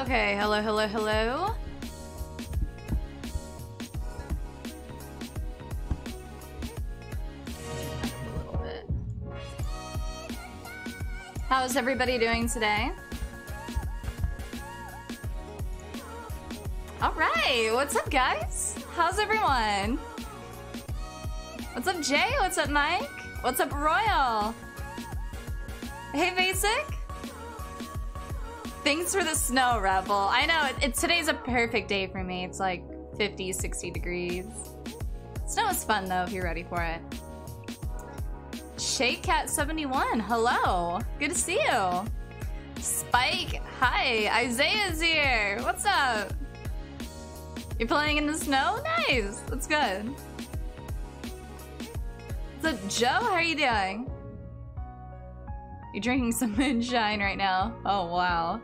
Okay, hello, hello, hello. How's everybody doing today? All right, what's up, guys? How's everyone? What's up, Jay? What's up, Mike? What's up, Royal? Hey, Basic. Thanks for the snow, Rebel. I know, it, it, today's a perfect day for me. It's like 50, 60 degrees. Snow is fun, though, if you're ready for it. ShakeCat71, hello. Good to see you. Spike, hi. Isaiah's here. What's up? You're playing in the snow? Nice. That's good. Up, Joe? How are you doing? You're drinking some moonshine right now. Oh, wow.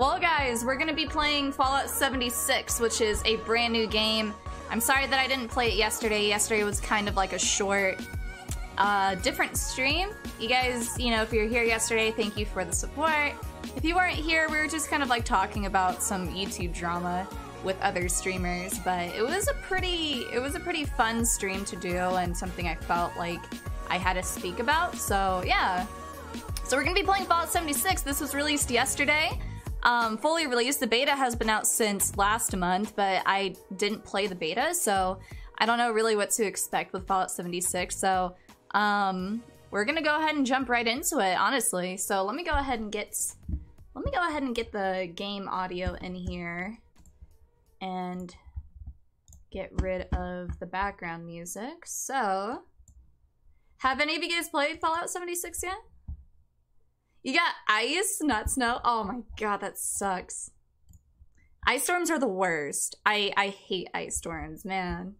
Well, guys, we're gonna be playing Fallout 76, which is a brand new game. I'm sorry that I didn't play it yesterday. Yesterday was kind of like a short, uh, different stream. You guys, you know, if you're here yesterday, thank you for the support. If you weren't here, we were just kind of like talking about some YouTube drama with other streamers, but it was a pretty, it was a pretty fun stream to do and something I felt like I had to speak about. So yeah. So we're gonna be playing Fallout 76. This was released yesterday um, fully released. The beta has been out since last month, but I didn't play the beta, so I don't know really what to expect with Fallout 76. So um, we're gonna go ahead and jump right into it, honestly. So let me go ahead and get let me go ahead and get the game audio in here and get rid of the background music. So, have any of you guys played Fallout 76 yet? You got ice, not snow. Oh my god, that sucks. Ice storms are the worst. I I hate ice storms, man.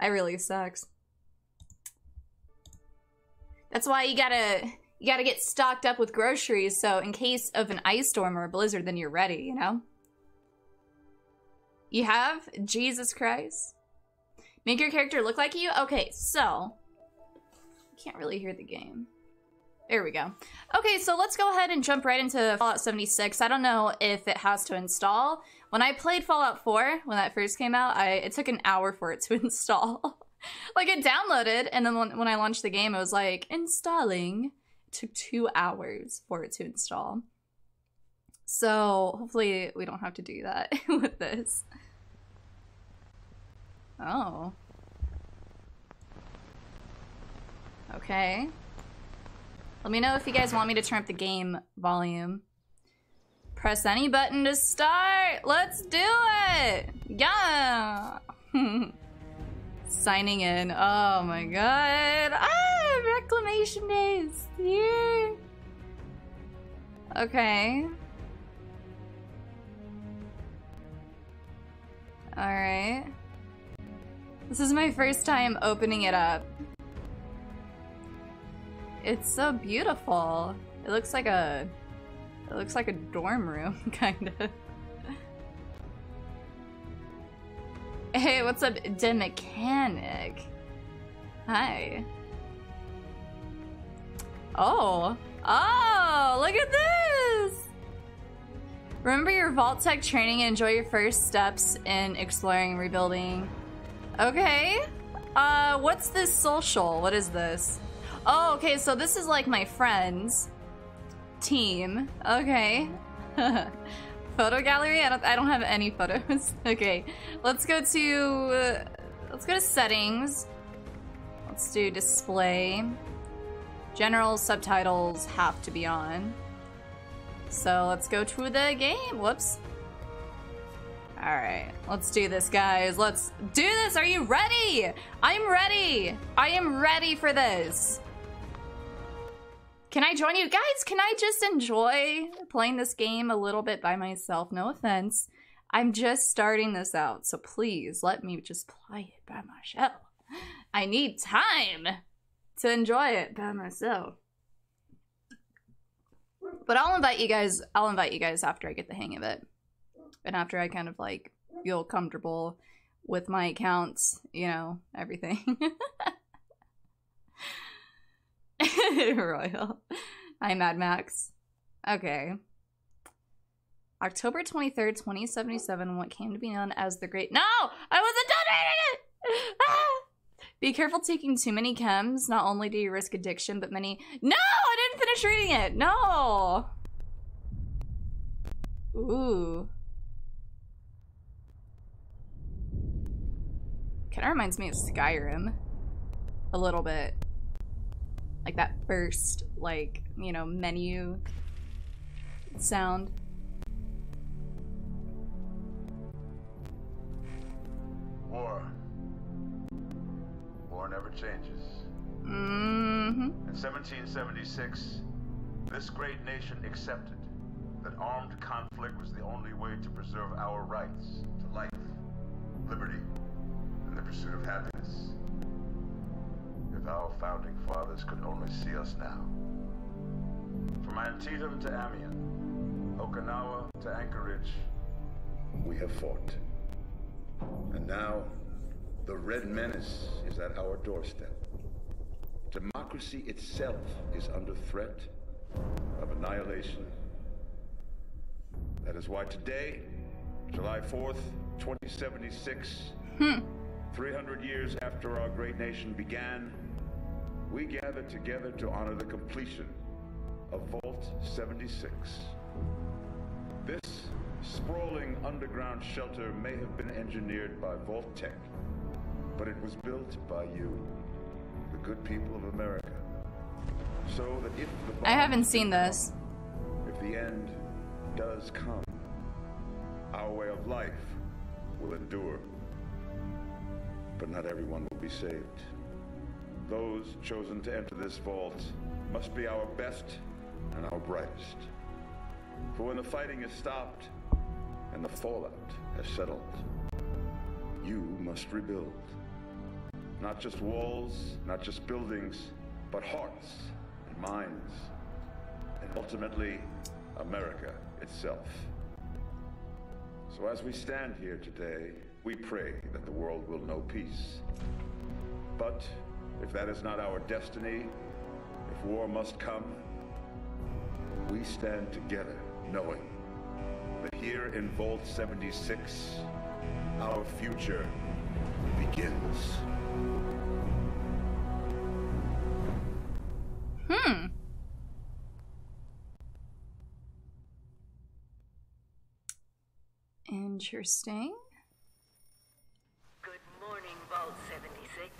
That really sucks. That's why you gotta you gotta get stocked up with groceries so in case of an ice storm or a blizzard, then you're ready, you know? You have? Jesus Christ. Make your character look like you? Okay, so I can't really hear the game. There we go. Okay, so let's go ahead and jump right into Fallout 76. I don't know if it has to install. When I played Fallout 4, when that first came out, I it took an hour for it to install. like, it downloaded, and then when, I launched the game, it was like, installing. It took two hours for it to install. So, hopefully we don't have to do that with this. Oh. Okay. Let me know if you guys want me to turn up the game volume. Press any button to start. Let's do it. Yeah. Signing in. Oh my god. Ah, reclamation days. Here. Okay. Alright. This is my first time opening it up. It's so beautiful. It looks like a it looks like a dorm room kind of. Hey, what's up, the mechanic? Hi. Oh. Oh, look at this! Remember your Vault-Tec training and enjoy your first steps in exploring and rebuilding. Okay. Uh, what's this social? What is this? Oh, okay, so this is like my friends team. Okay. Photo gallery? I don't I don't have any photos. okay. Let's go to uh, let's go to settings. Let's do display. General subtitles have to be on. So let's go to the game. Whoops. Alright, let's do this, guys. Let's do this. Are you ready? I'm ready. I am ready for this. Can I join you? Guys, can I just enjoy playing this game a little bit by myself? No offense. I'm just starting this out, so please let me just play it by myself. I need time to enjoy it by myself. But I'll invite you guys. I'll invite you guys after I get the hang of it, and after I kind of like feel comfortable with my accounts, you know, everything. Royal. Hi, Mad Max. Okay. October 23rd, 2077, what came to be known as the Great. No! I wasn't done reading it! Ah! Be careful taking too many chems. Not only do you risk addiction, but many. No! I didn't finish reading it! No! Ooh. Kind of reminds me of Skyrim. A little bit. Like that first, like, you know, menu sound. War. War never changes. Mm-hmm. In 1776, this great nation accepted that armed conflict was the only way to preserve our rights to life, liberty, and the pursuit of happiness. If our founding fathers could only see us now. From Antietam to Amiens, Okinawa to Anchorage, we have fought. And now, the Red Menace is at our doorstep. Democracy itself is under threat of annihilation. That is why today, July 4th, 2076, hmm. 300 years after our great nation began, we gather together to honor the completion of Vault 76. This sprawling underground shelter may have been engineered by Vault-Tec, but it was built by you, the good people of America. So that if the I haven't seen this. if the end does come, our way of life will endure. But not everyone will be saved. Those chosen to enter this vault must be our best and our brightest. For when the fighting is stopped and the fallout has settled, you must rebuild. Not just walls, not just buildings, but hearts and minds, and ultimately, America itself. So as we stand here today, we pray that the world will know peace. But if that is not our destiny, if war must come, we stand together knowing that here in Vault 76, our future begins. Hmm. Interesting. Good morning, Vault 76.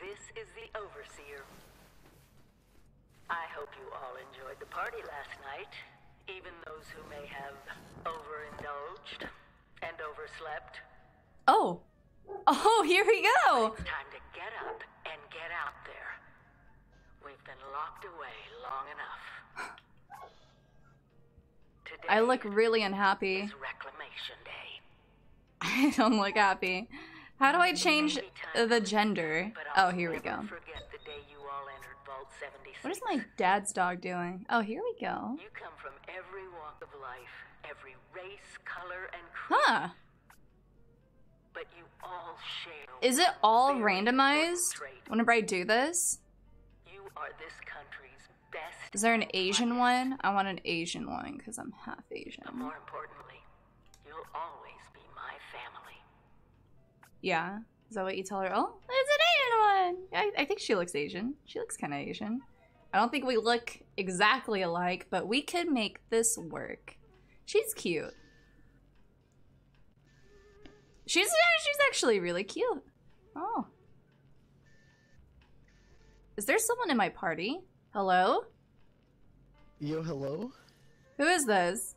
This is the Overseer. I hope you all enjoyed the party last night, even those who may have overindulged and overslept. Oh. Oh, here we go. It's time to get up and get out there. We've been locked away long enough. Today I look really unhappy. is Reclamation Day. I don't look happy. How do I change the gender? Oh, here we go. Forget the day you all entered Vault 76. What is my dad's dog doing? Oh, here we go. You come from every walk of life, every race, color, and creed. Huh. But you all share. Is it all randomized whenever I do this? You are this country's best. Is there an Asian one? I want an Asian one because I'm half But Asian. more importantly, you'll always be my family. Yeah. Is that what you tell her? Oh, it's an Asian one. I, I think she looks Asian. She looks kind of Asian. I don't think we look exactly alike, but we could make this work. She's cute. She's she's actually really cute. Oh. Is there someone in my party? Hello? Yo, hello? Who is this?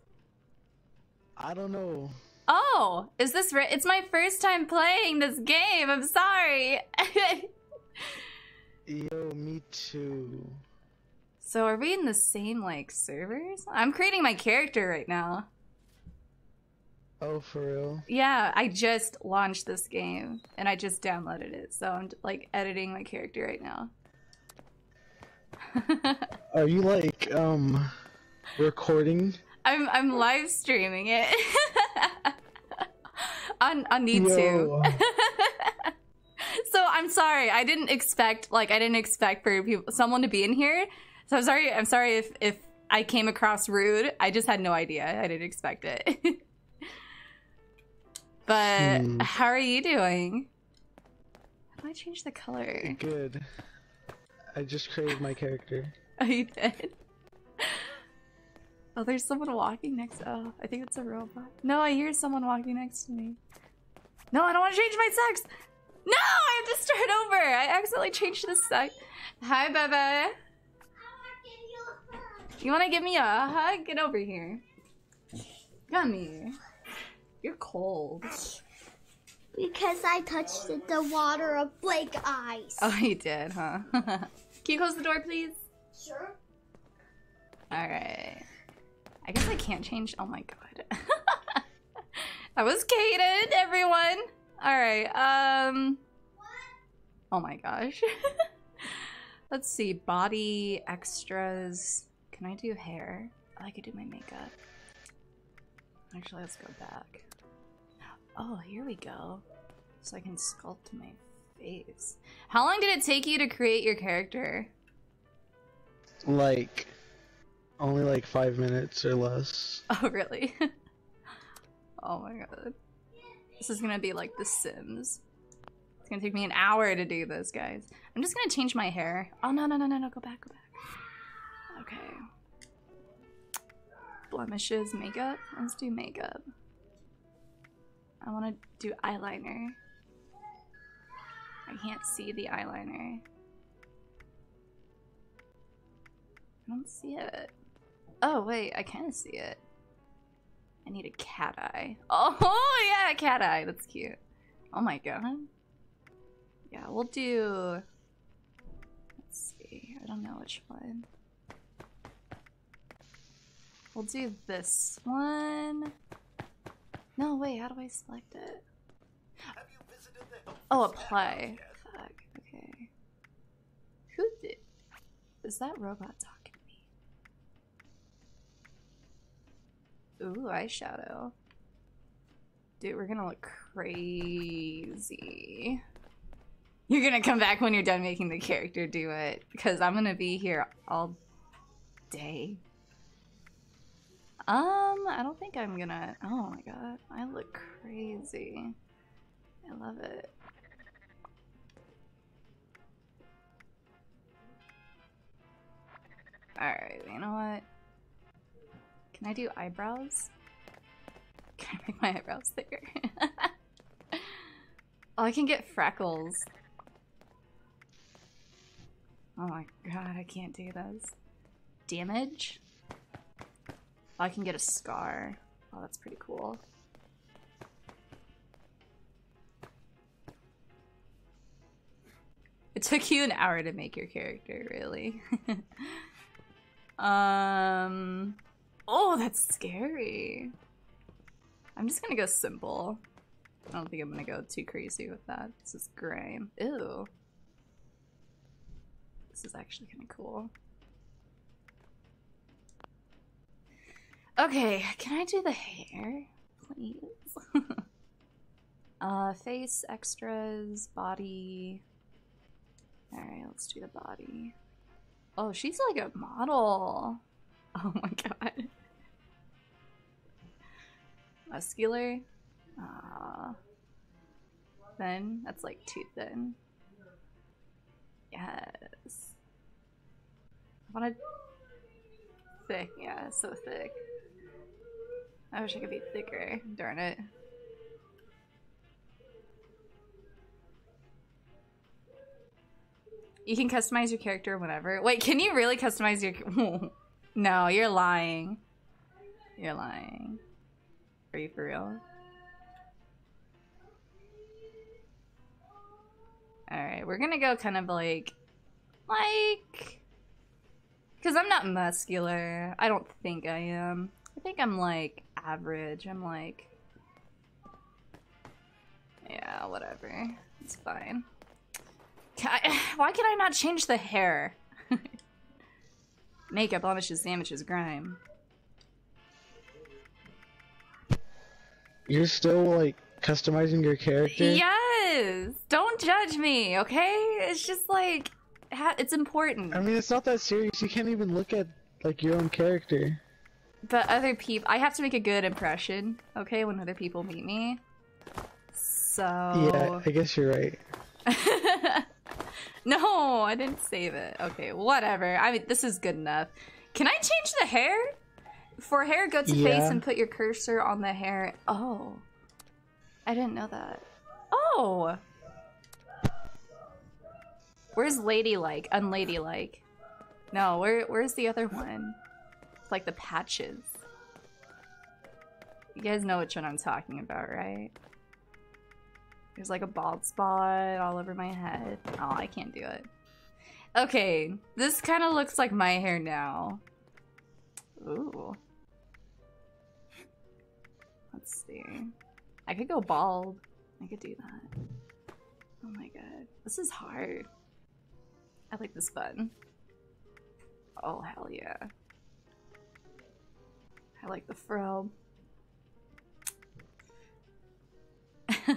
I don't know. Oh, is this right? It's my first time playing this game. I'm sorry. Yo, me too. so are we in the same like servers? I'm creating my character right now. Oh, for real? Yeah, I just launched this game and I just downloaded it, so I'm like editing my character right now. Are you like um recording? I'm I'm live streaming it on on YouTube. Yo. so I'm sorry. I didn't expect like I didn't expect for people someone to be in here. So I'm sorry. I'm sorry if if I came across rude. I just had no idea. I didn't expect it. but Hmm. how are you doing? How do I change the color? Good. I just created my character. Oh, you did. Oh, there's someone walking next. Oh, I think it's a robot. No, I hear someone walking next to me. No, I don't want to change my sex. No, I have to start over. I accidentally changed the sex. Hi, Bebe. You want to give me a hug? Get over here. Come here. You're cold. Because I touched the water of Blake eyes. Oh, you did, huh? Can you close the door, please? Sure. All right. I guess I can't change. Oh my god. that was Kaden, everyone. All right. Um. Oh my gosh. Let's see. Body extras. Can I do hair? Oh, I could do my makeup. Actually, let's go back. Oh, here we go. So I can sculpt my face. How long did it take you to create your character? Like only like five minutes or less. Oh, really? oh my god. This is gonna be like The Sims. It's gonna take me an hour to do this, guys. I'm just gonna change my hair. Oh, no, no, no, no, no. Go back, go back. Okay. Blemishes, makeup. Let's do makeup. I wanna do eyeliner. I can't see the eyeliner. I don't see it. Oh, wait, I kind of see it. I need a cat eye. Oh, yeah, cat eye. That's cute. Oh my god. Yeah, we'll do. Let's see. I don't know which one. We'll do this one. No, wait, how do I select it? Oh, apply. Fuck, okay. Who did. Is that robot talking to me? Ooh, eyeshadow. Dude, we're gonna look crazy. You're gonna come back when you're done making the character do it. Because I'm gonna be here all day. Um, I don't think I'm gonna. Oh my god, I look crazy. I love it. Alright, you know what? Can I do eyebrows? Can I make my eyebrows thicker? oh, I can get freckles. Oh my god, I can't do this. Damage? Oh, I can get a scar. Oh, that's pretty cool. It took you an hour to make your character, really. um. Oh, that's scary. I'm just gonna go simple. I don't think I'm gonna go too crazy with that. This is gray. Ew. This is actually kind of cool. Okay, can I do the hair, please? uh, face extras, body. Alright, let's do the body. Oh, she's like a model. Oh my god. Muscular. Ah. Thin. That's like too thin. Yes. I want thick. Yeah, so thick. I wish I could be thicker. Darn it. You can customize your character whenever. Wait, can you really customize your? no, you're lying. You're lying. Are you for real? Alright, we're gonna go kind of like. Like. Because I'm not muscular. I don't think I am. I think I'm like average. I'm like Yeah, whatever. It's fine. Can I, why can I not change the hair? Makeup blemishes, damages, grime. You're still like customizing your character. Yes! Don't judge me, okay? It's just like, ha- it's important. I mean, it's not that serious. You can't even look at like your own character. But other people, I have to make a good impression, okay, when other people meet me. So. Yeah, I guess you're right. no, I didn't save it. Okay, whatever. I mean, this is good enough. Can I change the hair? For hair, go to face and put your cursor on the hair. Oh. I didn't know that. Oh! Where's ladylike? Unladylike. No, where where's the other one? It's like the patches. You guys know which one I'm talking about, right? There's like a bald spot all over my head. Oh, I can't do it. Okay, this kind of looks like my hair now. Ooh. I could go bald. I could do that. Oh my god. This is hard. I like this button. Oh, hell yeah. I like the fro.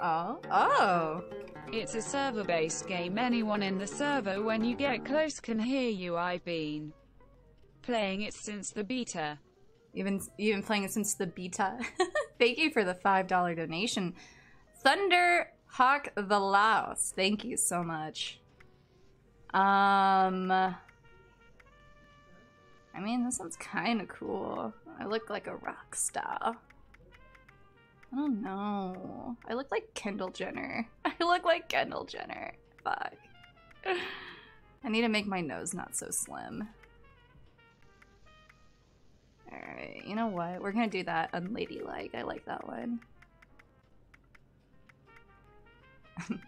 oh. Oh. It's a server-based game. Anyone in the server when you get close can hear you. I've been playing it since the beta. You've been playing it since the beta. Thank you for the $5 donation. Thunder Hawk the Laos. Thank you so much. Um, I mean, this one's kind of cool. I look like a rock star. I don't know. I look like Kendall Jenner. I look like Kendall Jenner. Fuck. I need to make my nose not so slim. Alright, you know what? We're gonna do that unladylike. I like that one.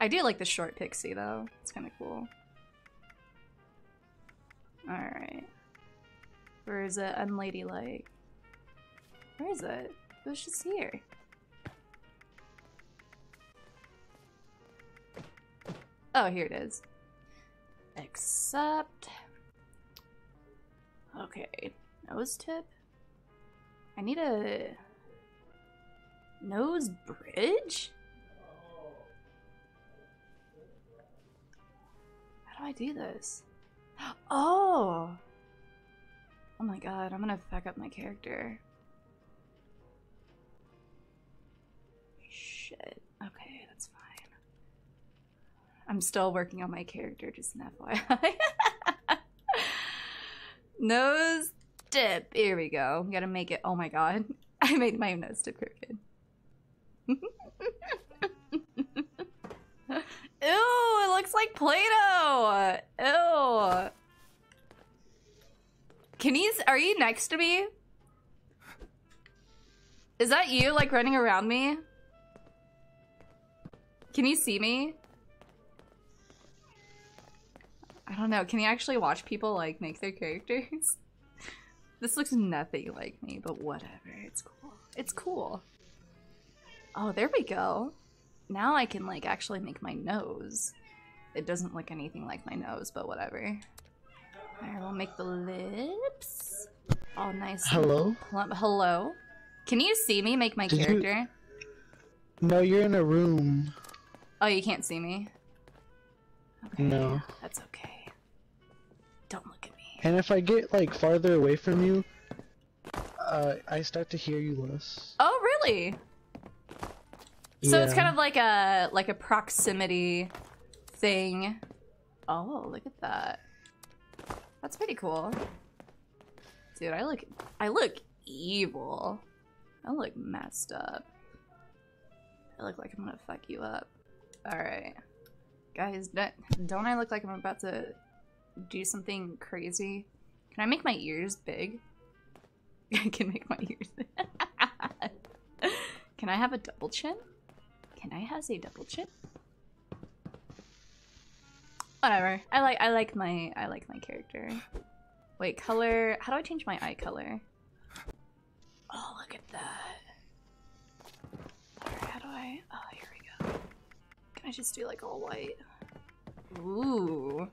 I do like the short pixie though. It's kind of cool. Alright. Where is it? Unladylike. Where is it? It was just here. Oh, here it is. Except. Okay, nose tip. I need a nose bridge. How do I do this? Oh! Oh my god, I'm gonna fuck up my character. Shit. Okay, that's fine. I'm still working on my character, just an FYI. nose dip. Here we go. Gotta make it. Oh my god. I made my nose dip crooked. Ew, it looks like Play-Doh. Ew. Can you, are you next to me? Is that you, like, running around me? Can you see me? I don't know. Can you actually watch people, like, make their characters? this looks nothing like me, but whatever. It's cool. It's cool. Oh, there we go. Now I can, like, actually make my nose. It doesn't look anything like my nose, but whatever. Alright, we'll make the lips. All nice. Hello? Plump. Hello? Can you see me make my Did you- character? No, you're in a room. Oh, you can't see me? Okay. No. That's okay. Don't look at me. And if I get like farther away from you, uh, I start to hear you less. Oh, really? So it's kind of like a like a proximity thing. Oh, look at that. That's pretty cool. Dude, I look I look evil. I look messed up. I look like I'm gonna fuck you up. Alright. Guys, don't I look like I'm about to do something crazy. Can I make my ears big? I can make my ears. can I have a double chin? Can I have a double chin? Whatever. I like I like my I like my character. Wait, color. How do I change my eye color? Oh, look at that. Right, how do I? Oh, here we go. Can I just do like all white? Ooh.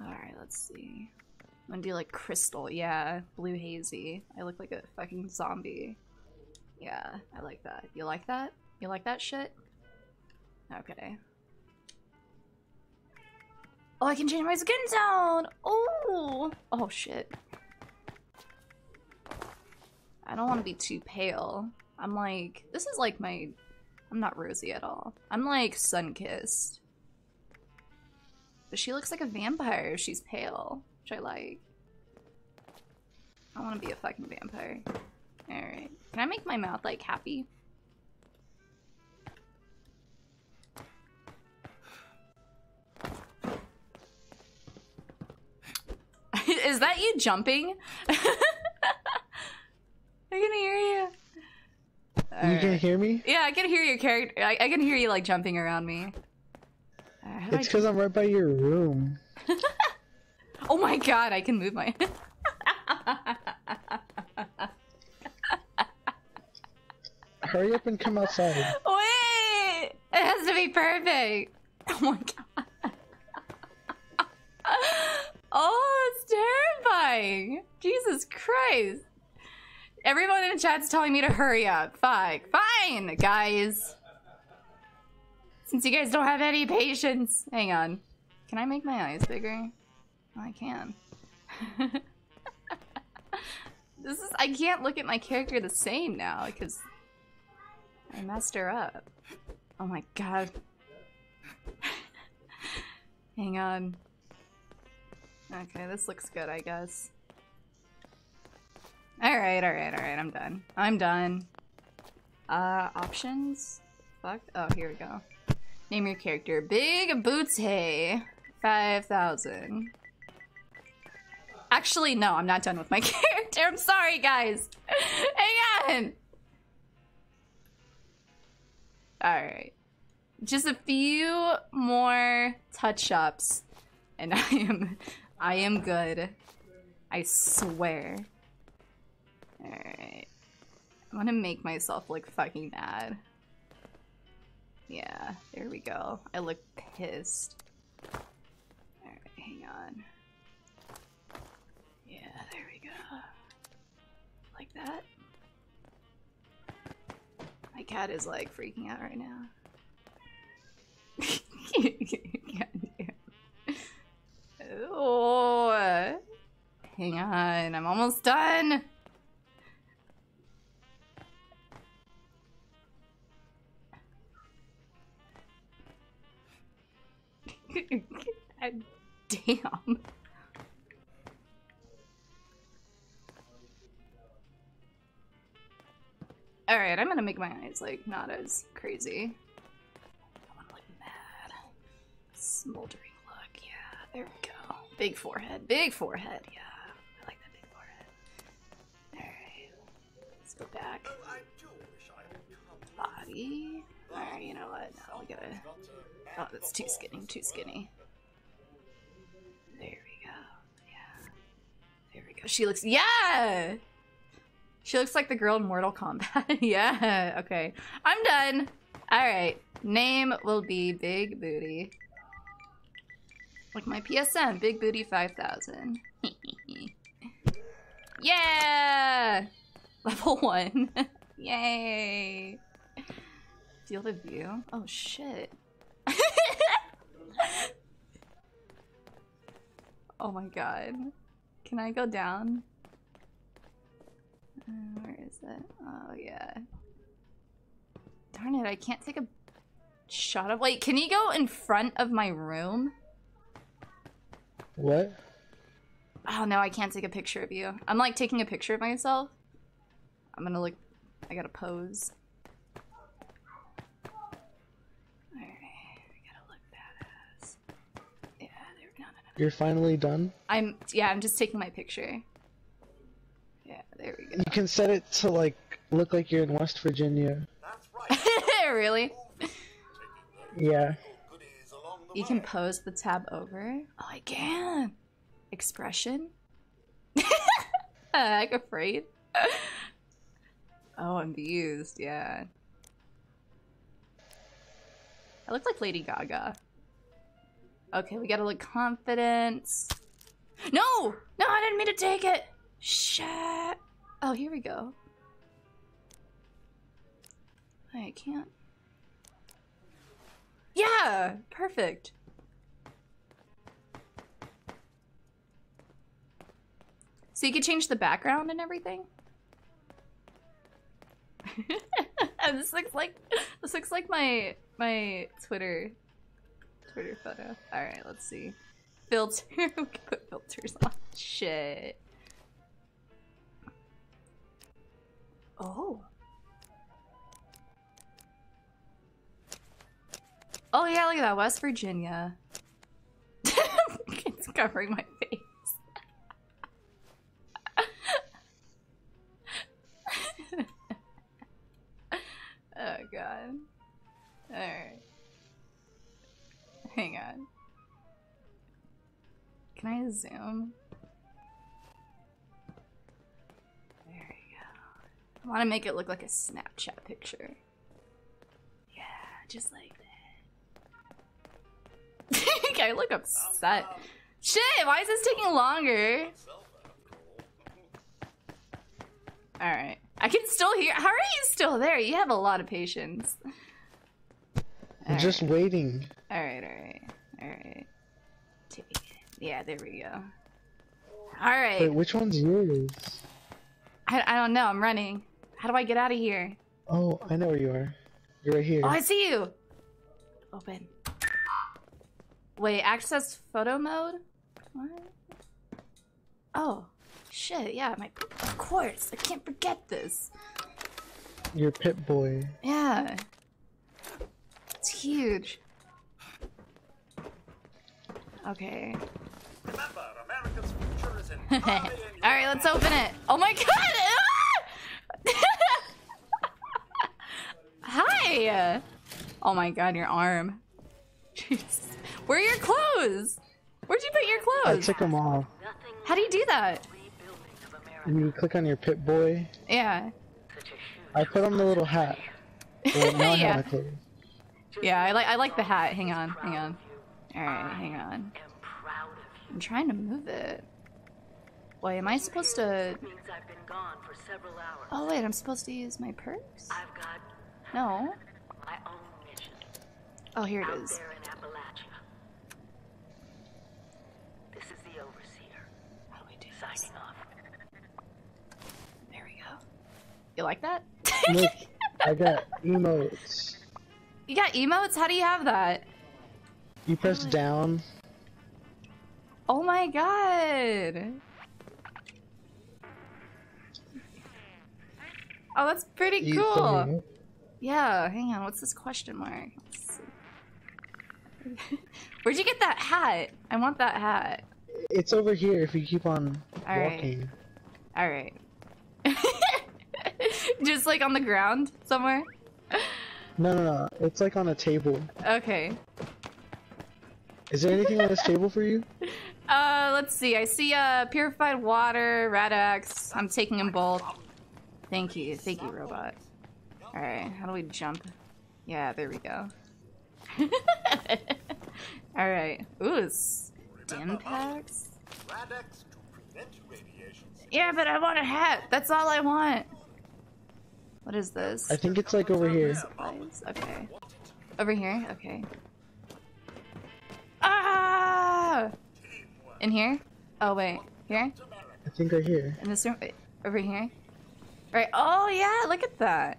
Alright, let's see. I'm gonna do like crystal. Yeah, blue hazy. I look like a fucking zombie. Yeah, I like that. You like that? You like that shit? Okay. Oh, I can change my skin tone! Oh! Oh, shit. I don't want to be too pale. I'm like, this is like my, I'm not rosy at all. I'm like sun-kissed. But she looks like a vampire. She's pale, which I like. I want to be a fucking vampire. Alright. Can I make my mouth like happy? Is that you jumping? I can hear you. You can hear me? Yeah, I can hear your character. I, I can hear you like jumping around me. How It's because I'm right by your room. Oh my god, I can move my. Hurry up and come outside. Wait! It has to be perfect. Oh my god. oh, it's terrifying. Jesus Christ. Everyone in the chat's telling me to hurry up. Fuck. Fine, guys. Since you guys don't have any patience. Hang on. Can I make my eyes bigger? Oh, I can. this is. I can't look at my character the same now because I messed her up. Oh my god. Hang on. Okay, this looks good, I guess. Alright, alright, alright, I'm done. I'm done. Uh, options? Fuck. Oh, here we go. Name your character. Big Booty. 5,000. Actually, no, I'm not done with my character. I'm sorry, guys. Hang on. Alright. Just a few more touch-ups. And I am I am good. I swear. Alright. I'm gonna make myself look fucking mad. Yeah, there we go. I look pissed. Alright, hang on. Yeah, there we go. Like that. My cat is like freaking out right now. Oh, hang on, I'm almost done. Damn. Alright, I'm gonna make my eyes like not as crazy. I wanna look mad. Smoldering look, yeah, there we go. Big forehead, big forehead, yeah. I like that big forehead. Alright. Let's go back. Body. Alright, you know what? Now we gotta Oh, that's too skinny, too skinny. There we go. Yeah. There we go. She looks Yeah! She looks like the girl in Mortal Kombat. yeah, okay. I'm done. Alright. Name will be Big Booty. Like my PSN, Big Booty 5000. yeah! Level 1. Yay! Feel the view? Oh shit. Oh my god. Can I go down? Uh, where is it? Oh, yeah. Darn it, I can't take a shot of- Wait, can you go in front of my room? What? Oh no, I can't take a picture of you. I'm like taking a picture of myself. I'm gonna look- I gotta pose. Alright, I gotta look badass. Yeah, there we go. No, no, no. You're finally done? I'm- yeah, I'm just taking my picture. Yeah, there we go. You can set it to like look like you're in West Virginia. That's right. really? Yeah. You can pose the tab over. Oh, I can. Expression. Uh, like afraid. oh, I'm used. Yeah. I look like Lady Gaga. Okay, we gotta look confident. No! No, I didn't mean to take it! Shit! Oh, here we go. I can't. Yeah! Perfect. So you could change the background and everything? this looks like this looks like my my Twitter Twitter photo. All right, let's see. Filter. we can put filters on. Shit. Oh. Oh yeah, look at that, West Virginia. it's covering my face. oh god. Alright. Hang on. Can I zoom? There we go. I want to make it look like a Snapchat picture. Yeah, just like that. I look upset. Shit, why is this taking longer? Alright. I can still hear- how are you still there? You have a lot of patience. I'm just waiting. Alright, alright, alright. Yeah, there we go. Alright. Wait, which one's yours? I, I don't know, I'm running. How do I get out of here? Oh, I know where you are. You're right here. Oh, I see you! Open. Wait, access photo mode? What? Oh, shit, yeah, my of course. I can't forget this. You're Pip-Boy. Yeah. It's huge. Okay. Remember, America's future is in Alright, let's open it. Oh my god! Hi! Oh my god, your arm. Jeez. Where are your clothes? Where'd you put your clothes? I took them off. How do you do that? You click on your Pip-Boy. Yeah. I put on the little hat. Well, now I Yeah. Have my clothes. Yeah, I like I like the hat. Hang on, hang on. Alright, hang on. am proud of you. I'm trying to move it. Wait, am I supposed to Means I've been gone for several hours. Oh wait, I'm supposed to use my purse? I've got No. my own mission Oh here it is. out is. there in Appalachia. This is the Overseer. How do we do? Signing off. There we go. You like that? Look, I got emotes. You got emotes? How do you have that? You press down. Oh my god. Oh, that's pretty cool. Yeah, hang on. What's this question mark? Where'd you get that hat? I want that hat. It's over here if you keep on All right. walking. All right. Just like on the ground somewhere? No, no, no. It's like on a table. Okay. Is there anything on this table for you? Uh, let's see. I see uh purified water, Rad-X. I'm taking them both. Thank you, thank you, robot. All right, how do we jump? Yeah, there we go. All right. Ooh, stim packs. Rad-X to prevent radiation. Yeah, but I want a hat. That's all I want. What is this? I think it's like over here. Supplies? Okay. Over here? Okay. Ah! In here? Oh, wait. Here? I think right here. In this room? Wait, over here? Alright. Oh, yeah, look at that.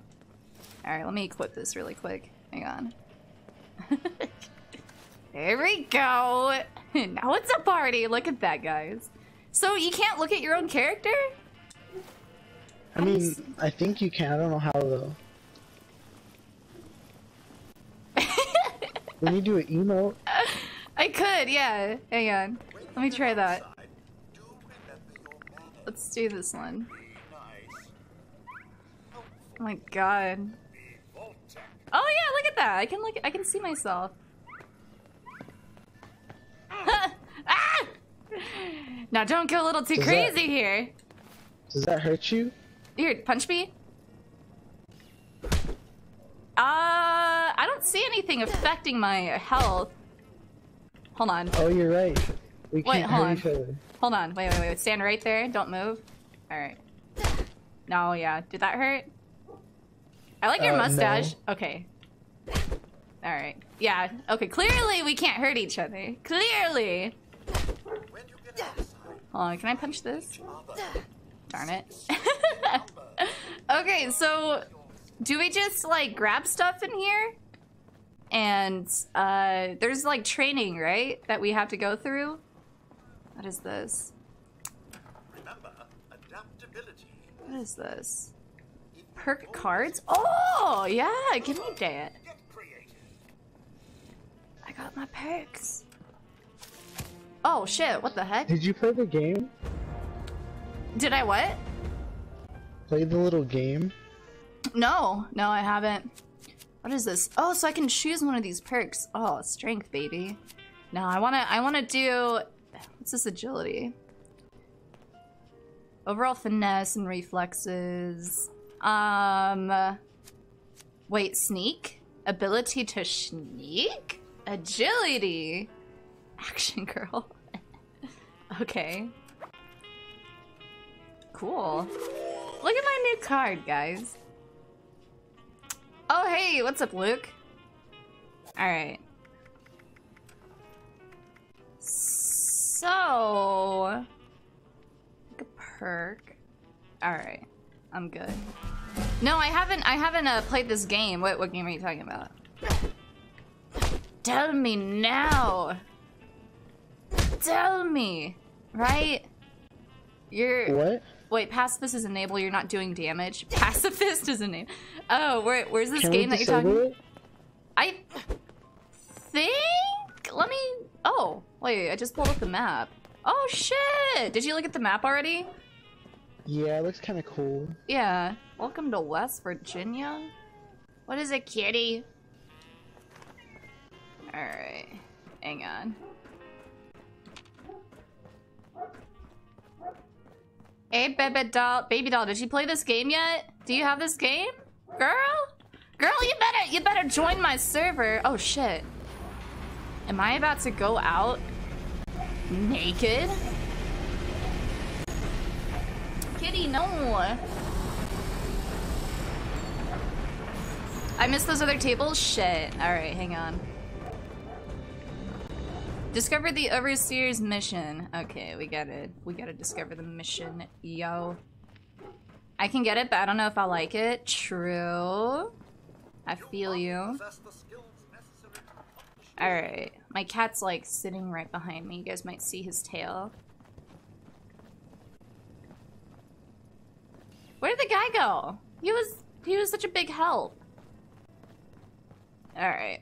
Alright, let me equip this really quick. Hang on. there we go. now it's a party. Look at that, guys. So you can't look at your own character? I mean, I think you can. I don't know how though. when you do an emote, I could, yeah. Hang on. Let me try that. Do remember your manners. Let's do this one. Oh my god. Oh yeah, look at that. I can look I can see myself. ah! Now don't go a little too Does that- crazy here. does that hurt you? Here, punch me. Uh, I don't see anything affecting my health. Hold on. Oh, you're right. We Wait, can't hold hurt on. each other. Hold on. Wait, wait, wait. Stand right there. Don't move. Alright. No, yeah. Did that hurt? I like your Uh, no. mustache. Okay. Alright. Yeah. Okay. Clearly we can't hurt each other. Clearly. When you get Hold on. Can I punch this? Other Darn it. okay, so do we just like grab stuff in here? And uh there's like training, right? That we have to go through? What is this? remember adaptability. What is this? Perk cards? Oh, yeah, give me that. Get. I got my perks. Oh shit, what the heck? Did you play the game? Did I what? Play the little game? No, no, I haven't. What is this? Oh, so I can choose one of these perks. Oh, strength, baby. No, I wanna, I wanna do. What's this agility? Overall finesse and reflexes. Um. Wait, sneak? Ability to sneak? Agility? Action girl. okay. Cool. Look at my new card, guys. Oh, hey, what's up, Luke? Alright. So. Like a perk. Alright. I'm good. No, I haven't I haven't uh, played this game. What what game are you talking about? Tell me now. Tell me. Right? You're What? Wait, pacifist is enable. You're not doing damage. Pacifist is enable. Oh, where, where's this Can game that you're talking? it? I think. Let me. Oh, wait. I just pulled up the map. Oh shit! Did you look at the map already? Yeah, it looks kind of cool. Yeah. Welcome to West Virginia. What is it, kitty? All right. Hang on. Hey, baby doll, baby doll, did you play this game yet? Do you have this game, girl? Girl, you better, you better join my server. Oh shit. Am I about to go out naked? Kitty, no. I missed those other tables. Shit. All right, hang on. Discover the Overseer's mission. Okay, we gotta we gotta discover the mission, yo. I can get it, but I don't know if I like it. True. I feel you. Alright. My cat's like sitting right behind me. You guys might see his tail. Where did the guy go? He was he was such a big help. Alright.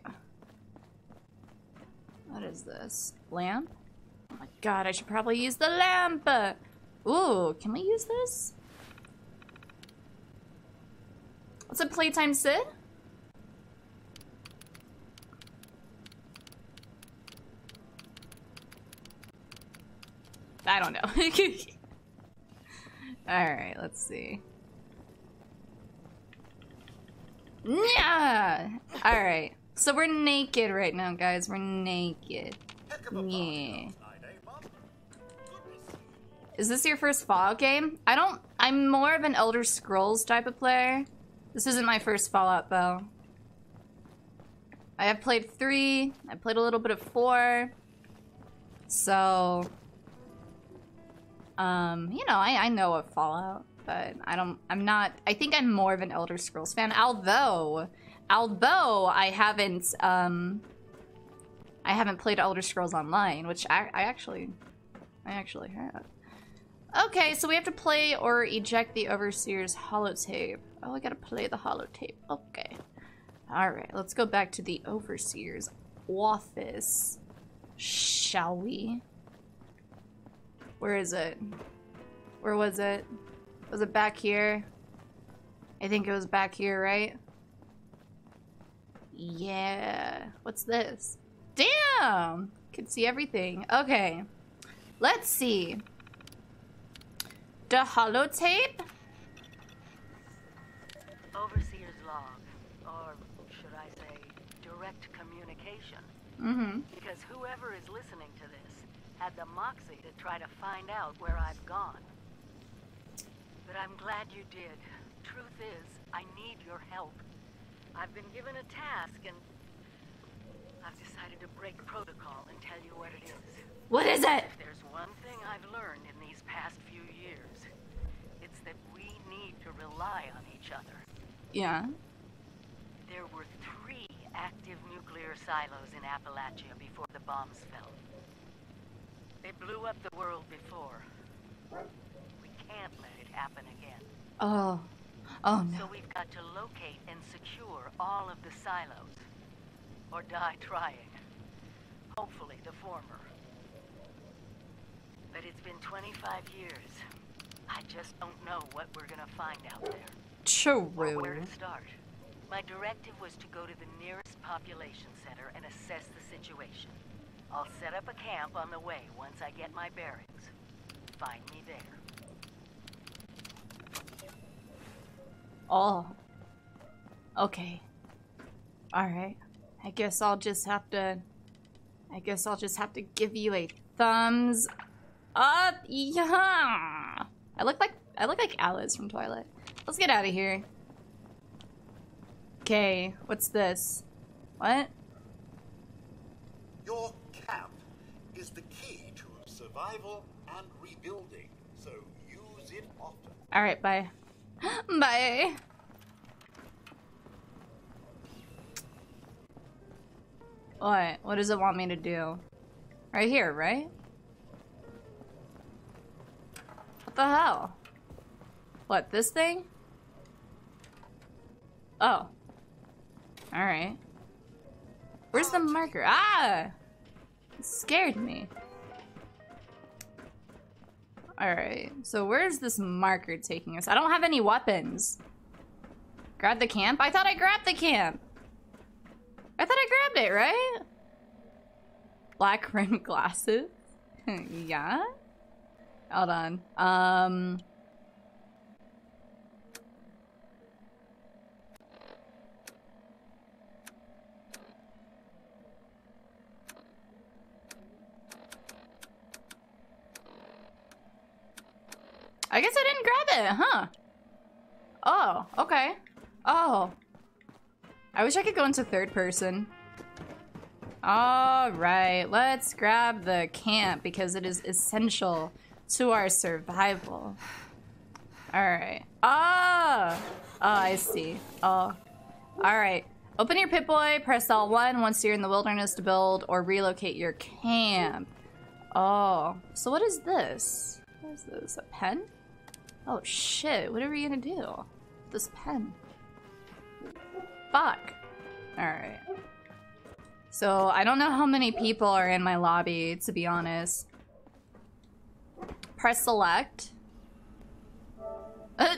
What is this? Lamp? Oh my god, I should probably use the lamp! Ooh, can we use this? What's up, Playtime Sid? I don't know. Alright, let's see. Yeah! Alright. So we're naked right now, guys. We're naked. Yeah. Is this your first Fallout game? I don't. I'm more of an Elder Scrolls type of player. This isn't my first Fallout, though. I have played three. I played a little bit of four. So, um, you know, I, I know of Fallout, but I don't. I'm not. I think I'm more of an Elder Scrolls fan. Although, although I haven't, um, I haven't played Elder Scrolls Online, which I, I actually, I actually have. Okay, so we have to play or eject the Overseer's holotape. Oh, I gotta play the holotape. Okay. Alright, let's go back to the Overseer's office. Shall we? Where is it? Where was it? Was it back here? I think it was back here, right? Yeah. What's this? Damn! Can see everything. Okay. Let's see. The holotape? Overseer's log, or should I say, direct communication. Mm-hmm. Because whoever is listening to this had the moxie to try to find out where I've gone. But I'm glad you did. Truth is, I need your help. I've been given a task and I've decided to break protocol and tell you what it is. What is it? If there's one thing I've learned in these past few years, it's that we need to rely on each other. Yeah. There were three active nuclear silos in Appalachia before the bombs fell. They blew up the world before. We can't let it happen again. Oh. Oh no. So we've got to locate and secure all of the silos. Or die trying. Hopefully the former. But it's been 25 years. I just don't know what we're gonna find out there. True. Or where to start. My directive was to go to the nearest population center and assess the situation. I'll set up a camp on the way once I get my bearings. Find me there. Oh. Okay. Alright. I guess I'll just have to... I guess I'll just have to give you a thumbs up. Yeah. I look like I look like Alice from Twilight. Let's get out of here. Okay, what's this? What? Your camp is the key to survival and rebuilding, so use it often. Alright, bye. bye. What? What does it want me to do? Right here, right? What the hell? What, this thing? Oh. Alright. Where's the marker? Ah! It scared me. Alright, so where's this marker taking us? I don't have any weapons. Grab the camp? I thought I grabbed the camp. I thought I grabbed it, right? Black rimmed glasses? yeah? Hold on. Um... I guess I didn't grab it, huh? Oh, okay. Oh. I wish I could go into third person. Alright, let's grab the camp because it is essential to our survival. Alright. Ah! Oh, I see. Oh. Alright. Open your Pip-Boy, press L1 once you're in the wilderness to build or relocate your camp. Oh. So what is this? What is this? A pen? Oh shit, what are we gonna do? This pen. Fuck. Alright. So, I don't know how many people are in my lobby, to be honest. Press select. Uh,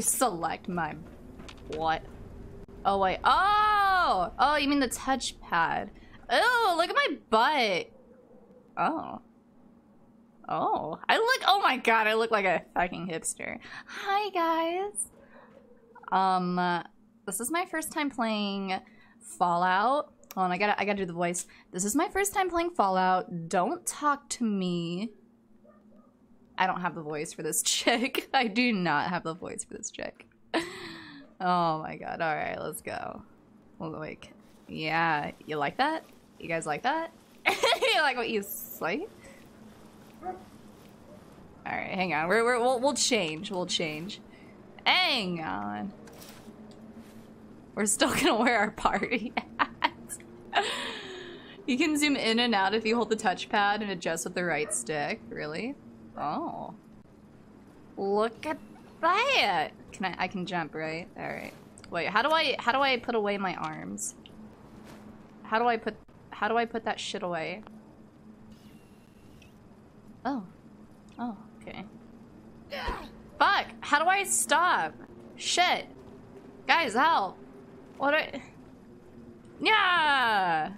select my... What? Oh, wait. Oh! Oh, you mean the touchpad. Oh, look at my butt. Oh. Oh, I look. Oh my god, I look like a fucking hipster. Hi guys. Um, uh, this is my first time playing Fallout. Hold on, I gotta, I gotta do the voice. This is my first time playing Fallout. Don't talk to me. I don't have the voice for this chick. I do not have the voice for this chick. oh my god. All right, let's go. Like, yeah, you like that? You guys like that? you like what you say? All right, hang on. We're, we're, we'll, we'll change. We'll change. Hang on. We're still gonna wear our party hats. you can zoom in and out if you hold the touchpad and adjust with the right stick. Really? Oh. Look at that. Can I? I can jump, right? All right. Wait. How do I? How do I put away my arms? How do I put? How do I put that shit away? Oh. Oh, okay. Fuck! How do I stop? Shit! Guys, help! What do I... Yeah!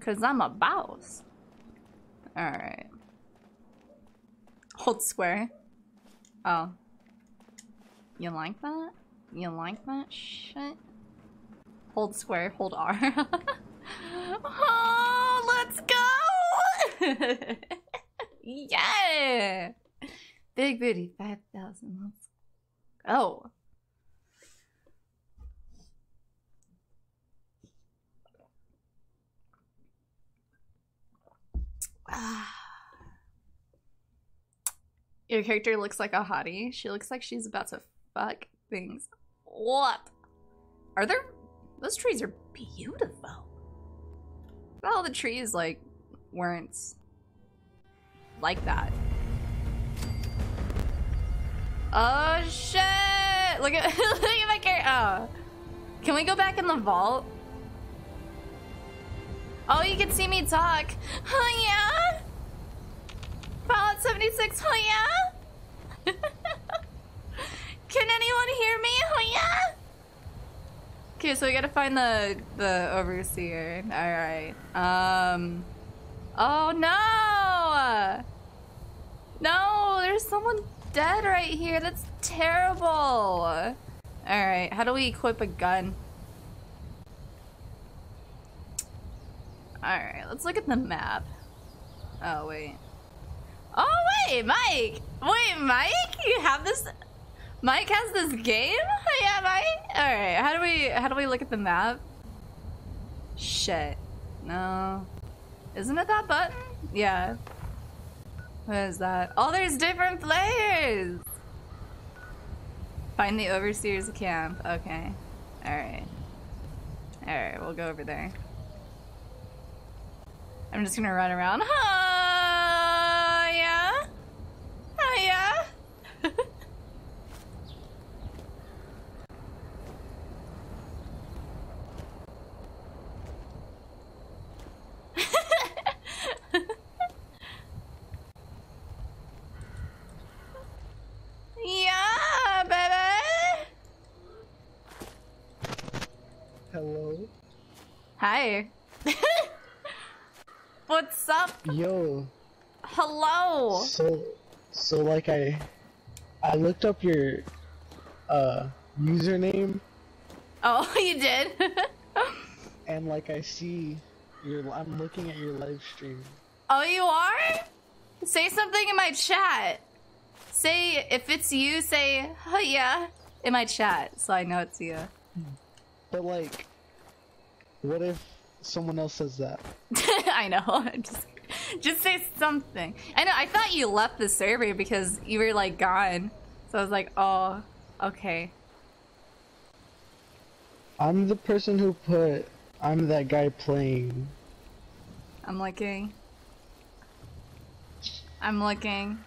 Cause I'm a boss. Alright. Hold square. Oh. You like that? You like that shit? Hold square, hold R. Oh, let's go! yeah! Big booty, 5,000. Let's go. Your character looks like a hottie. She looks like she's about to fuck things. What? Are there? Those trees are beautiful. All the trees like weren't like that. Oh shit! Look at look at my character. Oh, can we go back in the vault? Oh, you can see me talk. Oh yeah. Fallout 76. Oh yeah. can anyone hear me? Oh yeah. Okay, so we gotta find the the overseer. All right. Um. Oh no! No, there's someone dead right here. That's terrible. All right. How do we equip a gun? All right. Let's look at the map. Oh wait. Oh wait, Mike. Wait, Mike. You have this. Mike has this game? Yeah, Mike. All right. How do we how do we look at the map? Shit. No. Isn't it that button? Yeah. What uh, is that? Oh, there's different players. Find the overseer's camp. Okay. All right. All right. We'll go over there. I'm just gonna run around. Oh yeah. yeah, baby. Hello? Hi. What's up? Yo, Hello. so, so like I, I looked up your, uh, username Oh, you did? and like I see your, I'm looking at your live stream. oh, you are? Say something in my chat. Say, if it's you, say, oh yeah, in my chat, so I know it's you. But like, what if someone else says that? I know. just, just say something. I know. I thought you left the server because you were like gone. So I was like, oh, okay. I'm the person who put, I'm that guy playing. I'm looking. I'm looking.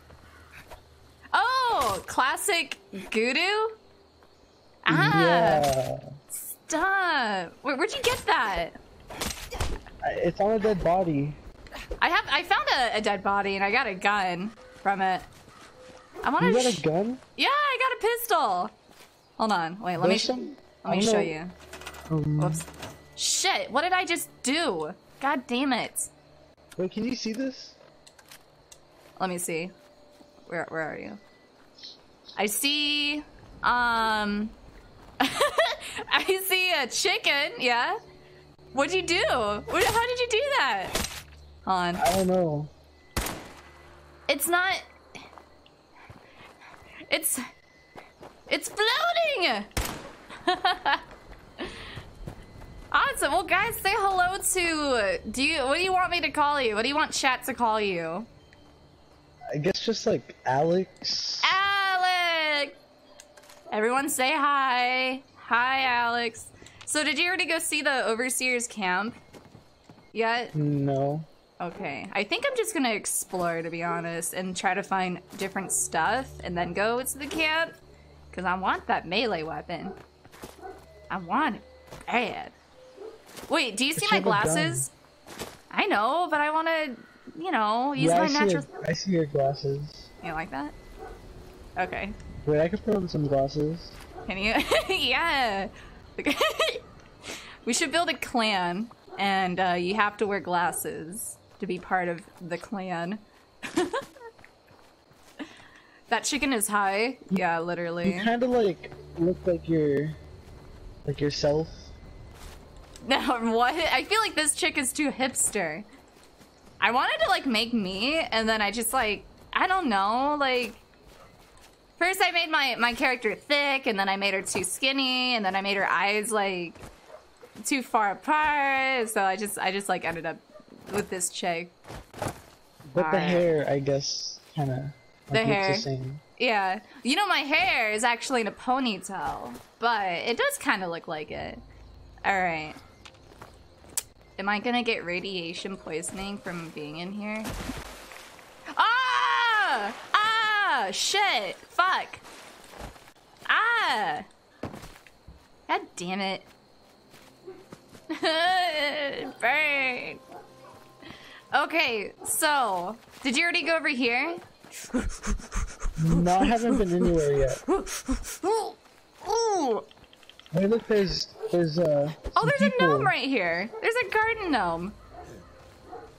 Oh, classic Gudu? Ah, Yeah. Stop. Where, where'd you get that? It's on a dead body. I have. I found a, a dead body and I got a gun from it. I want You to. got a gun? yeah, I got a pistol. Hold on. Wait. Let me. There's sh- some- let me show know. you. Um, Whoops. Shit. What did I just do? God damn it. Wait, can you see this? Let me see. Where where are you? I see um I see a chicken, yeah? What'd you do? What, how did you do that? Hold on. I don't know. It's not It's It's floating! awesome. Well guys, say hello to do you what do you want me to call you? What do you want chat to call you? I guess just like Alex. Alex! Everyone say hi. Hi, Alex. So, did you already go see the Overseer's camp yet? No. Okay. I think I'm just gonna explore, to be honest, and try to find different stuff and then go to the camp. Because I want that melee weapon. I want it bad. Wait, do you see my you have a gun. glasses? I know, but I want to, you know, use yeah, my I natural. your, I see your glasses. You like that? Okay. Wait, I could put on some glasses. Can you? yeah. we should build a clan, and uh, you have to wear glasses to be part of the clan. that chicken is high. Yeah, You literally. kind of like look like your, like yourself. No, what? I feel like this chick is too hipster. I wanted to like make me, and then I just like I don't know, like first I made my my character thick, and then I made her too skinny, and then I made her eyes like too far apart. So I just I just like ended up with this chick. But the Alright. hair, I guess, kind of The like, looks hair. the same. Yeah, you know my hair is actually in a ponytail, but it does kind of look like it. All right. Am I gonna get radiation poisoning from being in here? Ah! Ah! Shit! Fuck! Ah! God damn it! Burn! Okay, so did you already go over here? No, I haven't been anywhere yet. Ooh! Hey, look, there's there's uh. Oh, there's a gnome right here. There's a garden gnome.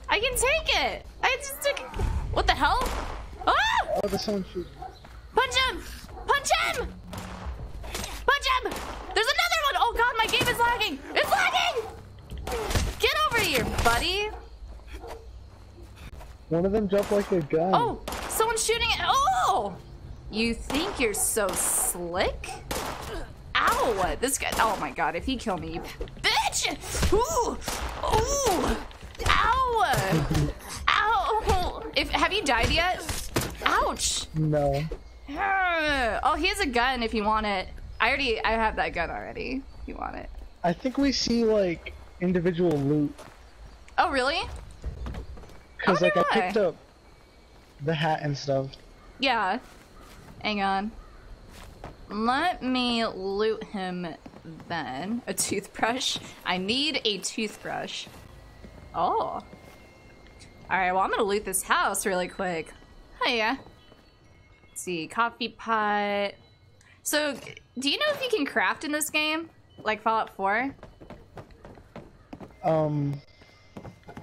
I can take it. I just took it. What the hell? Ah! Oh, there's someone shooting. Punch him! Punch him! Punch him! There's another one! Oh god, my game is lagging! It's lagging! Get over here, buddy! One of them jumped like a gun. Oh, someone's shooting it. Oh! You think you're so slick? Ow! This guy. Oh my god, if he kill me, bitch! Ooh! Ooh! Ow! Ow! If have you died yet? Ouch! No. Oh, he has a gun if you want it. I already, I have that gun already. If you want it. I think we see like individual loot Oh, really? because I like I picked up the hat and stuff. Yeah. Hang on. Let me loot him then. A toothbrush. I need a toothbrush. Oh. Alright, well, I'm gonna loot this house really quick. Oh, yeah. Let's see. Coffee pot. So, do you know if you can craft in this game? Like Fallout 4? Um,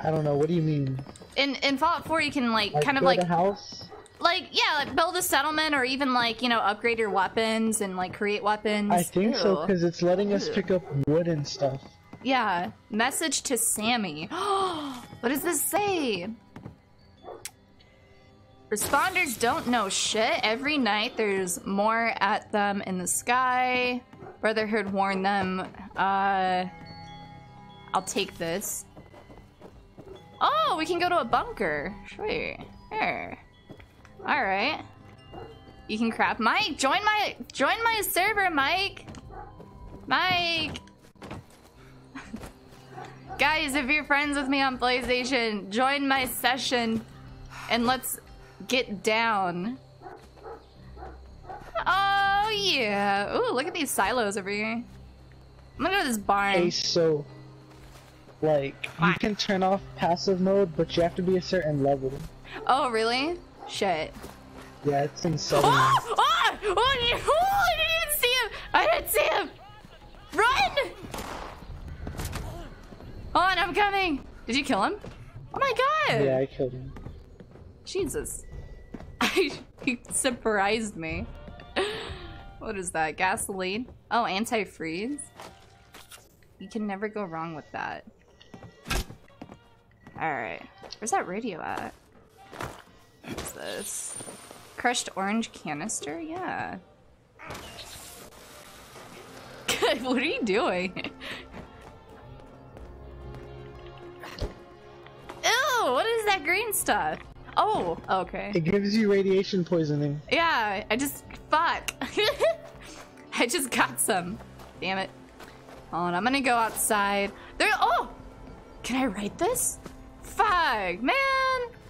I don't know. What do you mean? In in Fallout 4, you can, like, Like kind of build like a house? like yeah like build a settlement or even like you know upgrade your weapons and like create weapons I think so because it's letting us pick up wood and stuff. yeah message to sammy what does this say responders don't know shit every night there's more at them in the sky brotherhood warned them uh i'll take this oh we can go to a bunker sweet here all right. You can crap. Mike, join my join my server, Mike. Mike. Guys, if you're friends with me on PlayStation, join my session and let's get down. Oh yeah. Ooh, look at these silos over here. I'm gonna go to this barn. Hey, so like you can turn off passive mode, but you have to be a certain level. Oh really? Shit. Yeah, it's in settings. Oh! Oh! Oh! you- oh, I didn't see him! I didn't see him! Run! On, I'm coming! Did you kill him? Oh my god! Yeah, I killed him. Jesus. he surprised me. What is that? Gasoline? Oh, antifreeze? You can never go wrong with that. Alright. Where's that radio at? What's this? Crushed orange canister? Yeah. what are you doing? Ew, what is that green stuff? Oh, okay. It gives you radiation poisoning. Yeah, I just fuck. I just got some. Damn it. Hold on, I'm gonna go outside. There. Oh, can I write this? Fuck, man!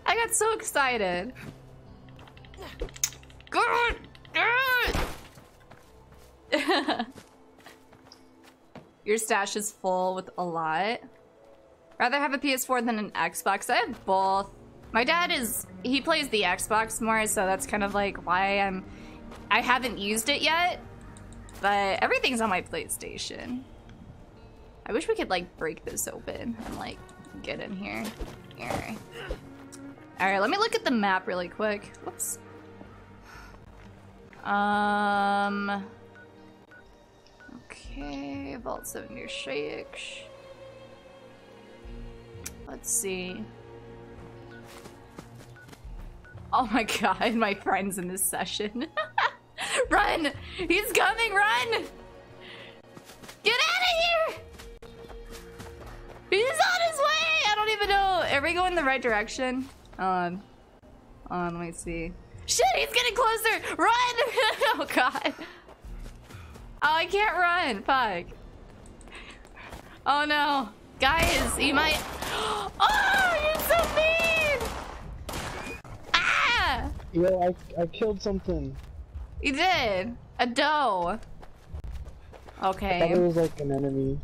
I got so excited. Good. Good. Your stash is full with a lot. Rather have a PS4 than an Xbox. I have both. My dad is he plays the Xbox more, so that's kind of like why I'm I haven't used it yet. But everything's on my PlayStation. I wish we could like break this open and like get in here. Here. Alright, let me look at the map really quick. Whoops. Um Okay, Vault 7 near Shakes. Let's see. Oh my god, my friend's in this session. run! He's coming, run! Get out of here! He's on his way! I don't even know. Are we going the right direction? On. On, let me see. Shit, he's getting closer! Run! oh god. Oh, I can't run. Fuck. Oh no. Guys, you might. Oh, you're so mean! Yo, I, I killed something. You did. A doe. I thought Okay. it was like an enemy.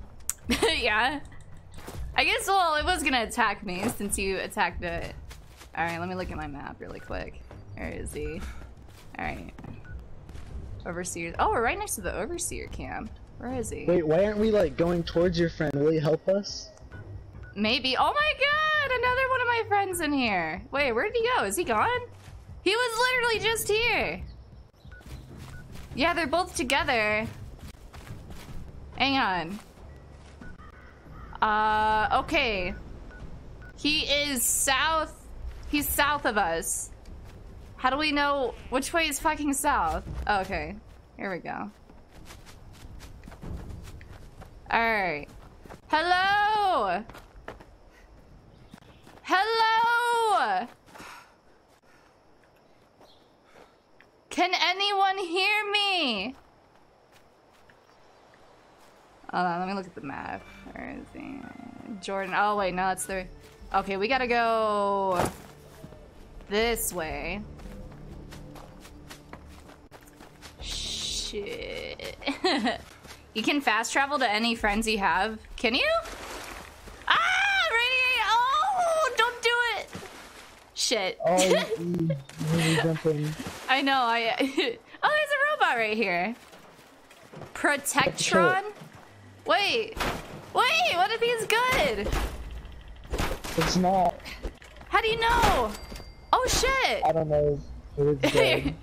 yeah. I guess, well, it was gonna attack me since you attacked it. Alright, let me look at my map really quick. Where is he? Alright. Overseer. Oh, we're right next to the Overseer camp. Where is he? Wait, why aren't we like going towards your friend? Will he help us? Maybe. Oh my god! Another one of my friends in here. Wait, where did he go? Is he gone? He was literally just here. Yeah, they're both together. Hang on. Uh, okay. He is south. He's south of us. How do we know which way is fucking south? Oh, okay. Here we go. Alright. Hello! Hello! Can anyone hear me? Hold on, let me look at the map. Where is he? Jordan. Oh, wait, no, that's the. Okay, we gotta go this way. Shit. you can fast travel to any friends you have. Can you? Ah! Radiate! Oh! Don't do it! Shit. Oh. I know, I. oh, there's a robot right here. Protectron? Wait. Wait, what if he's good? It's not. How do you know? Oh shit! I don't know. It is good.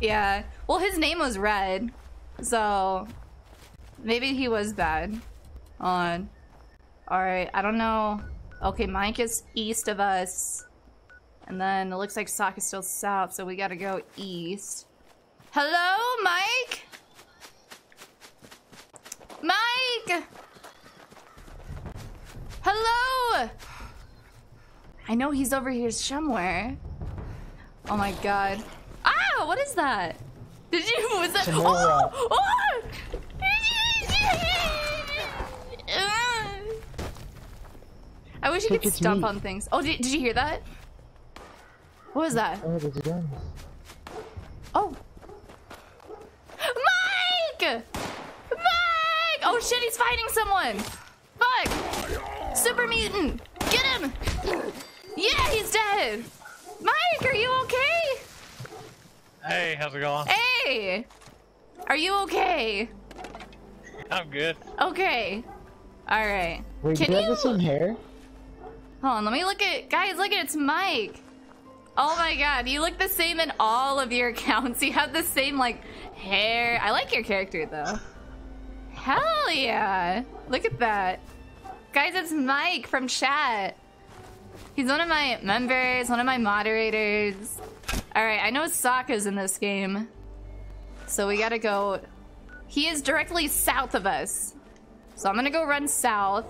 yeah. Well, his name was Red, so maybe he was bad. On. All right. I don't know. Okay, Mike is east of us, and then it looks like Sock is still south, so we gotta go east. Hello, Mike. Mike. Hello. I know he's over here somewhere. Oh my god. Ah, what is that? Did you, was that? Oh, oh! I wish you could stomp me. on things. Oh, did, did you hear that? What was that? Oh, there's a gun. Oh. Mike! Mike! Oh shit, he's fighting someone! Fuck! Super mutant! Get him! Yeah, he's dead! Mike, are you okay? Hey, how's it going? Hey! Are you okay? I'm good. Okay. Alright. Wait, Can do you have you- the same hair? Hold on, let me look at guys, look at it's Mike. Oh my god, you look the same in all of your accounts. You have the same like hair. I like your character though. Hell yeah. Look at that. Guys, it's Mike from chat. He's one of my members, one of my moderators. Alright, I know Sokka's in this game. So we gotta go. He is directly south of us. So I'm gonna go run south.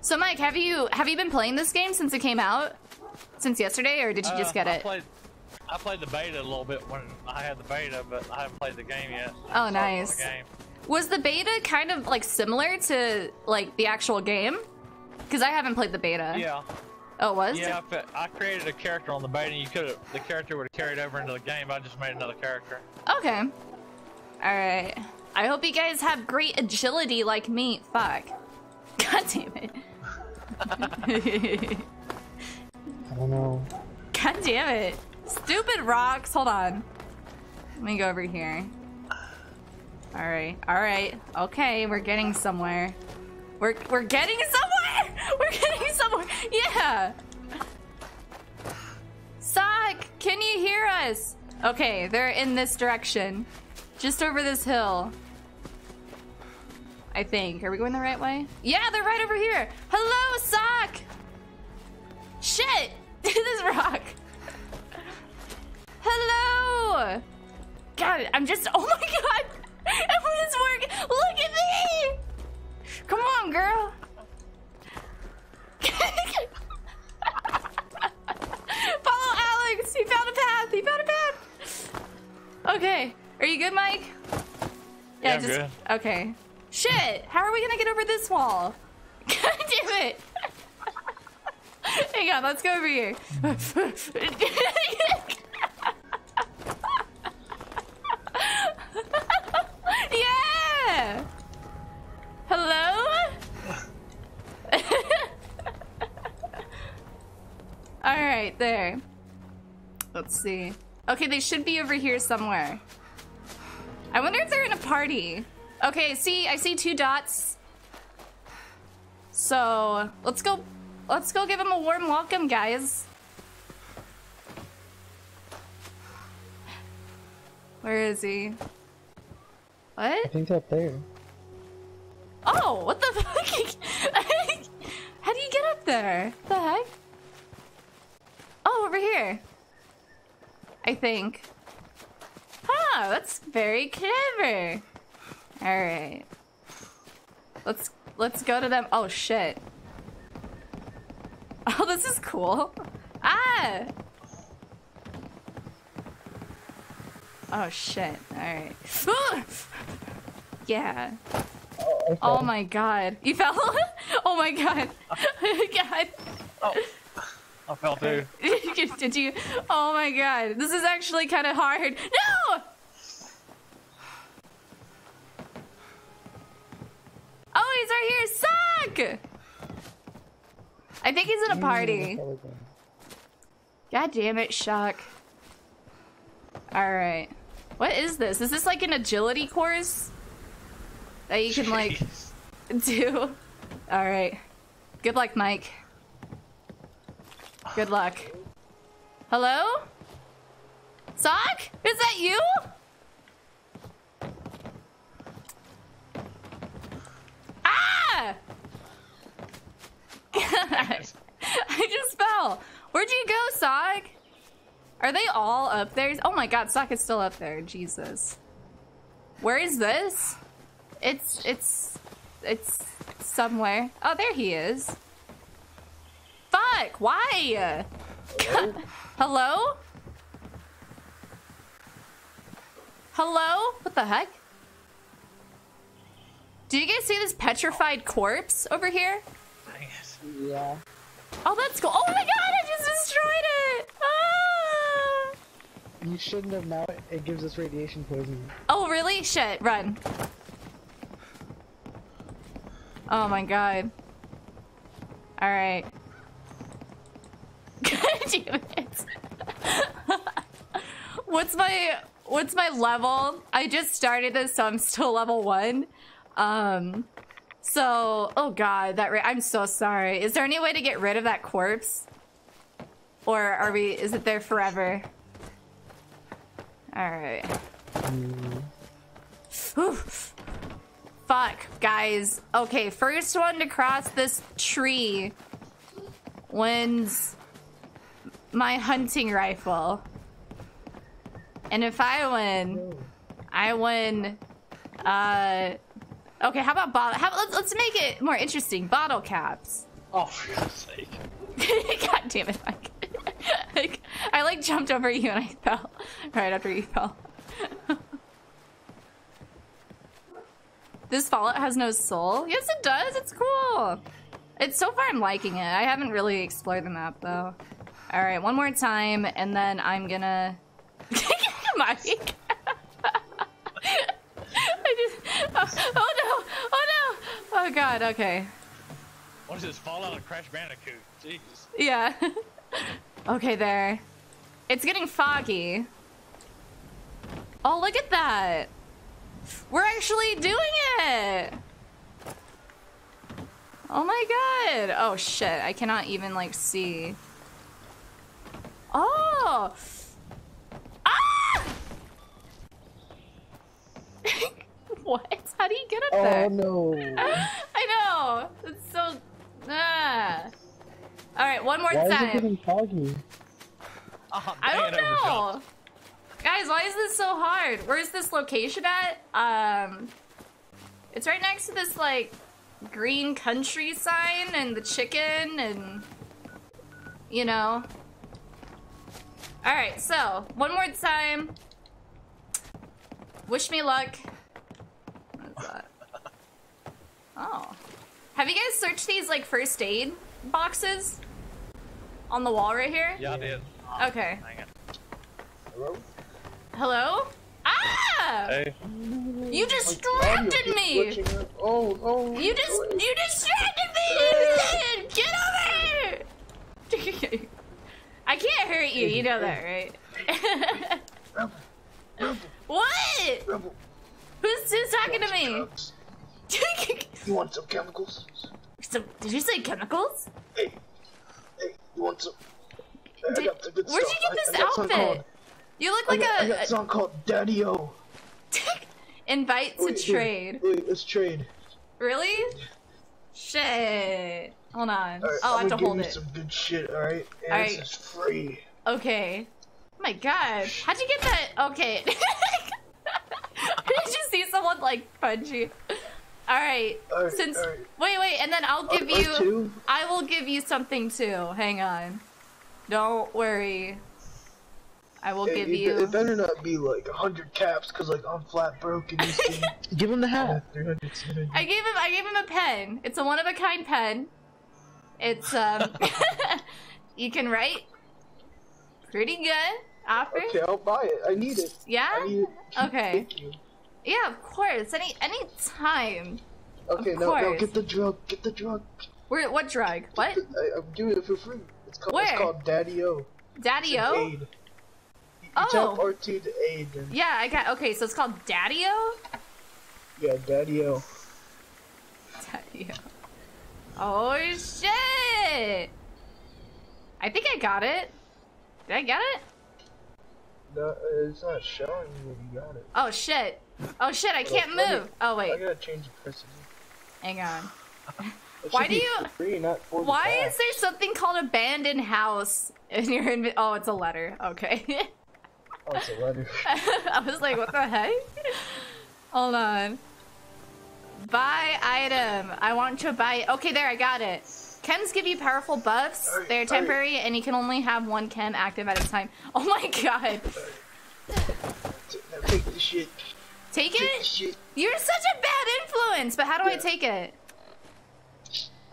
So Mike, have you have you been playing this game since it came out? Since yesterday, or did you just Uh, get I it? Played, I played the beta a little bit when I had the beta, but I haven't played the game yet. Oh, I'm starting on nice. The. Was the beta kind of like similar to like the actual game? Because I haven't played the beta. Yeah, Oh, it was? yeah. I, I created a character on the beta, and you could have the character would have carried over into the game. I just made another character. Okay. Alright. I hope you guys have great agility like me. Fuck. God damn it. I don't know. God damn it. Stupid rocks. Hold on. Let me go over here. Alright. Alright. Okay, we're getting somewhere. We're we're getting somewhere! We're getting somewhere! Yeah! Sock! Can you hear us? Okay, they're in this direction. Just over this hill. I think. Are we going the right way? Yeah, they're right over here. Hello, sock. Shit, this rock. Hello. God, I'm just. Oh my god, everything's working. Look at me. Come on, girl. Follow Alex. He found a path. He found a path. Okay. Are you good, Mike? Yeah, I'm good. Okay. Shit. How are we gonna get over this wall? God damn it. Hang on. Let's go over here. yeah. Hello. All right, there. Let's see. Okay, they should be over here somewhere. I wonder if they're in a party. Okay, see, I see two dots. So let's go. Let's go give him a warm welcome, guys. Where is he? What? I What? think up there. Oh, what the fuck? How do you get up there? The heck? Oh, over here. I think. Oh, that's very clever. All right. Let's let's go to them. Oh shit. Oh, this is cool. Ah. Oh shit. All right. yeah. Okay. Oh my god. You fell? oh my god. god. I fell too. Did you? Oh my god. This is actually kind of hard. No! Oh, he's right here. Suck! I think he's in a party. God damn it, Shock. Alright. What is this? Is this like an agility course? That you can like do? Alright. Good luck, Mike. Good luck. Hello? Sock? Is that you? Ah! I just fell. Where'd you go, Sock? Are they all up there? Oh my god, Sock is still up there. Jesus. Where is this? It's, it's, it's somewhere. Oh, there he is. Fuck, why? Hello? Hello? What the heck? Do you guys see this petrified corpse over here? Yeah. Oh, that's cool. Oh my god, I just destroyed it! Ah! You shouldn't have now. It gives us radiation poisoning. Oh, really? Shit, run. Oh my god. Alright. God damn it. what's my what's my level? I just started this, so I'm still level one. Um so oh god, that I'm so sorry. Is there any way to get rid of that corpse? Or are we is it there forever? Alright. Oof. Fuck, guys. Okay, first one to cross this tree wins my hunting rifle. And if I win, I win. Uh, okay, how about bottle? How, let's let's make it more interesting. Bottle caps. Oh, for God's sake. God damn it, Mike. like, I like jumped over you and I fell right after you fell. this Fallout has no soul? Yes, it does. It's cool. It's so far I'm liking it. I haven't really explored the map though. All right, one more time, and then I'm gonna. Mike. I just. Oh, oh no! Oh no! Oh god. Okay. What is this? Fallout of Crash Bandicoot? Jeez. Yeah. okay, there. It's getting foggy. Oh, look at that. We're actually doing it. Oh my god. Oh shit. I cannot even like see. Oh. Ah! what? How do you get up Oh there? no. I know. It's so. Ah. All right, one more Why is it time. getting foggy? Oh, I don't know. Guys, why is this so hard? Where's this location at? Um, it's right next to this like green country sign and the chicken and you know. All right, so one more time. Wish me luck. What's that? Oh, have you guys searched these like first aid boxes on the wall right here? Yeah, I did. Okay. It. Hello? Hello? Ah! Hey, You distracted me! Oh, oh. You just you distracted me! Get over here! I can't hurt you, you know that, right? Rebel, rebel, what? rebel. Who's who's talking to me? You want some chemicals? so, did you say chemicals? Hey, hey, you want some? I Did- got the good where'd you get this I something outfit? called- You look I like got, I a, got a song called Daddy O. invite to trade. Wait, let's trade. Really? Shit. Hold on. Right, oh, I have to hold it. some good shit, all right? And All this is free. Okay. Oh my god. How'd you get that? Okay. Did you see someone like punch you? Alright. Alright, Since alright. wait, wait, and then I'll give Uh, us you too? I will give you something too. Hang on. Don't worry. I will Hey, give it, you It better not be like a hundred caps, cause like I'm flat broke and you. Give him the hat. I gave him I gave him a pen. It's a one of a kind pen. It's um you can write pretty good. Offer? Okay, I'll buy it. I need it. Yeah? Need it. Okay. Thank you. Yeah, of course. Any any time. Okay, Of now course. get the drug. Get the drug. Where what drug? What? I, I'm doing it for free. It's called, it's Where? called Daddy O. Daddy O? aid. You Oh. tap RT to aid. And, Yeah, I got okay, so it's called Daddy O? yeah, Daddy O. Daddy O. Oh shit! I think I got it. Did I get it? No, it's not showing me you got it. Oh shit. Oh shit, I can't let me- move. Oh I wait, gotta change the person. hang on. Why do you- Free, not 40 Why is there something called abandoned house in your inv- Oh, it's a letter. Okay. Oh, it's a letter. I was like, what the heck? Hold on. Buy item. I want to buy. Okay, there, I got it. Chems give you powerful buffs. They're temporary, and you can only have one chem active at a time. Oh my god. Now take the shit. Take Take it? shit. You're such a bad influence, but how do I take it?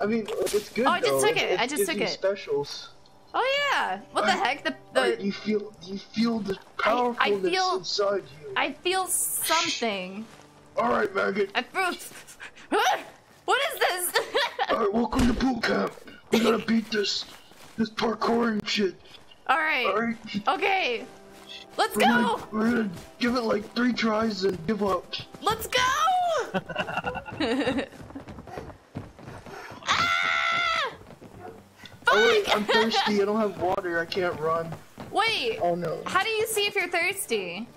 I mean, it's good Oh, I just though. took it. I just took it. Specials. Oh yeah. What the heck? The the you feel you feel the powerfulness feel- inside you. I feel something. All right, maggot. I feel. Ah! What is this? All right, welcome to boot camp. We gotta beat this this parkouring shit. All right. All right, Okay. Let's we're go. gonna, we're gonna give it like three tries and give up. Let's go! ah! Oh wait! I'm thirsty. I don't have water. I can't run. Wait, Oh no. how do you see if you're thirsty?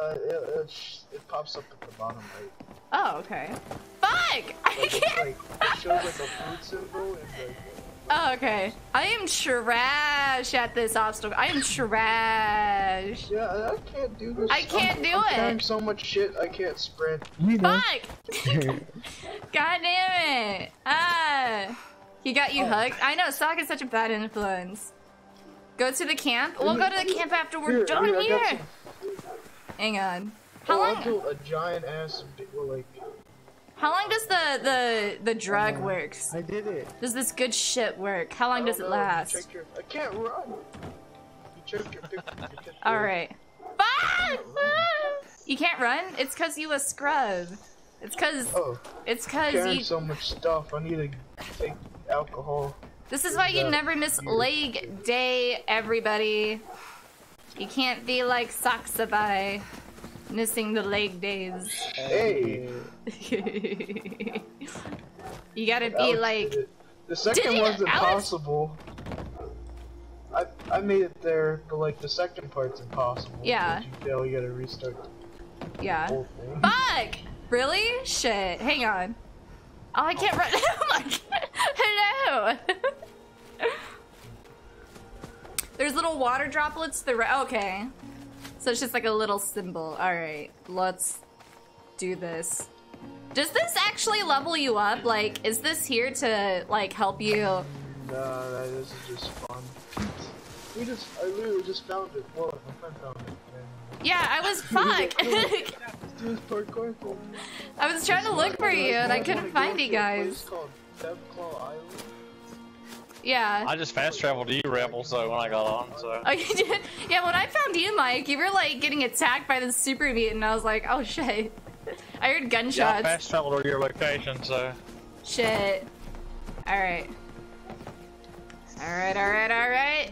Uh, it, it, it pops up at the bottom right. Oh, okay. Fuck! I Like, it, can't. like it shows like a food symbol and like. Oh, okay. I am trash at this obstacle. I am trash. Yeah, I, I can't do this. I can't I'm, do I'm it. carrying so much shit. I can't sprint. Fuck! God damn it! Ah! He got you hooked? I know, Sock is such a bad influence. Go to the camp? We'll go to the camp after we're Here, done here, I here! Got some. Hang on. How Oh, I long built a giant ass, well, like. how long does the the the drug uh, works? I did it. Does this good shit work? How long does it you last? your- I can't run. You your pic- you check your- Alright. Fuck! You can't run? It's cause you a scrub. It's cause Oh, it's cause carrying you so much stuff. I need to take alcohol. This is why you never miss leg day, everybody. You can't be like Saxabai, missing the leg days. Hey, you gotta be Alex like, the second one's Alex? impossible. I I made it there, but like the second part's impossible. Yeah. You fail, you gotta restart. Yeah. whole thing. Fuck! Really? Shit. Hang on. Oh, I can't run. Oh my god. Hello! There's little water droplets to the right. Okay. So it's just like a little symbol. Alright. Let's do this. Does this actually level you up? Like, is this here to, like, help you? This is just fun. We just, I literally just found it. Well, my friend found it. And Yeah, I was fuck. let's do this parkour. I was trying to look for you and I couldn't find you guys. Called Deathclaw Island. Yeah. I just fast traveled to you, Rebel, so when I got on, so. Oh, you did? Yeah, when I found you, Mike, you were like getting attacked by the super mutant, and I was like, oh shit. I heard Yeah, I gunshots. fast traveled to your location, so. Shit. Alright. Alright, alright, alright.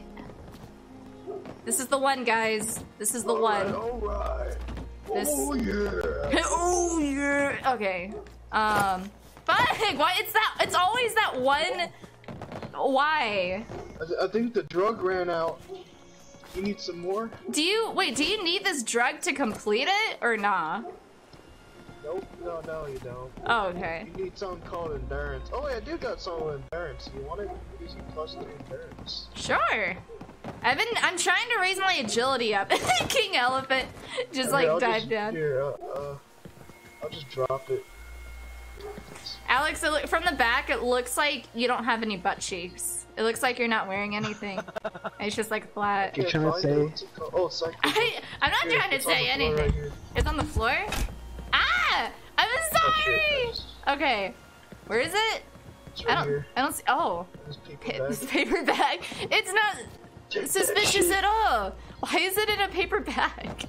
This is the one, guys. This is the one. Alright. This. Oh yeah. oh yeah. Okay. Um. Fuck. Why? It's that. It's always that one. Why? I, th- I think the drug ran out. You need some more? Do you wait? Do you need this drug to complete it or nah? Nope. No, no, you don't. Oh, okay. You need something called endurance. Oh, yeah, I do got something with endurance. You want it? Use some plus three endurance. Sure. I've been. I'm trying to raise my agility up. King Elephant just Okay, like I'll dive just, down. Here, uh, uh, I'll just drop it. Alex, it look, from the back, it looks like you don't have any butt cheeks. It looks like you're not wearing anything. it's just like flat. Can't trying to say- it. What's it called? Oh, cycle. I, I'm not Here, trying to it's say anything. right. It's on the floor. Ah! I'm sorry. I Okay, where is it? It's I don't. here. I don't see. Oh, This paper bag. this paper bag. It's not Take suspicious at all. Why is it in a paper bag?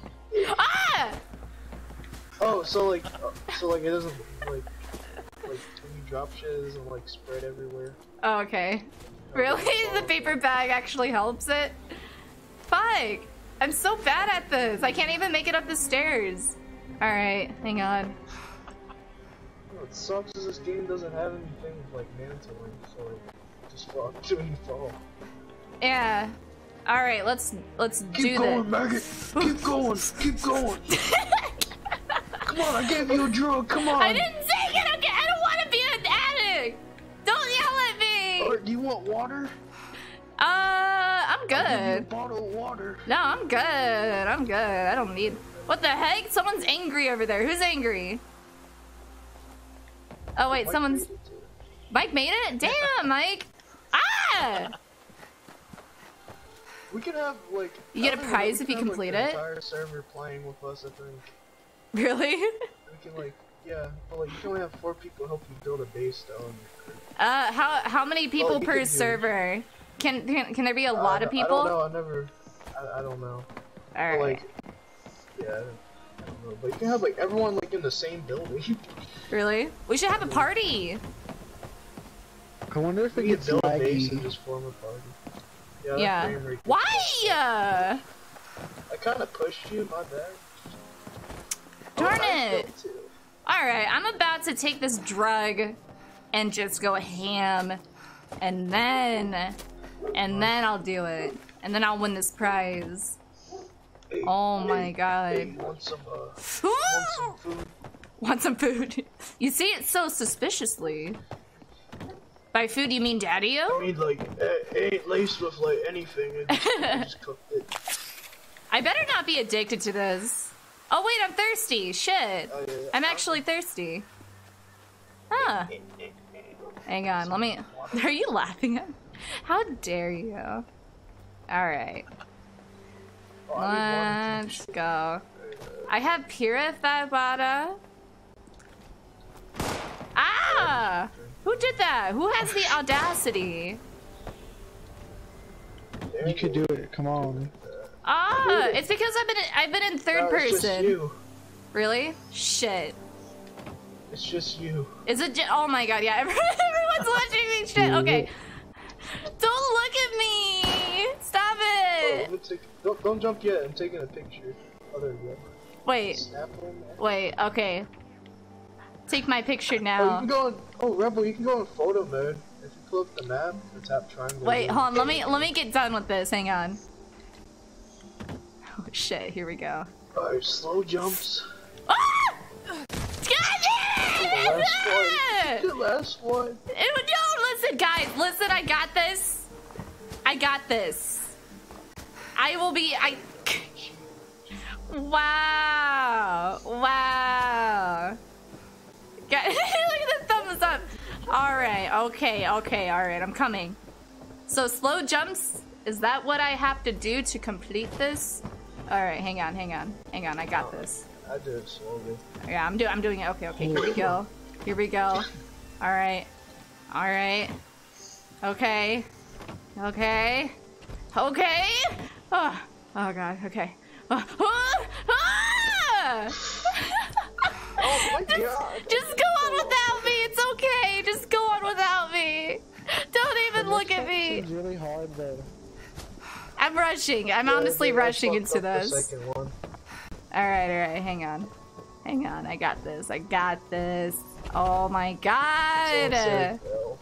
Ah! Oh, so like, so like it doesn't like, like when you drop shit, it doesn't like spread everywhere. Oh, okay. Really? The paper bag actually helps it? Fuck! I'm so bad at this. I can't even make it up the stairs. Alright, hang on. What sucks is this game doesn't have anything like mantling, so like, just fall to when you fall. Yeah. Alright, let's let's do Keep going, this. maggot. Keep going. Keep going. Come on, I gave you a drug. Come on. I didn't take it, okay? I don't want to be an addict! Don't yell at me! Or do you want water? Uh, I'm I'll give you a good. bottle of water. No, I'm good. I'm good. I don't need. What the heck? Someone's angry over there. Who's angry? Oh wait, Mike someone's. made. Mike made it? Damn, Mike! Ah! We can have like. You get a prize if you have, complete like, it? Entire server playing with us. I think Really? we can like. Yeah, but like you can only have four people help you build a base though. And- Uh, how how many people Oh, per could server? Can, can can there be a I lot of don't- I people? don't know. I never. I, I don't know. All But, right. like. Yeah. I don't, know. But you can have like everyone like in the same building. Really? We should have a party. I wonder if it we can gets build a base and just form a party. Yeah. that Yeah. frame Why? Uh, I kind of pushed you. My bad. darn Oh, it! All right, I'm about to take this drug and just go ham, and then and then I'll do it, and then I'll win this prize. Hey, Oh my god. Hey, want some, uh, want some food? Want some food? You see it so suspiciously. By food, you mean daddy-o? mean, like, it, ain't laced with, like, anything. Just, I just it. I better not be addicted to this. Oh wait, I'm thirsty. Shit. Oh, yeah, yeah. I'm actually thirsty. Huh. Hang on, let me. Are you laughing at? How dare you? All right, I need one. let's go. I have purified water. Ah! Who did that? Who has the audacity? You could do it. Come on. Ah! It's because I've been I've been in third No, person. Really? Shit. It's just you. Is it? J- oh my god! Yeah, everyone's watching me. Shit. Okay. Don't look at me. Stop Oh, it. let me take, don't, don't jump yet. I'm taking a picture. Oh, Other than that. Wait. Snap Wait. Okay. Take my picture Oh, you now. can go in, oh, Rebel, you can go in photo mode. If you pull up the map and tap triangle. Wait. then- Hold on. Let me let me get done with this. Hang on. Oh shit. Here we go. Alright, slow jumps. Ah! The last one. It- No, listen, guys. Listen, I got this. I got this. I will be. I. Wow. Wow. Got- Look at the thumbs up. All right. Okay. Okay. All right. I'm coming. So slow jumps. Is that what I have to do to complete this? All right. Hang on. Hang on. Hang on. I got this. I do it slowly. Yeah, I'm doing. I'm doing it. Okay, okay. Here we go. Here we go. All right. All right. Okay. Okay. Okay. Oh, oh God. Okay. Oh, ah! Ah! Oh my just, god. just go on without me. It's okay. Just go on without me. Don't even look at me. It's really hard though. I'm rushing. I'm honestly Yeah, I rushing into this. Second one. All right, all right, hang on. Hang on, I got this. I got this. Oh my god. Someone said L.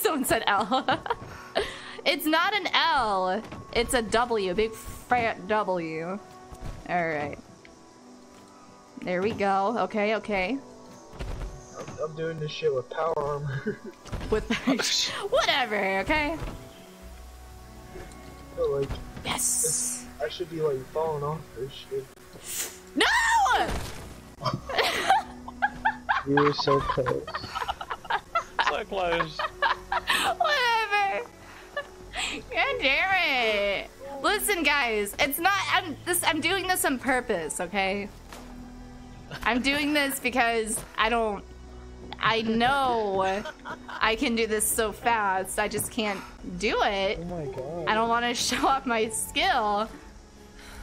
Someone said L. it's not an L. It's a W, big fat W. All right. There we go. Okay, okay. I'm, I'm doing this shit with power armor. With oh, whatever, okay? but like, Yes. I should be like falling off this shit. No! You were so close. So close. Whatever. God damn it. Listen, guys, it's not. I'm this. I'm doing this on purpose. Okay. I'm doing this because I don't. I know I can do this so fast. I just can't do it. Oh my god. I don't want to show off my skill. All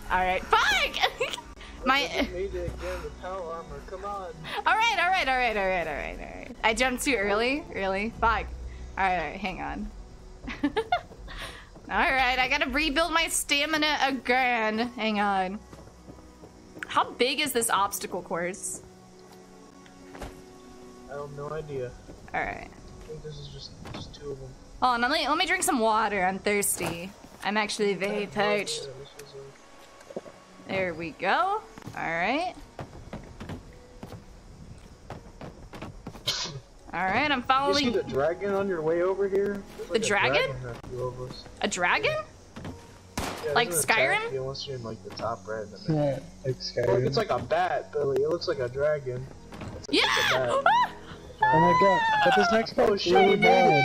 right, fuck. my. Made it again with power armor. Come on. All right, all right, all right, all right, all right, all right. I jumped too early. Really? Fuck. All right, all right hang on. all right, I gotta rebuild my stamina again. Hang on. How big is this obstacle course? I have no idea. All right. I think this is just just two of them. Hold on, let me let me drink some water. I'm thirsty. I'm actually very parched. Yeah, this was a- There we go. All right. All right, I'm following. You see the dragon on your way over here? There's The like a dragon? that flew over us. a dragon. Yeah, Like there's an attack Skyrim? field Unless you're in like the top right. in the Yeah, middle. like Look, Skyrim. it's like a bat, Billy. It looks like a dragon. Yeah. bad. Oh my god, but this next Oh, part's shit, really bad.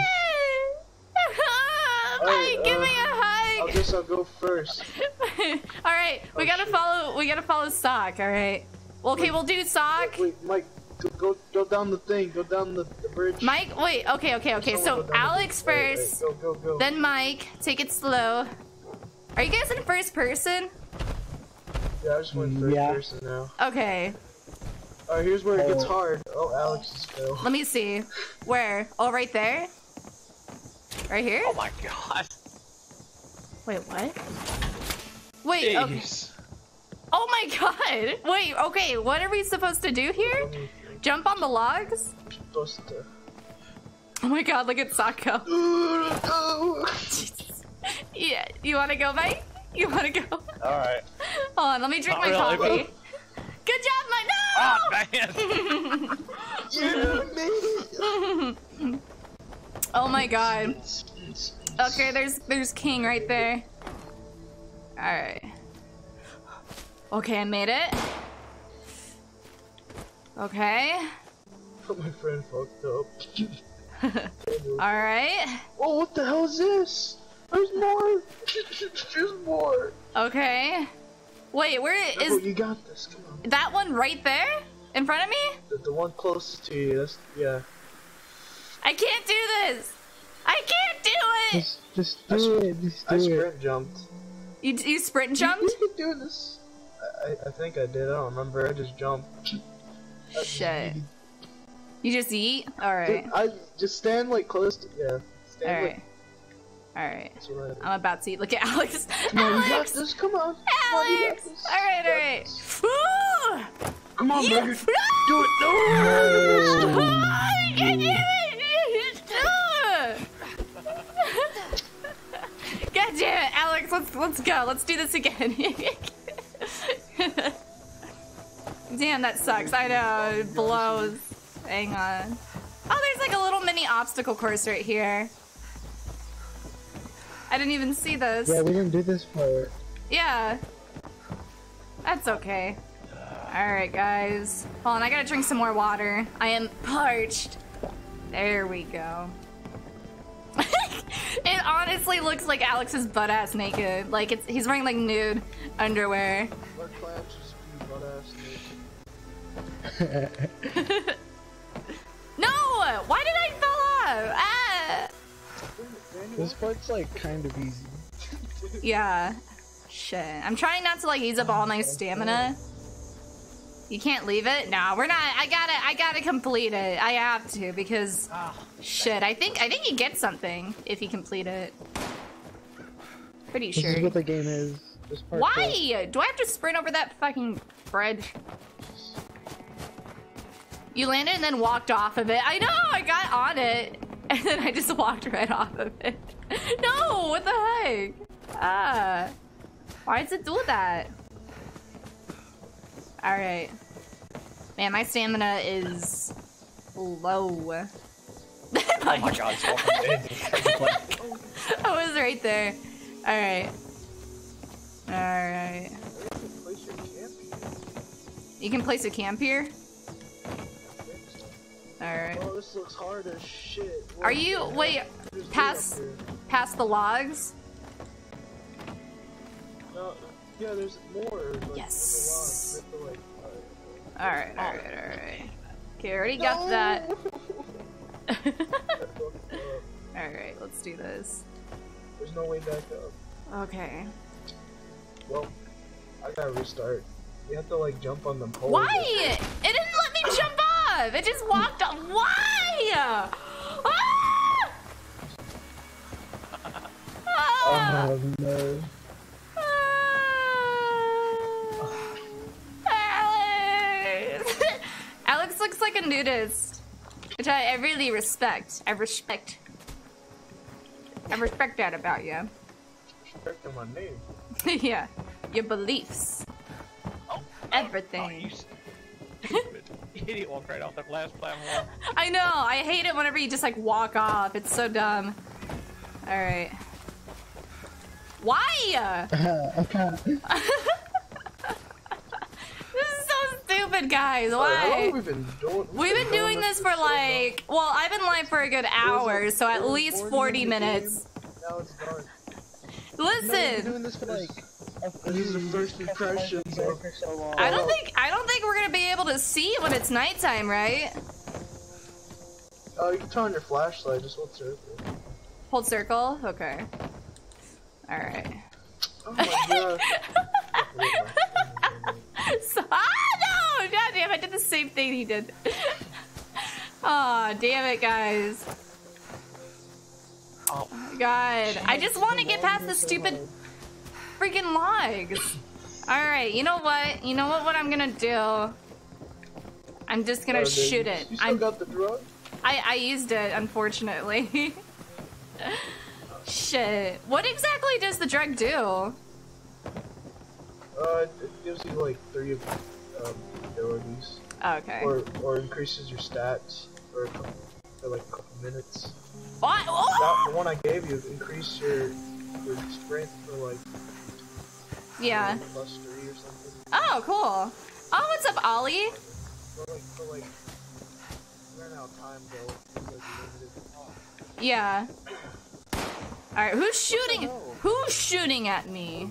Mike, give uh, me a I hug. I guess I'll go first. all right, we Oh, gotta shit. follow. We gotta follow Sock. All right. Well, okay, we'll do Sock. Wait, Mike, go, go, go down the thing. Go down the, the bridge. Mike, wait. Okay, okay, okay. So go the- Alex wait, wait, first, Go, go, go. then Mike. Take it slow. Are you guys in first person? Yeah, I just went third Yeah. person now. Okay. Alright, here's where it gets Oh. hard. Oh, Alex is fail. Let me see. Where? Oh, right there. Right here. Oh my god. Wait, what? Wait. Okay. Oh my god. Wait. Okay. What are we supposed to do here? Jump on the logs? Oh my god, look at Sako. Oh, Jesus. Yeah, you wanna go, Mike? You wanna go? Alright. Hold on, let me drink Not my really, coffee. Good job, my Oh no! man. oh my god. Okay, there's there's King right there. Alright. Okay, I made it. Okay. my friend fucked up. Alright. Oh, what the hell is this? There's more. There's more. Okay. Wait, where is- oh, you got this. Come on. that one right there? In front of me? The, the one closest to you. That's yeah. I can't do this! I can't do it! Just, just do it. Just I do it. sprint jumped. You, you sprint jumped? You do this. I, I, think I did. I don't remember. I just jumped. I Shit. You just eat? Alright. I just stand like close to yeah. Stand like. Alright. That's I did. I'm about to eat. Look at Alex. Come on, you got Alex! this. Come on. Come on, Alex! all right, all right. Woo! Come on, Yeah. baby. Do it. No. I can't do it! God damn it, Alex, let's let's go. Let's do this again. damn, that sucks. I know, it blows. Hang on. Oh, there's like a little mini obstacle course right here. I didn't even see this. Yeah, we didn't do this part. Yeah. That's okay. Alright, guys. Hold on, I gotta drink some more water. I am parched. There we go. it honestly looks like Alex's butt ass naked. Like it's he's wearing like nude underwear. Our class just be butt ass naked. No! Why did I fall off? Ah! This part's like kind of easy. Yeah. Shit. I'm trying not to like use up all my stamina. You can't leave it? No, we're not. I gotta. I gotta complete it. I have to because. Shit. I think. I think he gets something if he complete it. Pretty This is sure. what the game is. Why? Do I have to sprint over that fucking bridge? You landed and then walked off of it. I know. I got on it and then I just walked right off of it. No. What the heck? Ah. Why does it do that? All right. Man, my stamina is low. Oh my god, it's I was right there. All right. All right. Place your camp here. You can place a camp here. All right. Oh, this looks hard as shit. What Are you wait There's wood past past the logs? No, yeah, there's more. Like, Yes. there's a lot. We have to, like, All right, all right, all right. Okay, already got that. uh, All right, let's do this. There's no way back up. Okay. Well, I gotta restart. You have to like jump on the pole. Why? It didn't let me jump off. It just walked off. Why? Ah! Ah! Oh no. Alex! Alex looks like a nudist, which I, I really respect. I respect. I respect that about you. Respecting my name. yeah, your beliefs, Oh, everything. Oh, you stupid idiot walked right off that last platform. I know. I hate it whenever you just like walk off. It's so dumb. All right. Why? This is so stupid, guys. How long have Why? we been doing? We've been doing this for like, well, I've been live for a good hour, so at least 40 minutes. Now it's been Listen, doing this for like. a These are first weeks, impressions so long. I don't think I don't think we're gonna be able to see when it's nighttime, right? Oh, you can turn on your flashlight. Just hold circle. Hold circle. Okay. All right. Oh my god. same thing he did. Aw, damn it, guys. Oh, God, I just want to get past the stupid freaking logs. All right, you know what? You know what? What I'm gonna do? I'm just gonna Oh, shoot it. You still I'm, got the drug? I I used it, unfortunately. Shit. What exactly does the drug do? Uh, it, it gives you like three um, abilities, Oh, okay. or or increases your stats for a couple, for like a couple minutes. What? That, Oh! the one I gave you increased your your strength for like Yeah. plus three or something. Oh, cool. Oh, what's up, Ollie? For like for like ran out of time though. Yeah. All right, who's shooting? Who's shooting at me?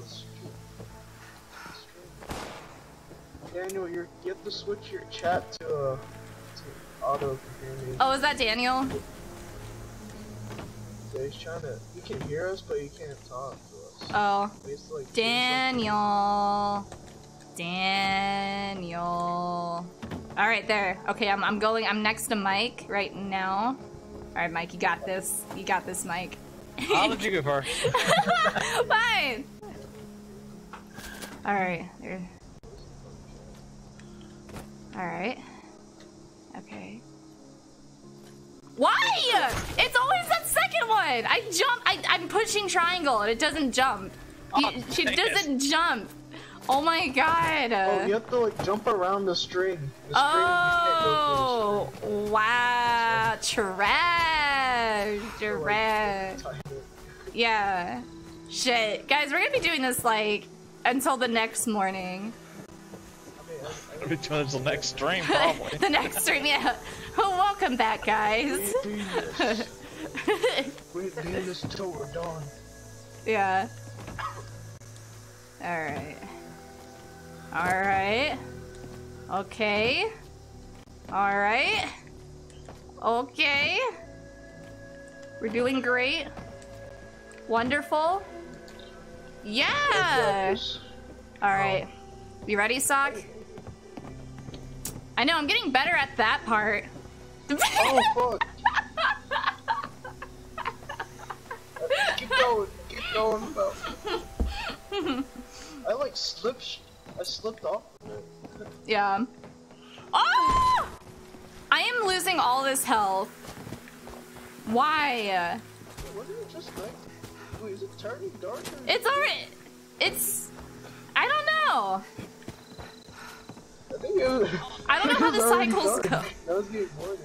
Daniel, you're, you have to switch your chat to uh to auto companion. Oh, is that Daniel? Yeah, he's trying to. He can hear us, but he can't talk to us. Oh, He to, like, Daniel. Daniel. All right, there. Okay, I'm, I'm going. I'm next to Mike right now. All right, Mike, you got this. You got this, Mike. I'll let you go first. Fine. All right. There. All right. Okay. Why? It's always that second one. I jump. I, I'm pushing triangle and it doesn't jump. You- Oh, she doesn't jump. Oh my god. Oh, you have to like jump around the string. The string you Oh, wow. Trash. Oh, Trash. through the string. Yeah. Shit. Guys, we're gonna be doing this like until the next morning. We'll be doing this the next stream, probably. the next stream, yeah. Oh, welcome back, guys. We're doing this till we're done. yeah. Alright. Alright. Okay. Alright. Okay. We're doing great. Wonderful. Yeah! Alright. Um, you ready, Sock? I know, I'm getting better at that part. Oh fuck! keep going, keep going, bro. I like slipped, I slipped off. Yeah. Oh! I am losing all this health. Why? Wasn't it just like, wait, is it turning darker? It's already. It's. I don't know. I think it was. I don't know how the cycles go. That was morning.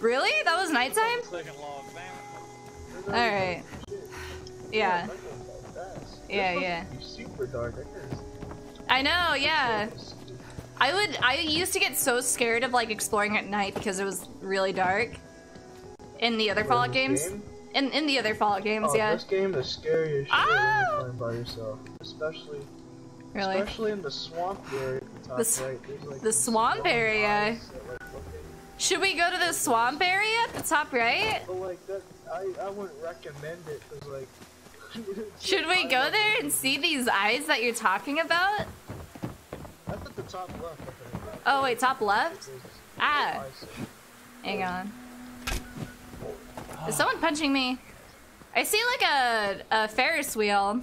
Really? That was nighttime? Alright. Yeah. Yeah, yeah. Super dark. I know, yeah. I would. I used to get so scared of like exploring at night because it was really dark. In the other Oh, Fallout games. game? In in the other Fallout oh, games, Oh, yeah. This game is scary as shit when oh! playing by yourself. Especially, Really. especially in the swamp area at the The swamp area. eyes that, like, look at you. Should we go to the swamp area at the top right? But like that, I, I wouldn't recommend it because like. Should we go there and see these eyes that you're talking about? That's at the top left. Oh wait, top left? Ah, hang on. Is someone punching me? I see like a, a Ferris wheel.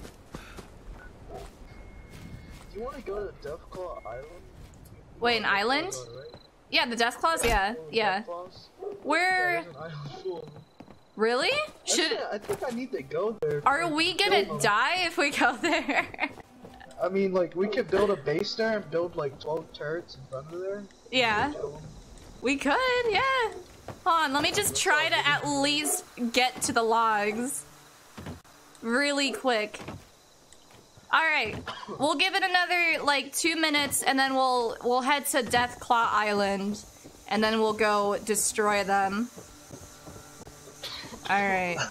You want to go to Deathclaw Island? Wait, an island? Oh, yeah, the Death Claws. Yeah, oh, yeah. Where? There's an island full of them. Really? Should? Actually, I think I need to go there. Are we gonna them. die if we go there? I mean, like, we could build a base there and build like 12 turrets in front of there. yeah, we could. Yeah. Hold on, let me just try to at least get to the logs. Really quick. Alright. We'll give it another like two minutes and then we'll we'll head to Deathclaw Island and then we'll go destroy them. Alright.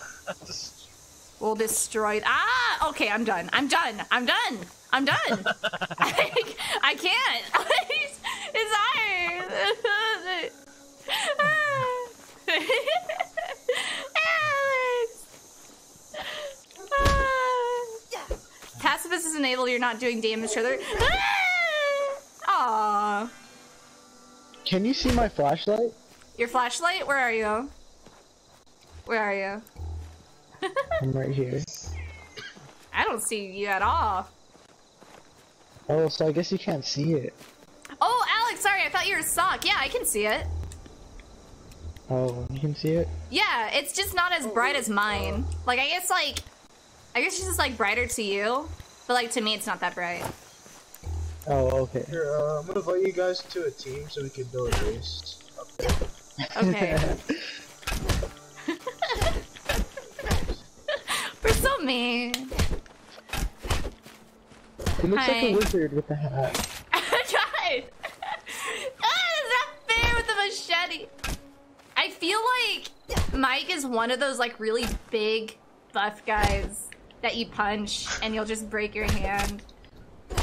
We'll destroy Ah okay, I'm done. I'm done. I'm done. I'm done. I, I can't. it's hard. Alex! Ah. Pacifist is enabled, you're not doing damage to other. Ah! Aww. Can you see my flashlight? Your flashlight? Where are you? Where are you? I'm right here. I don't see you at all. Oh, so I guess you can't see it. Oh, Alex, sorry, I thought you were a sock. Yeah, I can see it. Oh, you can see it? Yeah, it's just not as bright as mine. Like, I guess, like, I guess it's just, like, brighter to you. But, like, to me, it's not that bright. Oh, okay. Here, uh, I'm gonna invite you guys to a team so we can build a base. Okay. We're so mean. He looks like a wizard with a hat. Guys! Ah, it's not fair with the machete. I feel like Mike is one of those like really big buff guys that you punch and you'll just break your hand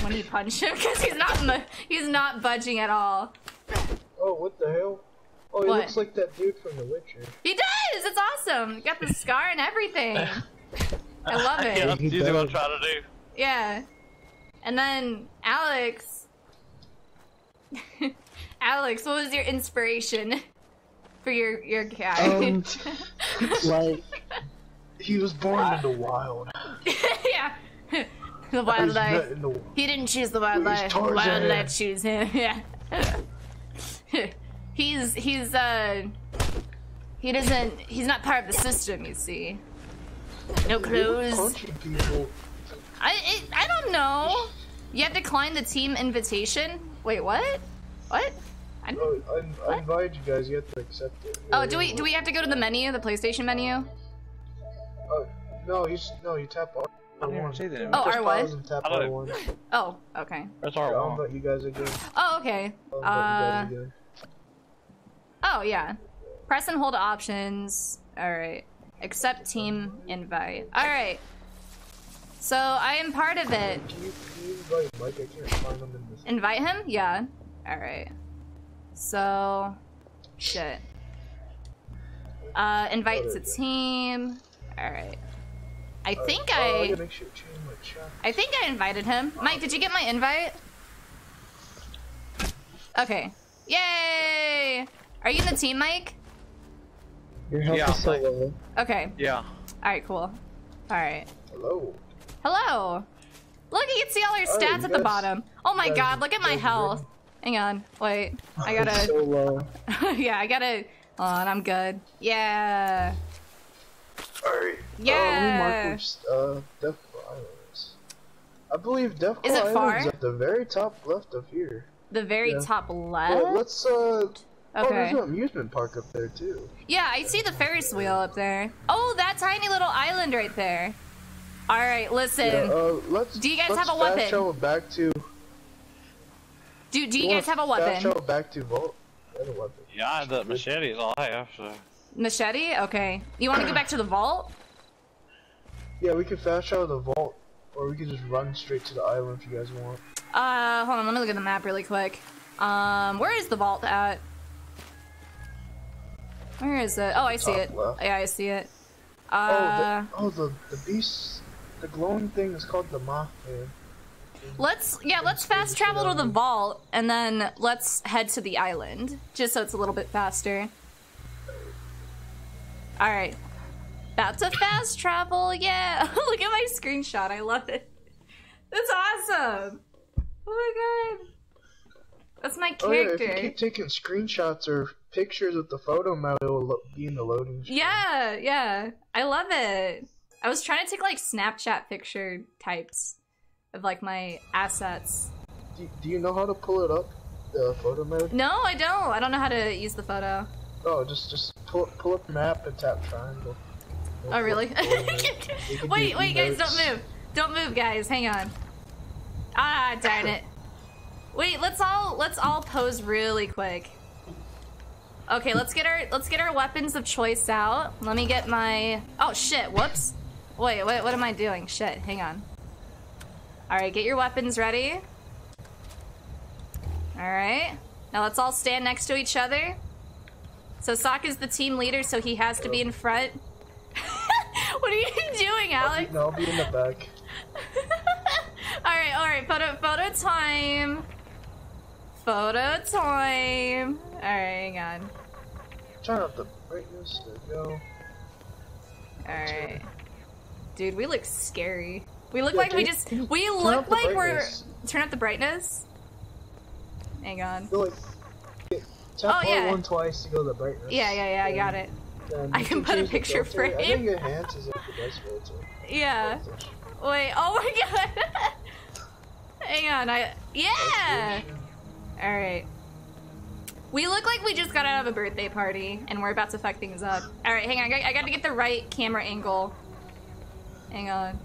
when you punch him because he's not he's not budging at all. Oh, what the hell? Oh, he What? looks like that dude from The Witcher. He does. It's awesome. Got the scar and everything. I love it. yeah, that's He usually what I does. try to do. Yeah. And then Alex. Alex, what was your inspiration for your your guy? Um, like, He was born in the wild. yeah. the wildlife. the He didn't choose the wildlife. The Tarzan. wildlife choose him. Yeah. he's he's uh he doesn't he's not part of the system, you see. No clothes. I it, I don't know. You have to decline the team invitation? Wait, what? What? I, Oh, I, I invited you guys. You have to accept it. oh, do we do we have to go to the menu, the PlayStation menu? Oh, no, you no, you tap R. I didn't even see that. Oh, Press R1? tap R1. Oh, okay. That's I'll R1. invite you guys again. Oh, okay. Uh, you guys again. oh yeah. Press and hold options. All right. Accept team invite. All right. So I am part of it. Can you, can you invite Mike? I can't find him in this. Invite him? Yeah. All right. So, shit. Uh, invite to team. All right. I think Uh, I I, gotta make sure to my. I think I invited him. Mike, did you get my invite? Okay. Yay! Are you in the team, Mike? Your health Yeah, is so low. Okay. Yeah. All right. Cool. All right. Hello. Hello. Look, you can see all your Oh, stats you at the bottom. Oh my you god, look at my you guys health. Hang on. Wait. I gotta. so low. yeah, I gotta. Hold on, I'm good. Yeah. Alright. Yeah. Uh, we mark uh, Deathclaw Island. I believe Deathclaw Is it Island far? is at the very top left of here. The very Yeah. top But left. let's, uh... Okay. Oh, there's an amusement park up there, too. Yeah, I see the Ferris wheel up there. Oh, that tiny little island right there. All right, listen. Yeah, uh, let's, Do you guys let's have a fast weapon? travel back to... do do you guys have a Fast weapon? travel back to Vault. I have a weapon. Yeah, the machete is all I have, so. Machete? Okay. You want to go back to the vault? Yeah, we could fast travel to the Vault, or we could just run straight to the island if you guys want. Uh, hold on. Let me look at the map really quick. Um, where is the vault at? Where is it? Oh, I see it. left. Yeah, I see it. oh, Uh, the, oh, the, the beast... The glowing thing is called the Mothman. let's yeah, let's fast travel to the vault and then let's head to the island, just so it's a little bit faster. All right, about to fast travel. Yeah, look at my screenshot. I love it. That's awesome. Oh my god, that's my character. Oh yeah, if you keep taking screenshots or pictures with the photo mode, it will be in the loading screen. Yeah, yeah. I love it. I was trying to take like Snapchat picture types of like my assets. Do, do you know how to pull it up, the photo mode? No, I don't. I don't know how to use the photo. Oh, just just pull pull up map and tap triangle. Oh, really? Wait, wait, guys, don't move. Don't move, guys. Hang on. Ah, darn it. Wait, let's all let's all pose really quick. Okay, let's get our let's get our weapons of choice out. Let me get my Oh shit, whoops. Wait, wait, what am I doing? Shit, hang on. Alright, get your weapons ready. Alright. Now let's all stand next to each other. So Sock is the team leader, so he has to be in front. what are you doing, Alex? No, I'll be in the back. Alright, alright, photo photo time. Photo time. Alright, hang on. Turn up the brightness. There we go. Alright. Dude, we look scary. We look Yeah, like we just we look like we're turn up the brightness. Hang on. Tap Oh, yeah. R1 twice to go to the brightness. Yeah, yeah, yeah, I got it. I can put a picture filter. I frame. think enhance is like the best filter. Yeah. Wait, oh my god. Hang on, I yeah. Alright. We look like we just got out of a birthday party and we're about to fuck things up. Alright, hang on, I got, I got to get the right camera angle. Hang on.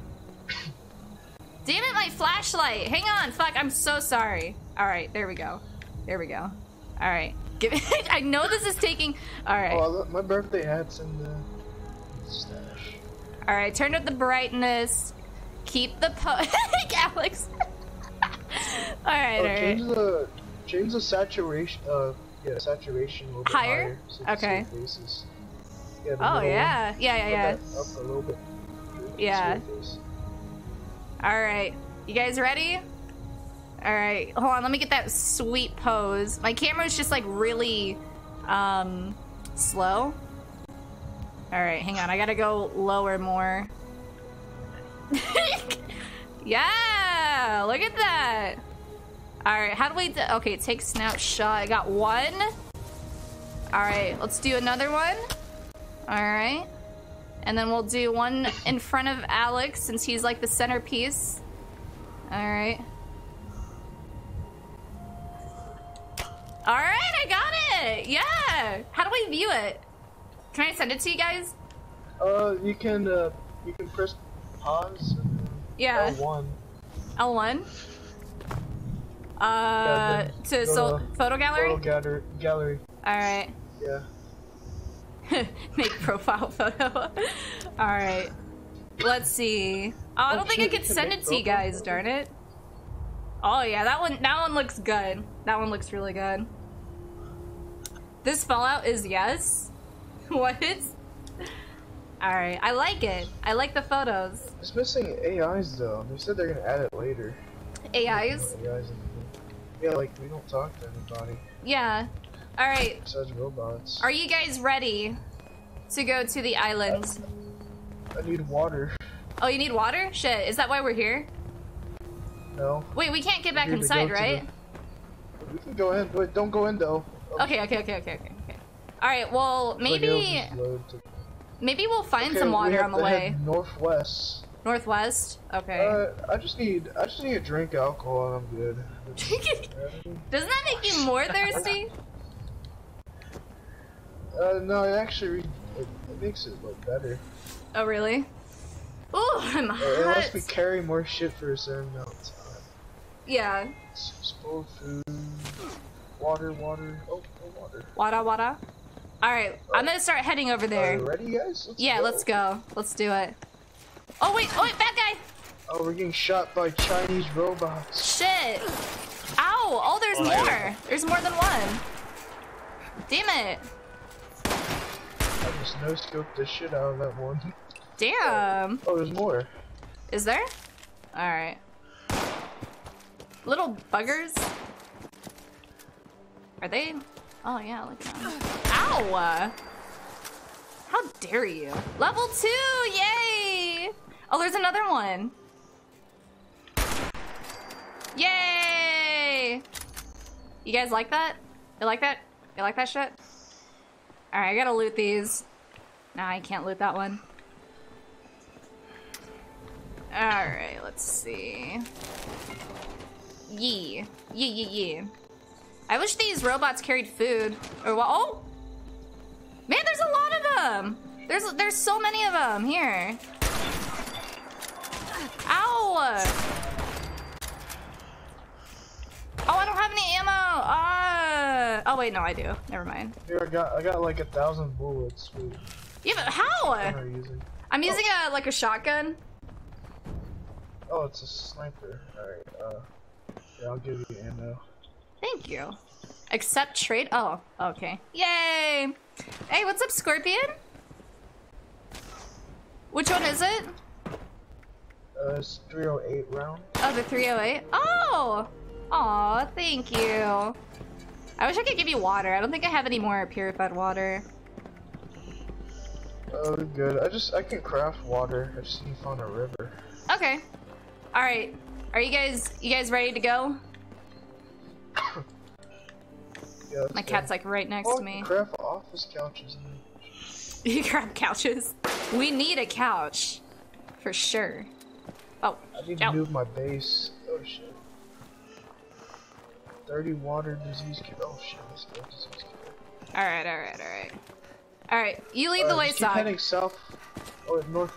Damn it, my flashlight! Hang on, fuck, I'm so sorry. Alright, there we go. There we go. Alright. Give I know this is taking alright. Oh, my birthday hat's in the stash. Alright, turn up the brightness. Keep the po Alex. alright, Oh, alright. change the change the saturation. Uh, yeah, saturation a little bit Higher? higher. so you can see Okay. faces. Yeah, Oh yeah. Yeah, yeah, Put yeah. Up a little bit. so you can see Yeah. Alright. You guys ready? Alright. Hold on, let me get that sweet pose. My camera's just like really um slow. Alright, hang on. I gotta go lower more. yeah! Look at that! Alright, how do we do okay, take snapshot. I got one. Alright, let's do another one. Alright. And then we'll do one in front of Alex since he's like the centerpiece. Alright. All right, I got it. Yeah. How do I view it? Can I send it to you guys? Uh, you can uh, you can press pause. Yeah. L1. L1. Uh, Yeah, to so photo gallery. Photo gallery. Gallery. All right. Yeah. Make profile photo. All right. Let's see. Oh, I Oh, don't think I could can send it to you guys. Darn it. Oh yeah, that one. That one looks good. That one looks really good. This Fallout is yes. what? Alright, I like it. I like the photos. It's missing AIs though. They said they're gonna add it later. AIs. AIs yeah, like we don't talk to anybody Yeah. All right. besides robots. Are you guys ready to go to the island? I need water. Oh, you need water? Shit. Is that why we're here? No. Wait, we can't get back inside, go to right? We can go in, but don't go in though. Okay, okay, okay, okay, okay, okay. All right. Well, maybe just load to- maybe we'll find Okay, some we water have on the to way. head northwest. Northwest. Okay. Uh, I just need I just need to drink alcohol and I'm good. Doesn't that make you more thirsty? Uh, no, it actually it, it makes it look better. Oh, really? Oh, I'm Uh, it hot. lets me carry more shit for a certain amount of time. Yeah. S- Spoiled food, water, water. Oh, oh water. Wada wada. All right. I'm gonna start heading over Are there. you ready, guys? Let's yeah. go. Let's go. Let's do it. Oh wait. Oh wait. Bad guy. Oh, we're getting shot by Chinese robots. Shit! Ow! Oh, there's more! There's more than one! Damn it! I just no scoped the shit out of that one. Damn! Oh, there's more. Is there? Alright. Little buggers? Are they? Oh, yeah, look at them. Ow! How dare you? Level 2! Yay! Oh, there's another one! Yay! You guys like that? You like that? You like that shit? Alright, I gotta loot these. Nah, I can't loot that one. Alright, let's see. Yee. Yee, yee, yee. I wish these robots carried food. Or what? Oh! Man, there's a lot of them! There's, there's so many of them. Here. Ow! Oh, I don't have any ammo! Ah! Oh, wait, no, I do. Never mind. Here, I got I got like a thousand bullets. Sweet. Yeah, but how? What am I using? I'm using a, like, a shotgun. Oh, it's a sniper. Alright, uh, I'll give you ammo. Thank you. Accept trade. Oh, okay. Yay! Hey, what's up, Scorpion? Which one is it? Uh, it's 308 round. Oh, the 308. Oh! Aw, thank you. I wish I could give you water. I don't think I have any more purified water. Oh, good. I just I can craft water. I just need to find a river. Okay. All right. Are you guys you guys ready to go? Yeah, My cat's like right next oh, to me. craft office couches. You grab couches. We need a couch. For sure. Oh. I need to move my base. Oh shit. 30 water disease cure. Oh shit, let's disease cure. Alright, alright, alright. Alright, you lead Uh, the way, keep heading south. Oh, north.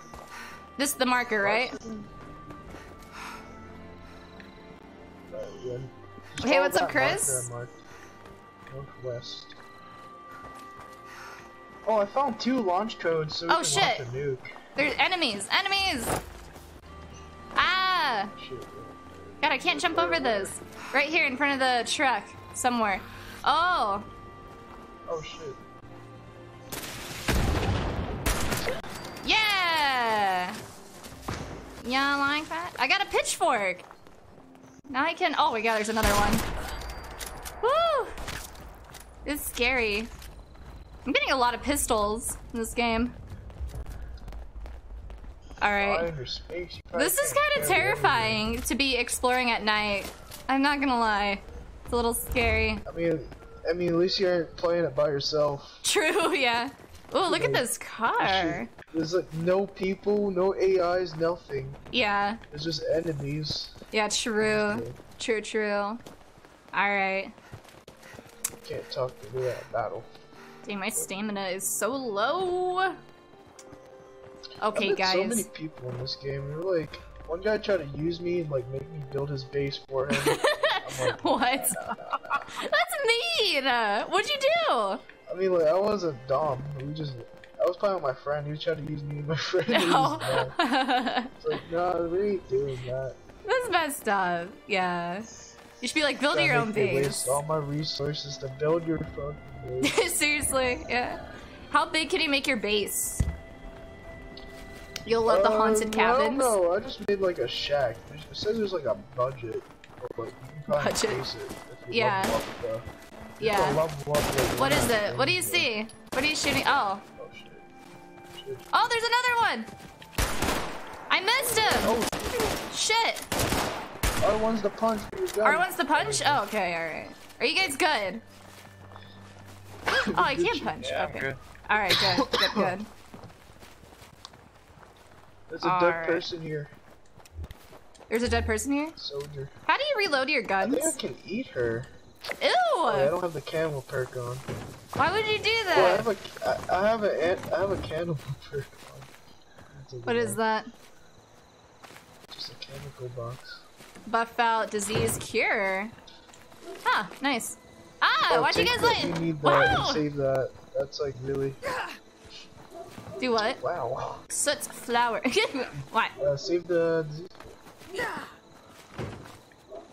This is the marker, right? Yeah. Just Hey, what's up, Chris? I marked. Northwest. Oh, I found two launch codes so we Oh, can shit. launch a nuke. There's enemies! Enemies! Ah! Shit. God, I can't jump over this. Right here in front of the truck. Somewhere. Oh! Oh shit. Yeah! Yeah, like that? I got a pitchfork! Now I can- oh my god, there's another one. Woo! It's scary. I'm getting a lot of pistols in this game. Alright. Flying or space, you probably This is kind of terrifying to be exploring at night. I'm not gonna lie. It's a little scary. I mean, I mean, at least you aren't playing it by yourself. True, yeah. Oh, look at this car. There's like no people, no AIs, nothing. Yeah, There's just enemies. Yeah, true. True, true. Alright. can't talk to me at battle. Dang, my stamina is so low. Okay, I met guys. so many people in this game. They're like, one guy tried to use me and like make me build his base for him. I'm like, What? That's mean. What'd you do? I mean, like, I wasn't dumb. We just, I was playing with my friend. He was trying to use me and my friend. He No. It's like, no, we ain't doing that. That's messed up. Yeah. You should be like, build your own base. Waste all my resources to build your fucking base. Seriously, yeah. How big can you make your base? You'll love the haunted Um, I cabins. know. I just made like a shack. There's- It says there's like a budget. But like, you can Budget. base it Yeah. level up Yeah. can level like, What is it? What do you see? What are you shooting? Oh. Oh shit. Shit. Oh, there's another one! I missed him! Oh, Shit! R1's the punch. for your gun. R1's the punch? Oh, okay, alright. Are you guys good? Oh, I can't punch. Yeah, okay. Alright, good, good, good. There's a dead Alright. person here. There's a dead person here? Soldier. How do you reload your I guns? think I can eat her. Ew! Oh, I don't have the cannibal perk on. Why would you do Well, I that? have a, I, I have a, an- I have a cannibal perk on. What is that? Chemical box. Buffout disease cure. Huh, nice. Ah, Oh, why'd you guys that. like. You need that Wow! save that. That's like really. Do what? Wow. Soot flower. what? Uh, save the. disease.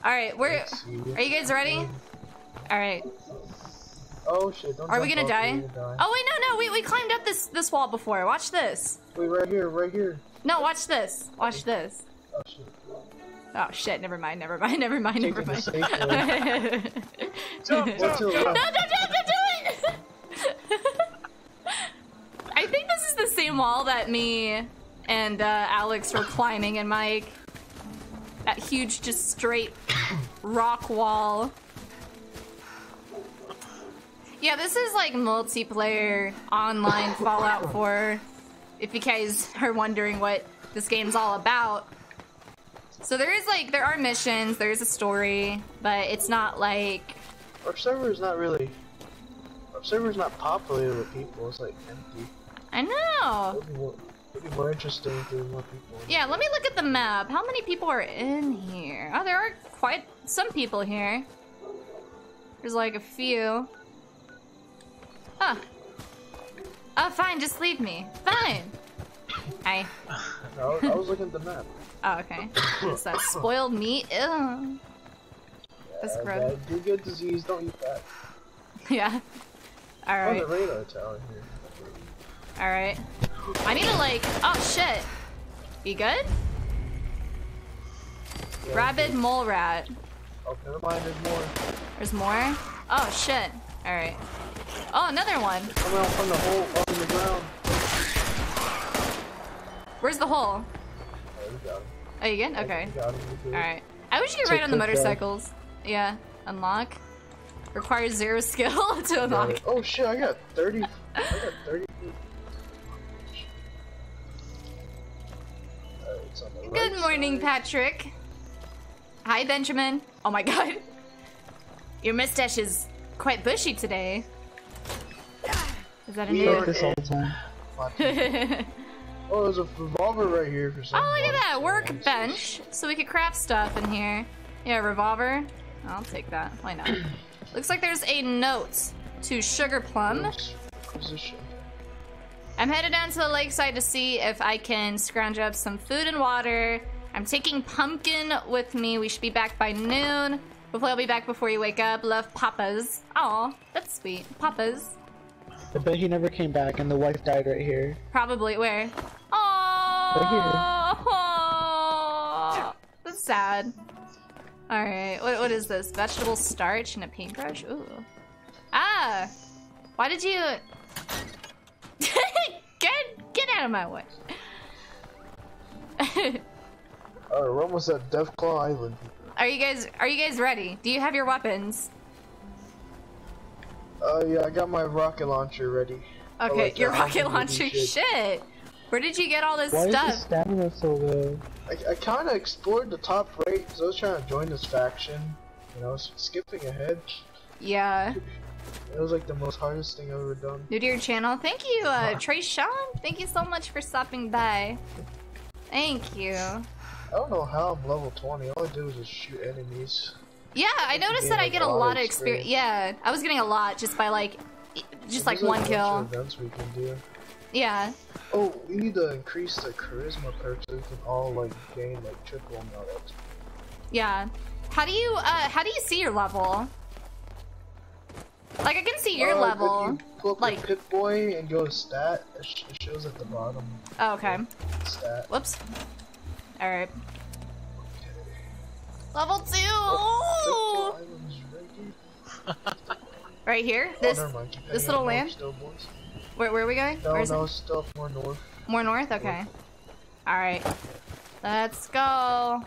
Alright, we're. Are you guys ready? Alright. Oh shit! Don't Are we gonna die? gonna die. Oh wait, no, no, we, we climbed up this this wall before. Watch this. Wait, right here, right here. No, watch this. Watch this. Oh shit. Never mind, never mind, never mind, never mind. way. Jump, jump, jump. No, don't, don't, don't do it! I think this is the same wall that me and uh, Alex were climbing and Mike. That huge, just straight rock wall. Yeah, this is like multiplayer online Fallout 4. If you guys are wondering what this game's all about. So there is like, there are missions, there's a story, but it's not like Our server is not really. Our server is not popular with people. It's like empty. I know. It'd be more, it'd be more interesting if there were more people. Yeah, let me look at the map. How many people are in here? Oh, there are quite some people here. There's like a few. Huh. Oh, fine, just leave me. Fine. Hi. I I was looking at the map. Oh, okay. Is that spoiled meat? Ew. That's Uh, gross. that- Do get disease. Don't eat that. Yeah. Alright, the radar tower here. alright. I need to like. Oh, shit. You good? Yeah, Rabid mole rat. Oh, never mind. There's more. There's more? Oh, shit. Alright. Oh, another one. Coming out from the hole up in the ground. Where's the hole? Oh, we got him. Oh, you good? Okay. We got him. we good. Alright. I wish you could ride on the motorcycles. Yeah. Unlock. Requires zero skill to unlock. it. Oh shit! I got 30. I got 30. Alright, it's on the Good right morning, side. Patrick. Hi, Benjamin. Oh my god. Your mustache is quite bushy today. Is that a We new? are- this all the time. Oh, there's a revolver right here for some. Oh, look at that workbench, so we could craft stuff in here. Yeah, revolver. I'll take that. Why not? Looks like there's a note to Sugar Plum. Position. I'm headed down to the lakeside to see if I can scrounge up some food and water. I'm taking Pumpkin with me. We should be back by noon. Hopefully, I'll be back before you wake up. Love, Papas. Aw, that's sweet. Papas. I bet he never came back and the wife died right here. Probably where? Aww. That's sad. Alright, what, what is this? Vegetable starch and a paintbrush? Ooh. Ah! Why did you... get, get out of my way. Alright, we're almost at Deathclaw Island. are you guys, are you guys ready? Do you have your weapons? Oh yeah, I got my rocket launcher ready. Okay, like your rocket launcher shit. shit. Where did you get all this Why is stuff? his stamina so low? I, I kind of explored the top right because I was trying to join this faction. You know, s- skipping ahead. Yeah. It was like the most hardest thing I've ever done. New to your channel. Thank you, uh, Trey Sean. Thank you so much for stopping by. Thank you. I don't know how I'm level 20. All I do is just shoot enemies. Yeah, I noticed that I get a a lot lot of of experience. Yeah, I was getting a lot just by like, just like one kill. Events we can do. Yeah. Oh, we need to increase the charisma perk so we can all like gain like triple amount of Yeah. How do you uh how do you see your level? Like I can see your Uh, level. You like- Pip-Boy and go to stat, it, sh it shows at the bottom. Oh, okay. Stat. Whoops. All right. Level two. Oh, right here. Oh, This mind, this little land. Still, boys. Where where are we going? No, Where is no, it? still more north. More north. Okay. All right. Let's go.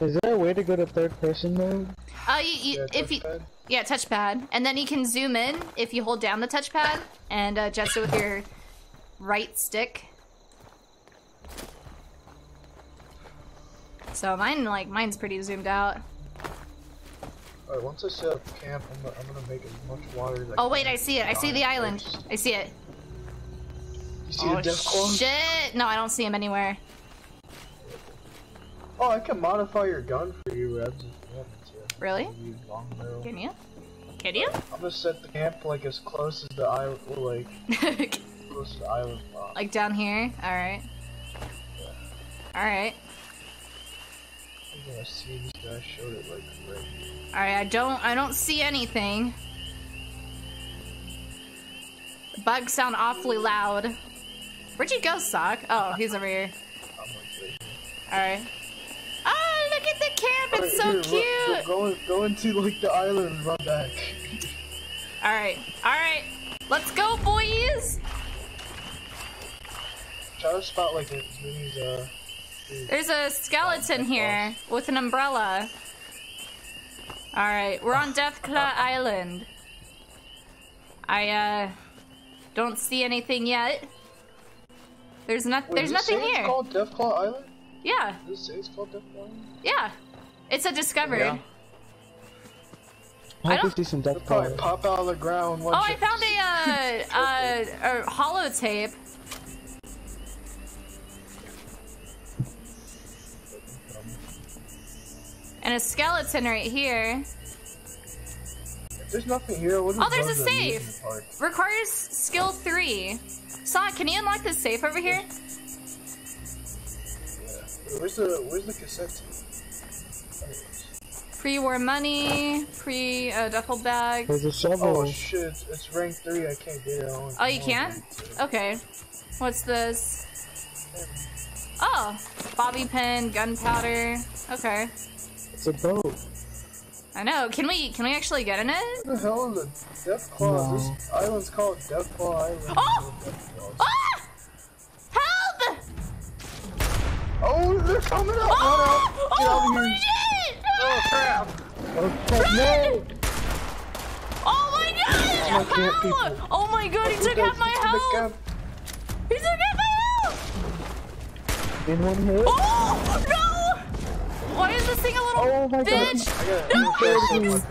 Is there a way to go to third person mode? Uh, you, you, if you yeah touchpad, and then you can zoom in if you hold down the touchpad and uh, adjust it with your right stick. So mine like mine's pretty zoomed out. Alright, once I set up camp, I'm gonna, I'm gonna make as much water as I Oh can. wait, I see it. I see the island. I see it. You see oh the Deathclaw? shit! No, I don't see him anywhere. Oh, I can modify your gun for you, Rebs, if you want me to. Really? Long. Can you? Can you? I'm gonna set the camp like as close as the island, well, like close to the island. Uh, Like down here. All right. All right. Gonna see this showed it like right. All right. I don't. I don't see anything. The bugs sound awfully loud. Where'd you go, Sock? Oh, he's over here. All right. Oh, look at the camp! It's so here, cute. Go, go, go into like the island and run back. All right. All right. Let's go, boys. Try to spot like as many as uh. There's a skeleton here with an umbrella. Alright, we're on Deathclaw Island. I, uh, don't see anything yet. There's not, Wait, there's does nothing say here. It's called Deathclaw Island. Yeah, Does it say it's called Deathclaw Island? yeah. It's a discovered. Yeah. I hope we some They'll death probably pop out of the ground. Oh, I found a, uh, uh, a holotape. And a skeleton right here. There's nothing here. What Oh, there's a safe. Requires skill three. Saw, can you unlock this safe over here? Where's the Where's the cassette? Pre-war money, pre uh, duffel bag. There's a shovel. Oh shit! It's, it's rank three. I can't get it on. Oh, you can't? Okay. What's this? Oh, bobby pin, gunpowder. Okay. It's a boat. I know. Can we can we actually get in it? What the hell is a Death Claw? No. This island's called Deathclaw Island. Oh! Ah! Help! Oh, they're coming up! Oh! Run out! Get out Oh of here! shit! Oh crap! Oh, fuck, no! Oh my god! I can't, How? people. Oh my god! He took out my health. He took half my health. In one hit? Oh no! Why is this thing a little Oh my bitch? I No, got a Alex!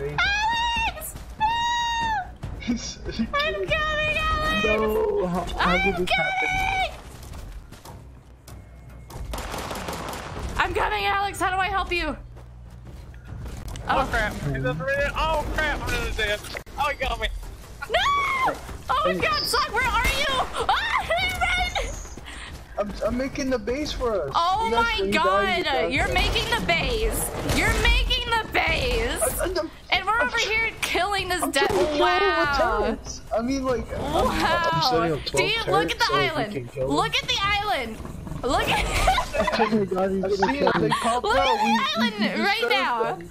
Alex! No! I'm coming, Alex! No! How, how I'm this happen? coming! I'm coming, Alex. How do I help you? Oh, crap. He's up. Oh crap, I'm in the dead. Oh, he got me. No! Oh my god, Sock, where are you? Ah, run! I'm, I'm making the base for us. Oh my when you you god! die. You're making the base! You're making the base! I'm, I'm, And we're over here killing this I'm dead. trying to kill them with Wow! I mean, like, I'm, I'm Wow! setting up 12 Dude, look at the so island! can kill them. Look at the island! Look at Oh my god, he's gonna kill me. Look at We, the we, island we right now. them.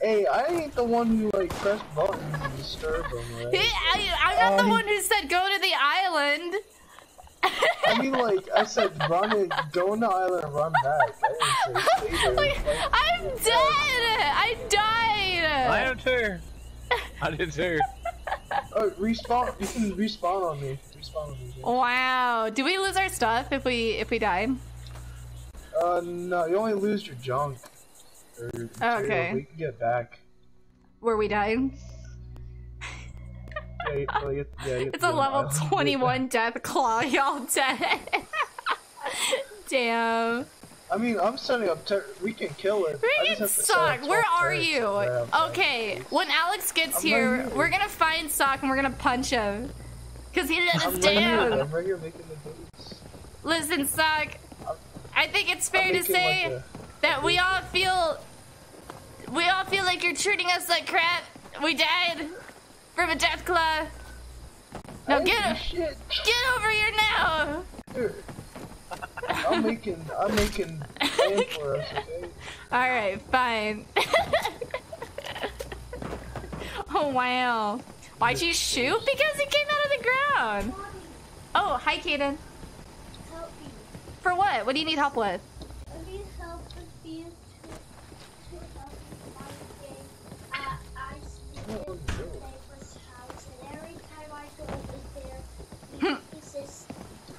Hey, I ain't the one who like pressed buttons and disturb them, He- right? I, I'm not the Um, one who said go to the island. I mean, like, I said run it, go on the island and run back. I didn't say stay there. Like, Like, I'm dead. I died. I am too. I did too. oh, respawn. You can respawn on me. Respawn on me. yeah. Wow. Do we lose our stuff if we if we die? Uh, no, you only lose your junk. Or Okay. but you can get back. where we died. Yeah, well, you- yeah, you It's a level island. 21 Deathclaw. Y'all dead. Damn. I mean, I'm setting up. Ter- we can kill it. I just Freaking have to set up Sock, where are you? Okay, when Alex gets I'm here, right here. we're gonna find Sock and we're gonna punch him. Cause he let us I'm right down. I'm right here making the boots. Listen, Sock, I think it's fair to say like, a- that we all feel we all feel like you're treating us like crap. We died from a Deathclaw. Now Hey, get shit. get over here now. Here. I'm making. I'm making plan for us. Okay. All right, fine. oh wow! Why'd you shoot? Because it came out of the ground. Oh, hi, Kaden. Help me. For what? What do you need help with? I need help with being to, to help me find game. I, I sleep in the neighbor's house, and every time I go over there, Hmm. he just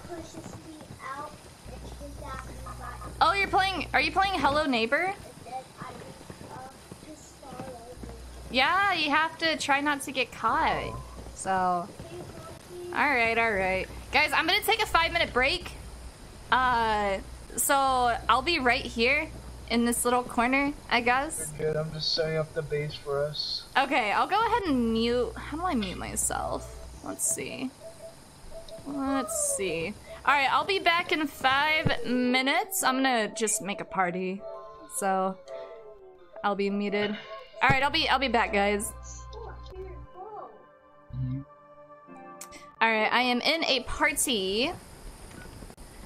pushes me out and kidnaps me by Oh, you're playing. Are you playing Hello Neighbor? and then I just start over. Yeah, you have to try not to get caught. So, all right, all right, guys. I'm gonna take a five minute break. Uh, so I'll be right here in this little corner, I guess. Good. I'm just setting up the base for us. Okay, I'll go ahead and mute. How do I mute myself? Let's see. Let's see. All right, I'll be back in five minutes. I'm gonna just make a party, so I'll be muted. All right, I'll be I'll be back, guys. All right, I am in a party.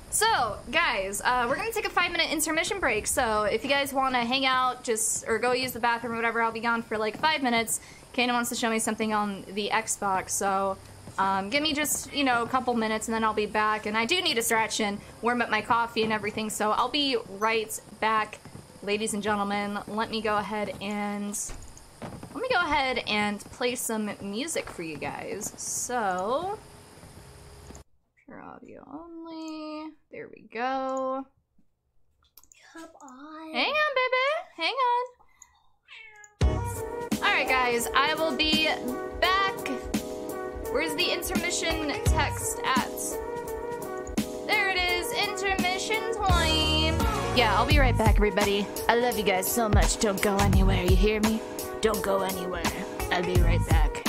So, guys, uh, we're gonna take a five minute intermission break. So, if you guys want to hang out, just or go use the bathroom or whatever, I'll be gone for like five minutes. Kanan wants to show me something on the Xbox, so um, give me just you know a couple minutes and then I'll be back. And I do need to stretch and warm up my coffee and everything, so I'll be right back, ladies and gentlemen. Let me go ahead and let me go ahead and play some music for you guys. So. Pure audio only. There we go. Come on. Hang on, baby. Hang on. Alright, guys. I will be back. Where's the intermission text at? There it is. Intermission time. Yeah, I'll be right back, everybody. I love you guys so much. Don't go anywhere. You hear me? Don't go anywhere. I'll be right back.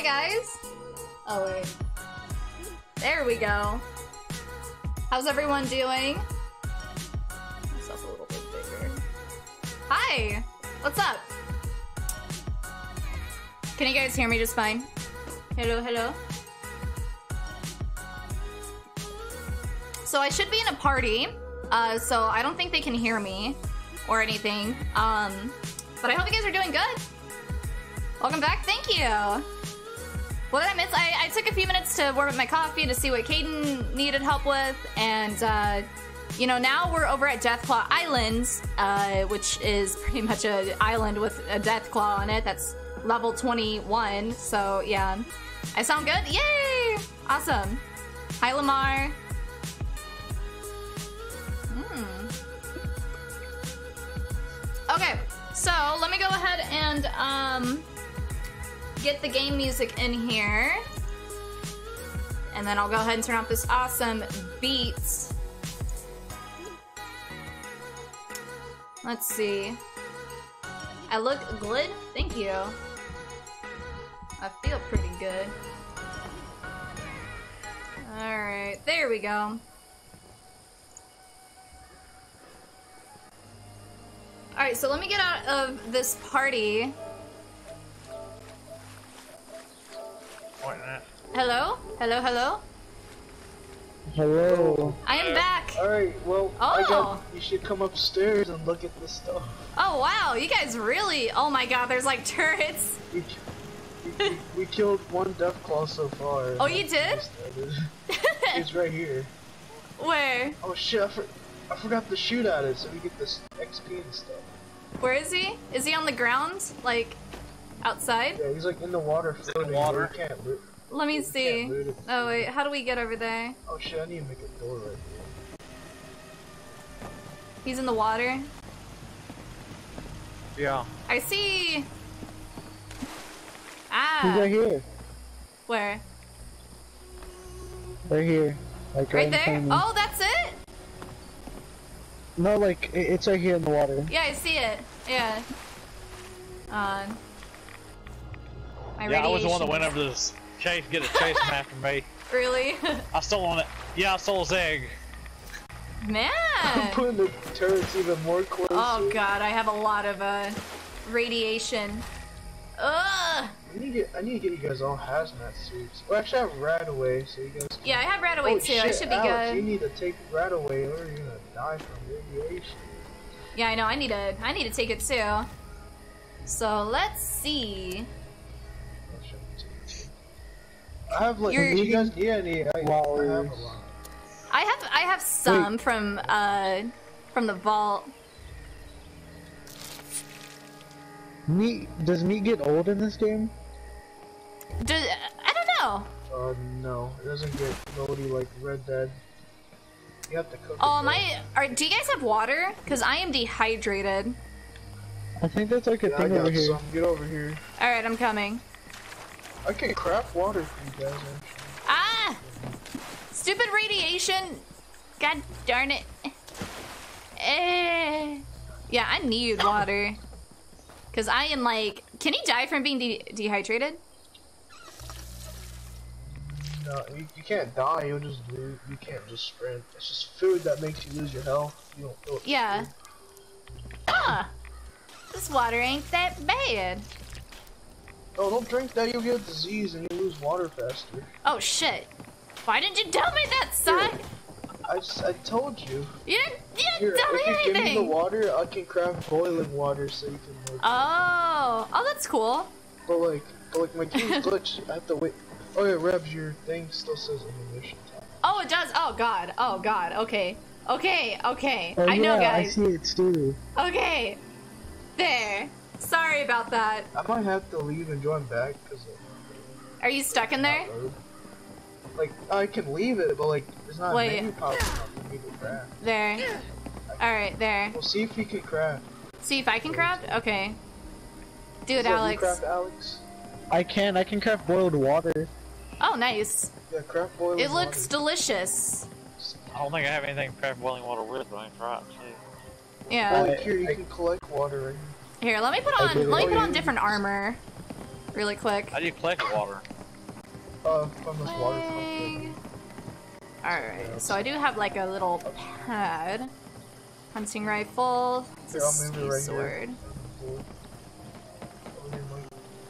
Hi, guys. Oh, wait. There we go. How's everyone doing? Myself a little bit bigger. Hi! What's up? Can you guys hear me just fine? Hello, hello. So I should be in a party, uh, so I don't think they can hear me or anything. Um, but I hope you guys are doing good. Welcome back. Thank you. Did I miss? I, I took a few minutes to warm up my coffee to see what Caden needed help with, and uh, you know now we're over at Deathclaw Island, uh, which is pretty much an island with a Deathclaw on it. That's level 21. So yeah, I sound good. Yay! Awesome. Hi, Lamar. Hmm. Okay, so let me go ahead and um, get the game music in here. And then I'll go ahead and turn off this awesome Beats. Let's see. I look good? Thank you. I feel pretty good. Alright, there we go. Alright, so let me get out of this party. Pointing at. Hello? Hello, hello? Hello. I am back! Alright, well, I Oh. got. You should come upstairs and look at this stuff. Oh wow, you guys really. Oh my god, there's like turrets. We, we, we, we killed one Deathclaw so far. Oh, you did? He's right here. Where? Oh shit, I, for, I forgot to shoot at it so we get this XP and stuff. Where is he? Is he on the ground? Like, outside? Yeah, he's like in the water floating. water. We can't loot. Let me see. can't loot. Oh wait, how do we get over there? Oh shit, I need to make a door right here. He's in the water. Yeah. I see. Ah! He's right here. where? Right here. Like right, Right there? front of me. Oh, that's it? No, like it's right here in the water. Yeah, I see it. Yeah. On. My yeah, I was the one that went over to this chase, get it chasing after me. Really? I stole on it. Yeah, I stole his egg. I'm Man. putting the turrets even more close. Oh god, I have a lot of uh radiation. Ugh. I need, to get, I need to get you guys all hazmat suits. Well, actually, I have Radaway, so you guys. Can... Yeah, I have Radaway oh, too. Shit, I should be Alex, good. You need to take Radaway, or you're gonna die from radiation. Yeah, I know. I need to. I need to take it too. So let's see. I have like. You're- do you guys need any? I, I have a lot. I have. I have some from uh from the vault. Meat does meat get old in this game? Do, I don't know. Uh, no, it doesn't get moldy like Red Dead. You have to cook. Oh my. Are, do you guys have water? Cause I am dehydrated. I think that's like a though. Yeah, I thing over here. some. Get over here. All right, I'm coming. I can craft water for you guys. Actually. Ah! Stupid radiation. God darn it. Eh. Yeah, I need water. Cause I am like, can he die from being de- dehydrated? No, you, you can't die. You'll just lose. You can't just sprint. It's just food that makes you lose your health. You don't feel it. Yeah. Ah, this water ain't that bad. Oh, don't drink that. You'll get a disease and you lose water faster. Oh shit. Why didn't you tell me that, son? I I told you. You didn't, you didn't Here, tell me if you give me the water, I can craft boiling water so you can like. Oh, oh, that's cool. But like, but like my game's glitch. I have to wait. Oh yeah, Rebs, your thing still says ammunition time. Oh, it does. Oh god. Oh god. Okay. Okay. Okay. Oh I know, yeah, I see it too. Okay. There. Sorry about that. I might have to leave and join back because Are you stuck in there? like I can leave it, but like there's not Wait. a popping up for me to craft. There. Alright, there. We'll see if we can craft. See if I can craft? Okay. Do it, Is that you Alex. Craft Alex. I can. I can craft boiled water. Oh, nice. Yeah, craft boiling It looks delicious. I don't think I have anything to craft boiling water with, but I can try it. See. Yeah. Oh, like here you can collect water right Here, let me put on did let me put on different armor, really quick. How do you collect water? Uh, from this water pump. Dang. Alright, so I do have like a little pad. Hunting rifle. It's a Here, I'll move it ski right sword. Over here,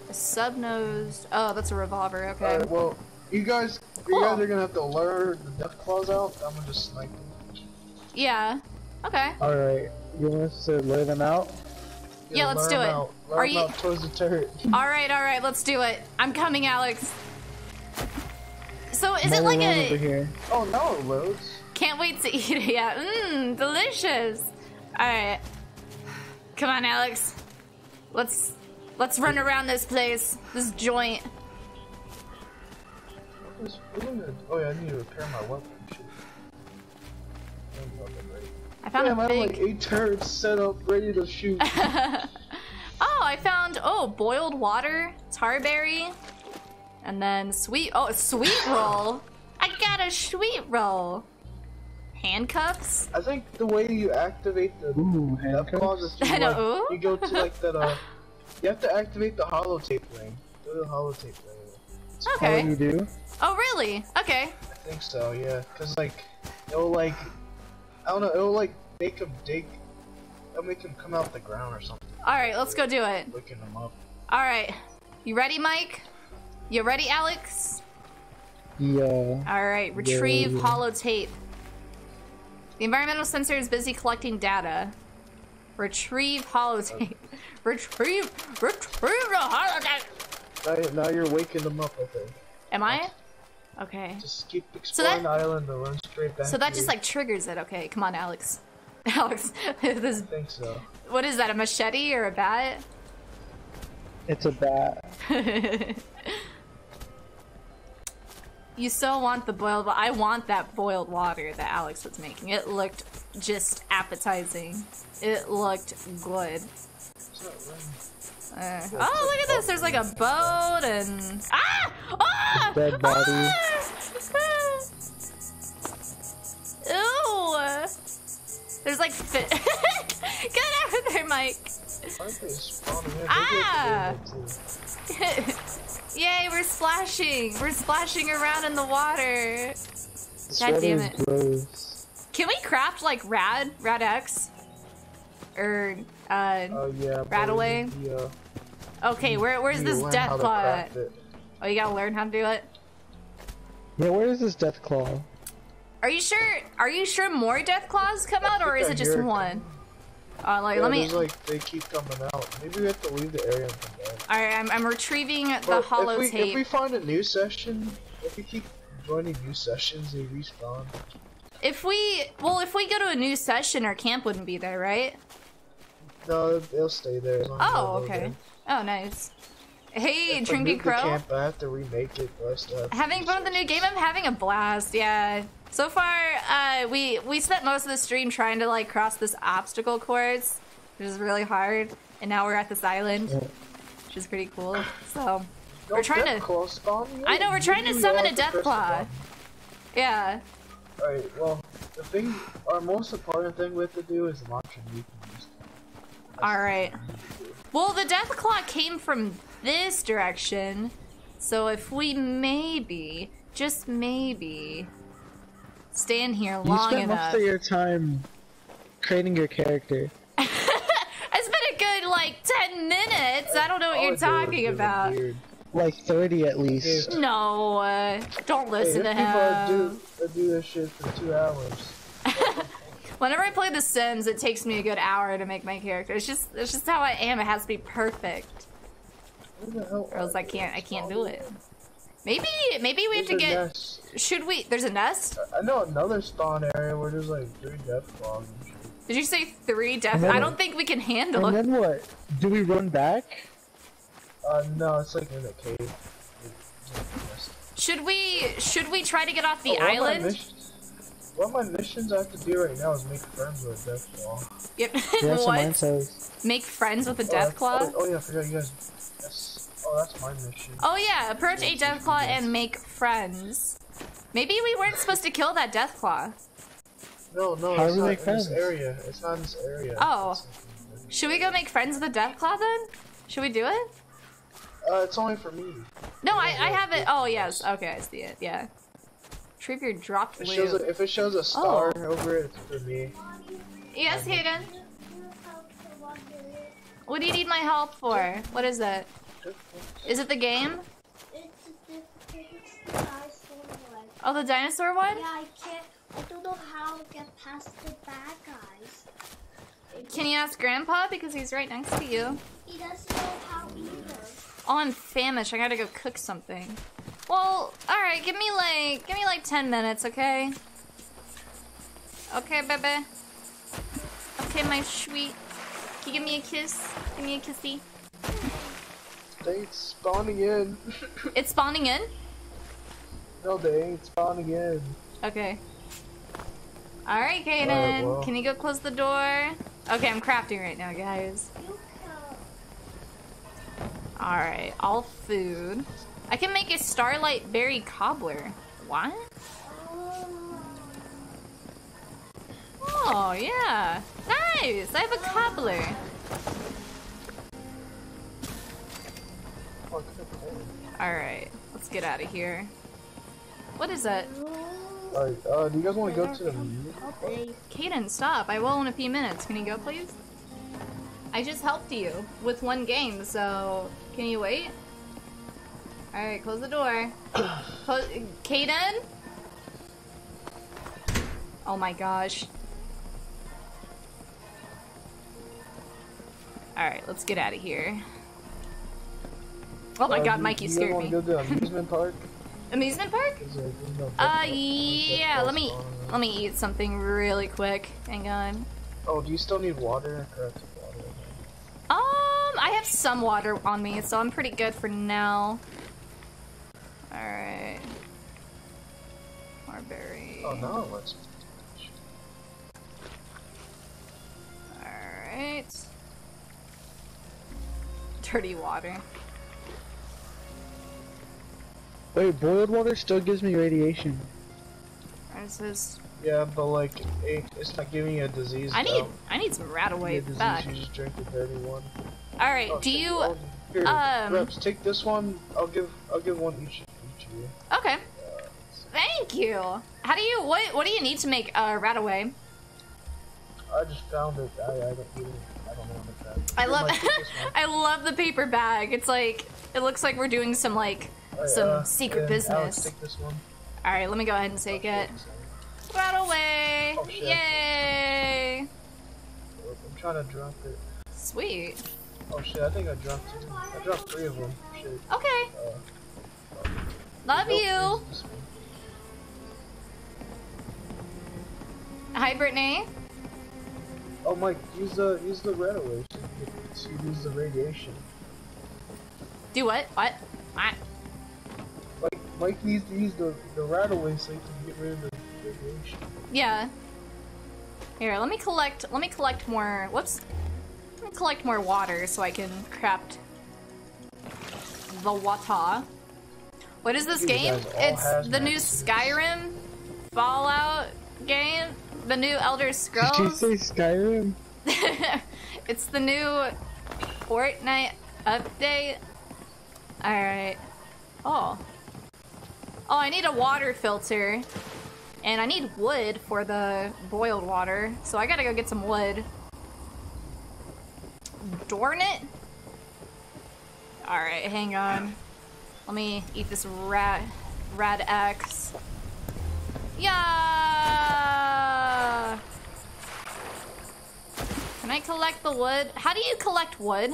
A snub-nosed. Oh, that's a revolver. Okay. Alright, well, you guys, Cool. you guys are gonna have to lure the Deathclaws out. I'm gonna just snipe them. Yeah. Okay. Alright, you want us to lay them out? Yeah, let's do do 'em it. Out. Lure you- out towards the turret. All right, all right. Let's do it. I'm coming, Alex. So is it like one over a? here. Oh, no, it loads. Can't wait to eat it. Yeah. Mmm, delicious. All right. Come on, Alex. Let's let's run around this place, this joint. What is- what am Oh yeah, I need to repair my weapon. I found Damn, I a have big. like eight turrets set up, ready to shoot. oh, I found oh boiled water, tarberry, and then sweet. Oh, a sweet roll. I got a sweet roll. Handcuffs. I think the way you activate the Ooh, handcuffs? claws is you, like, ooh. you go to like that uh, you have to activate the holotape ring. Go to the holotape ring. How Okay. do you do? Oh, really? Okay. I think so, yeah. Cause like it'll like I don't know, it'll like make him dig. It'll make him come out the ground or something, All right, let's go do it. waking him up. All right. You ready, Mike? You ready, Alex? Yeah. All right. Retrieve Yeah. holotape. The environmental sensor is busy collecting data. Retrieve hollow holotape. Retrieve. Retrieve the holotape. Now, now you're waking them up. I think. Am I? Okay. Just keep So that- the island and run straight back. So that just like triggers it. Okay, come on, Alex. Alex, this I think so. what is that? A machete or a bat? It's a bat. You still want the boiled. wa- I want that boiled water that Alex was making. It looked just appetizing. It looked good. Uh, oh, look at this! There's like a boat and ah, ah, Dead body. ah! Ew! There's like fit. Get out of there, Mike. Aren't they spawning in? Maybe Ah! it's a little bit too- Yay, we're splashing. We're splashing around in the water. This God damn water's it. gross. Can we craft like rad, Rad-X? Or uh Oh yeah. but Rat we away? need the, uh, okay, where where's this Deathclaw? at? Oh, you gotta learn how to do it. Yeah, where is this Deathclaw? Are you sure? Are you sure more Deathclaws come out, or is it just one? Uh, like, Yeah, let me. like they keep coming out. Maybe we have to leave the area and come back. All right, I'm, I'm retrieving the But hollow if we, If we find a new session, if we keep joining new sessions, they respawn. If we, well, if we go to a new session, our camp wouldn't be there, right? No, they'll stay there. As long Oh, okay. Oh, nice. Hey, If I Drinky Crow. camp, I have to remake it, but I still have Having fun with the new game. I'm having a blast. Yeah. So far, uh, we we spent most of the stream trying to like cross this obstacle course, which is really hard, and now we're at this island, which is pretty cool. So we're trying to. Claw spawn you? I know we're trying to summon a Deathclaw. Yeah. Alright, well, the thing, our most important thing we have to do is launch a nuke. And use it. All right. Well, the Deathclaw came from this direction, so if we maybe, just maybe, stand here You long spent enough. most of your time creating your character. it's been a good like 10 minutes. I don't know what All you're I did was talking give about. weird. Like 30 at least. No, uh, don't listen if to people him. do, that do this shit for two hours. Whenever I play The Sims, it takes me a good hour to make my character. It's just, it's just how I am. It has to be perfect, or else I can't, I can't do it. Maybe, maybe we have to get. nest. Should we? There's a nest. I know another spawn area where there's like three death shit. Did you say three death? I don't think we can handle And it. then what? Do we run back? Uh, no, it's like in a cave. It's like a nest. Should we? Should we try to get off the Oh, one of my island? Missions- One of my missions I have to do right now is make friends with a Deathclaw. Yep. Yeah, so mine what? says. Make friends with a Oh, Deathclaw? Oh, oh yeah, I forgot you guys. Yes. Oh, that's my mission. Oh yeah, approach a Deathclaw and make friends. Maybe we weren't supposed to kill that Deathclaw. No, no, How it's not make in friends? this area. It's not in this area. Oh. It's like in Should we go make friends with the Deathclaw then? Should we do it? Uh, it's only for me. No, I, I have it. Oh, yes. Okay, I see it. Yeah. Retrieve your dropped If it shows a, if it shows a star Oh. over it, it's for me. Yes, um, Hayden. You help the one who What do you need my help for? What is it? Is it the game? It's the it's the dinosaur one. Oh, the dinosaur one? Yeah, I can't. I don't know how to get past the bad guys. Can you ask Grandpa because he's right next to you? He doesn't know how either. Oh, I'm famished. I gotta go cook something. Well, all right. Give me like, give me like ten minutes, okay? Okay, baby. Okay, my sweet. Can you give me a kiss? Give me a kissy. They ain't spawning in. It's spawning in. no, they ain't spawning in. Okay. All right, Kaden. Alright, well. Can you go close the door? Okay, I'm crafting right now, guys. All right, all food. I can make a starlight berry cobbler. What? Oh yeah, nice. I have a cobbler. Oh, I could've told. All right, let's get out of here. What is it? Alright, uh, do you guys want to go to the music? Kaden, stop. I will in a few minutes. Can you go, please? I just helped you with one game, so can you wait? All right, close the door. Close, Kaden. Oh my gosh. All right, let's get out of here. Oh my Uh, God, Mikey you scared me. go to amusement park? Amusement park? Is there- there's no Uh, yeah. Let me let me eat something really quick. Hang on. Oh, do you still need water? Correct, water. Um, I have some water on me, so I'm pretty good for now. All right. Marberry. Oh no, let's. All right. Dirty water. Wait, boiled water still gives me radiation. This is. Yeah, but like, it, it's not giving you a disease. I need though. I need some Give you Radaway a disease, back. You just drink the dirty one. All right. Oh, Do shit, you? oh, here, um, Reps, take this one. I'll give. I'll give one each. Each of you. Okay. Thank you. How do you? What What do you need to make a uh, Radaway? I just found it. I, I don't. I don't know what. I love Mike, take this one. I love the paper bag. It's like it looks like we're doing some like Alright, some secret business. Alex, take this one. All right, let me go ahead and take it. Right away! Oh. Yay! I'm trying to drop it. Sweet. Oh shit! I think I dropped two. I dropped three of them. Shit. Okay. Uh, Love you. this is this one. Hi, Brittany. Oh, Mike, use the use the. So use the radiation. Do what? What? What? Mike, Mike needs to use the the Radaway so he can get rid of the radiation. Yeah. Here, let me collect. Let me collect more. Whoops. Let me collect more water so I can craft the water. What is this You game? It's the new. Skyrim Fallout game. The new Elder Scrolls. Did you say Skyrim? it's the new Fortnite update. Alright. Oh. Oh, I need a water filter. And I need wood for the boiled water. So I gotta go get some wood. Darn it. Alright, hang on. Let me eat this rat Rad-X. Yeah! Can I collect the wood? How do you collect wood?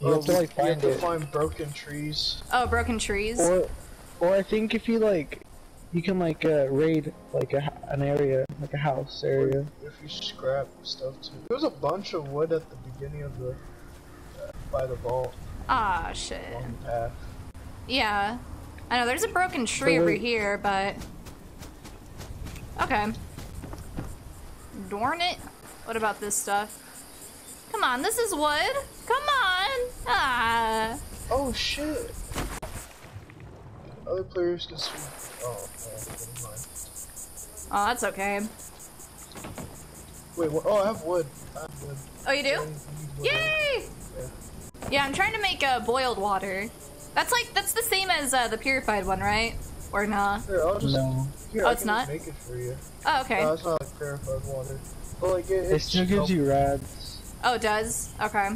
You have to like find have to find broken trees. Oh, broken trees. Or, or I think if you like, you can like uh, raid like a, h- an area, like a house area. If you scrap stuff too. There was a bunch of wood at the beginning of the uh, by the vault Ah, shit. Yeah. I know, there's a broken tree over here, but... Okay. Darn it. What about this stuff? Come on, this is wood. Come on. Ah. Oh shit! Other players can swim. Oh, mind. Oh, that's okay. Wait, what? Oh, I have wood. I have wood. Oh, you do? Yay! Yeah, I'm trying to make uh, boiled water. That's like that's the same as uh, the purified one, right? Or not? Here, I'll just. No. Here, Oh, I it's can not? Just make it for you. Oh, okay. No, it's not like purified water. But like it, It it's still gives you rads. Oh, it does? Okay.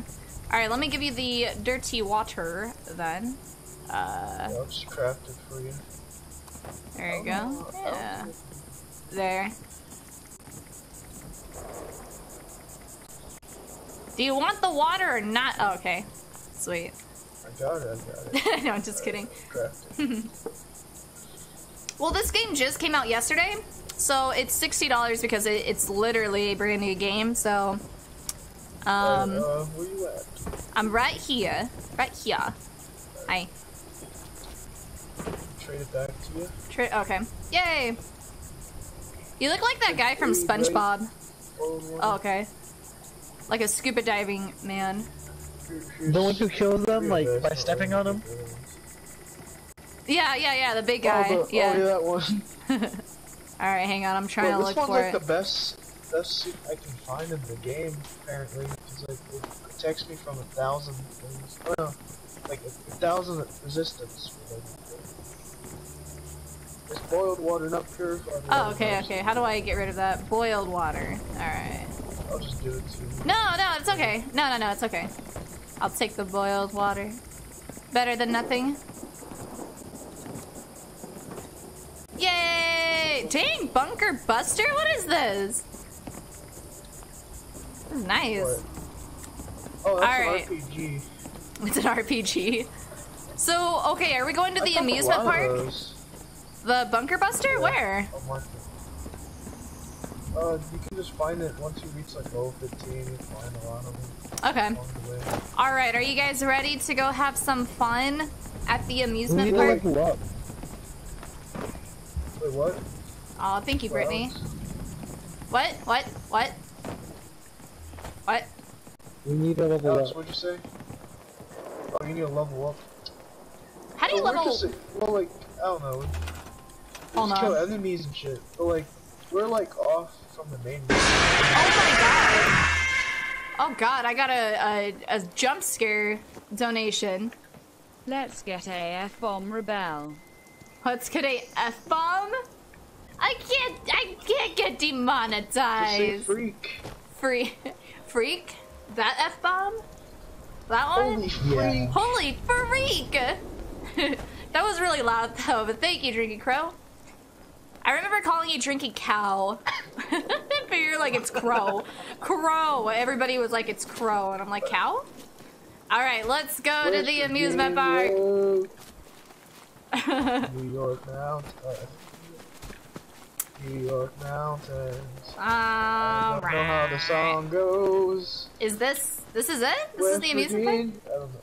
Alright, let me give you the dirty water then. Uh, I'll just craft it for you. there you go. Yeah. There. Do you want the water or not? Oh, okay. Sweet. I got it. I got it. no, I'm just kidding. Well, this game just came out yesterday, so it's sixty dollars because it, it's literally a brand new game. So, um, uh, where you at? I'm right here, right here. Hi. Trade it back to you. Tra- okay. Yay. You look like that guy from SpongeBob. Oh, okay. Like a scuba diving man. The one who kills them, like, by Oh, stepping on them? Yeah, yeah, yeah, the big Oh, guy. the- oh, yeah. yeah, that one. All right, hang on. I'm trying Well, to this look one's for like it. the best, best suit I can find in the game, apparently. Because like it protects me from a thousand things. Oh no, like a, a thousand resistance. Like, it's boiled water, not purified water. Oh, okay, okay. How do I get rid of that boiled water? All right. I'll just do it to you. No, no, it's okay. No, no, no, it's okay. I'll take the boiled water. Better than nothing. Yay! Dang, Bunker Buster? What is this? This is nice. What? Oh, that's Alright. an RPG. It's an RPG. So, okay, are we going to the amusement park? Those. The Bunker Buster? Yeah. Where? I'll mark it. Uh, you can just find it once you reach like level 15. You find a lot of them Okay. along the way. Alright, are you guys ready to go have some fun at the We amusement need to park? level up. Wait, what? Oh, thank you, What Brittany. else? What? What? What? What? We need to level Alex, up. what'd you say? Oh, you need to level up. How do you Well, we're level? just- well, like, I don't know. We Hold just kill enemies and shit. But, like, we're, like, off from the main Oh my god. Oh god, I got a, a, a jump scare donation. Let's get AF bomb rebel. Let's get a F bomb. I can't. I can't get Just say demonetized. freak. Free, freak. That F bomb. That one. Holy freak. Holy freak! that was really loud though, but thank you, Drinky Crow. I remember calling you Drinky Cow. but you're like, it's Crow. Crow. Everybody was like, it's Crow. And I'm like, Cow? Alright, let's go to West the amusement park. Virginia, New York Mountains. New York Mountains. Um, I don't know how the song goes. Is this, this is it? This is the amusement park? I don't know.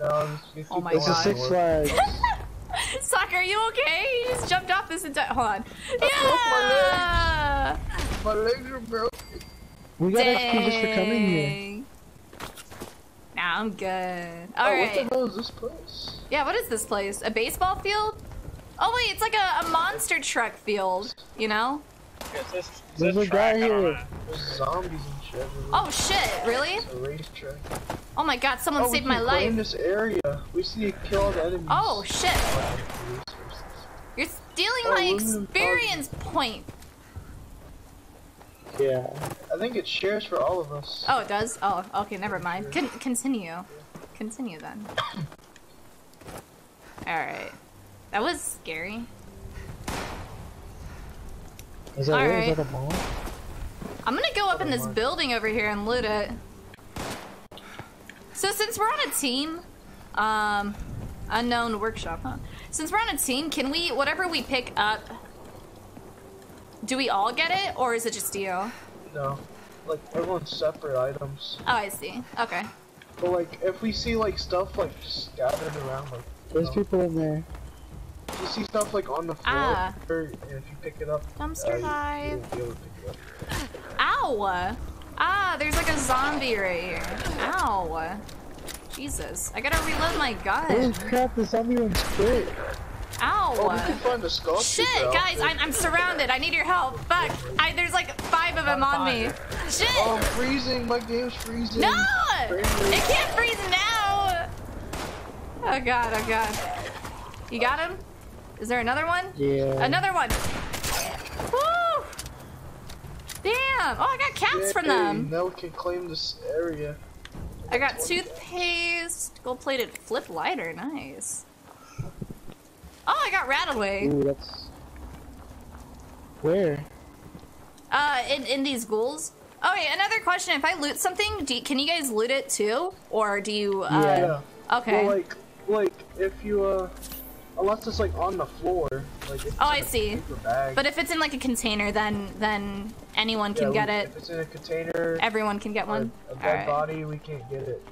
No, just Oh my keep It's a Six going. Flags. Soccer, are you okay? You just jumped off this entire. Hold on. broke my Yeah! My legs are broken. We got XP just for coming here. Dang. Nah, I'm good. Oh, what the hell is this place? Yeah, what is this place? A baseball field? Oh wait, it's like a, a monster truck field, you know? There's a guy here. There's zombies and shit. everywhere. Oh shit, really? It's a racetrack. Oh my god, someone oh, saved my can claim life. this area. We just need to kill all the enemies. Oh shit. You're stealing Oh, my aluminum experience point. Yeah. I think it shares for all of us. Oh, it does? Oh, okay, never mind. Con continue. Continue then. Alright. That was scary. Is that real? Is that a bomb? I'm gonna go up in this building over here and loot it. So since we're on a team, um, unknown workshop, huh? Since we're on a team, can we, whatever we pick up, do we all get it, or is it just you? No. Like, everyone's separate items. Oh, I see. Okay. But, like, if we see, like, stuff, like, scattered around, like, There's know, people in there. if you see stuff, like, on the floor, Ah. and if you pick it up, Dumpster uh, you- dive. You'll be able to pick it up. Ow! Ah, there's like a zombie right here. Ow! Jesus, I gotta reload my Holy gun. crap, the zombie one's quick. Oh, we Ow! can find the skull Shit, trooper guys. I'm, I'm surrounded. I need your help. Fuck. I, there's like five five of them on me. Shit! Oh, I'm freezing. My game's freezing. No! Frame It can't freeze now! Oh god, oh god. You got him? Is there another one? Yeah. Another one! Woo! Damn! Oh, I got cats from them! Now we can claim this area. I got toothpaste, gold plated flip lighter, nice. Oh, I got Radaway. Ooh, that's. Where? Uh, in, in these ghouls. Oh, wait, another question. If I loot something, do you, can you guys loot it too? Or do you, uh... Yeah. Okay. Well, like, like if you uh, unless it's like on the floor, like. It's Oh, in I a see. But if it's in like a container, then then anyone can yeah, get we- it. If it's in a container. Everyone can get one. A dead Alright. body, we can't get it.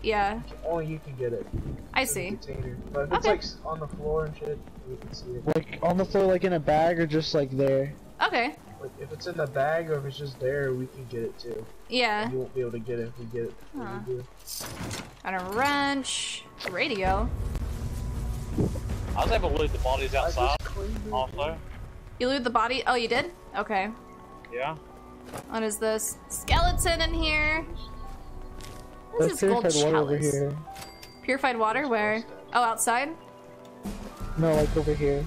Yeah, Only you can get it. I see. Container. But if it's Okay. like on the floor and shit, we can see it. Like on the floor, like in a bag, or just like there? Okay. Like, if it's in the bag or if it's just there, we can get it too. Yeah. You won't be able to get it if we get it. if Huh. Got a wrench, a radio. I was able to loot the bodies outside also. You loot the body? Oh, you did? Okay. Yeah. What is this? Skeleton in here. This There's is gold purified water over chalice. here. Purified water? Where? Oh, outside? No, like over here.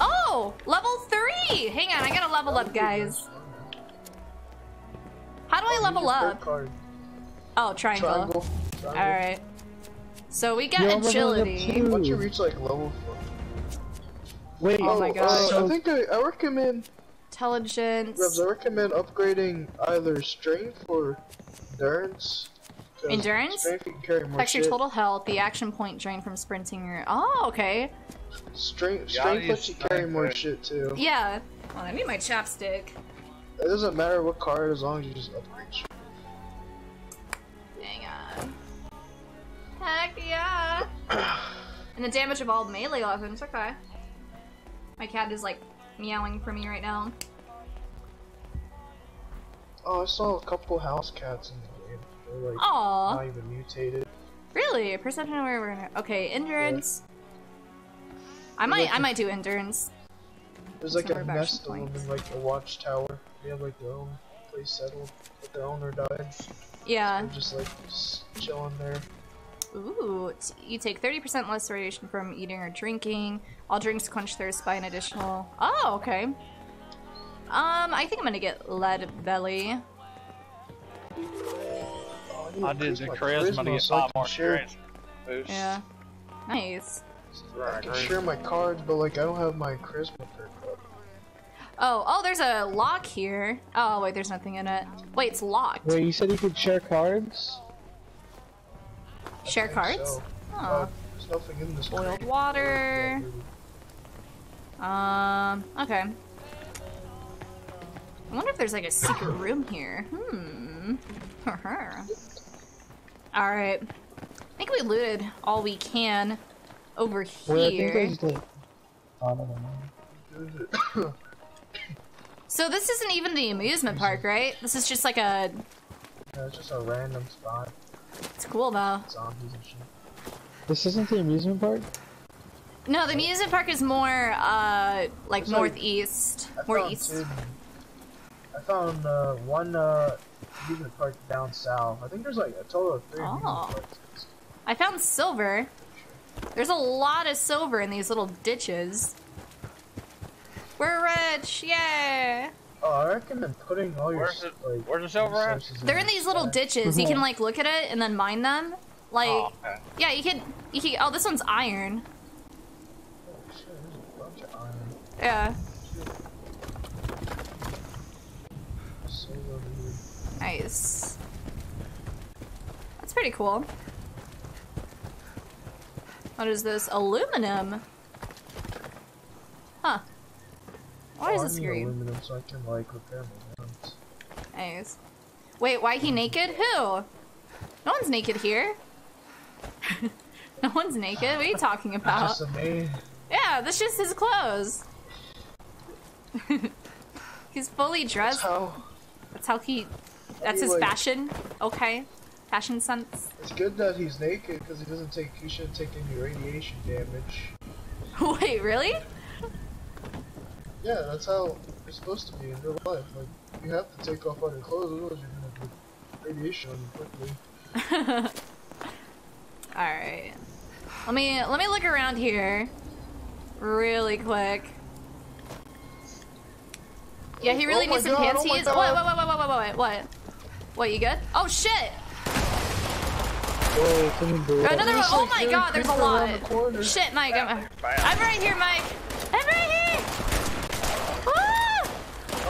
Oh, level three! Hang on, I gotta level up, guys. How do I level up? card. Oh, triangle. Triangle. Triangle. Alright. So we got You're agility. too. Once you reach like level four. Wait. Oh my uh, gosh. I think I, I recommend Intelligence. Rebs, I recommend upgrading either strength or endurance. Endurance? Strength you can carry more Affects your shit. total health. The action point drain from sprinting. Or oh, okay. Strength, Yeah, strength use lets you carry more right? shit too. Yeah. Hold on, I need my chapstick. It doesn't matter what card as long as you just upgrade. strength. Heck yeah. and the damage of all melee weapons. Okay. My cat is like meowing for me right now. Oh, I saw a couple house cats in the game. They're like Aw. not even mutated. Really? Perception of where we're gonna. Okay, endurance. I might. I might do endurance. There's like a Number of action nest of them in like a watchtower. They have like their own place settled, but their owner died. Yeah. They're just like s- chilling there. Ooh, you take 30% less radiation from eating or drinking. All drinks quench thirst by an additional. Oh, okay. Um, I think I'm gonna get lead belly. I did the my charisma to get so five more share- Yeah. Nice. I can share my cards, but like I don't have my charisma perk up. Oh, oh, there's a lock here. Oh, wait, there's nothing in it. Wait, it's locked. Wait, you said you could share cards? Share I cards? so. Oh. Uh, there's nothing in this. Boiled crate. water. Um, okay. I wonder if there's like a secret room here. Hmm. Alright. I think we looted all we can over Wait, I think here. there's like. I don't know. So this isn't even the amusement park, right? This is just like a... Yeah, it's just a random spot. It's cool though. Zombies and shit. This isn't the amusement park? No, the amusement park is more, uh, like It's northeast. I More east. two- I found uh, one uh, amusement park down south. I think there's like a total of three Oh. amusement parks. I found silver. There's a lot of silver in these little ditches. We're rich, yay! Oh, I recommend putting all your Where's it- like where's the silver at? They're in these little ditches. You can like look at it and then mine them. Like, Oh, okay. yeah, you can. you could. Oh, this one's iron. Oh, shit, there's a bunch of iron. Yeah, Silver nice. That's pretty cool. What is this? Aluminum. Huh. Why is I this need green? Aluminum so I can like repair my guns. Nice. Wait, why he naked? Who? No one's naked here. no one's naked. What are you talking about? Just. Yeah, that's just his clothes. He's fully That's dressed. how. That's how he. That's his fashion. Okay, fashion sense. It's good that he's naked because he doesn't take. He shouldn't take any radiation damage. Wait, really? Yeah, that's how it's supposed to be in real life. Like, you have to take off all your clothes, otherwise you're gonna get radiation on you quickly. All right. Let me let me look around here, really quick. Yeah, he really Oh needs some God, oh panties. wait, God. wait, wait, wait, wait, wait, wait, what? What? You good? Oh shit! Whoa, someone blew up. Another one. Oh my god, there's a lot. the. Shit, Mike. I'm, I'm right here, Mike. I'm right here. Ah! I'm lagging so bad.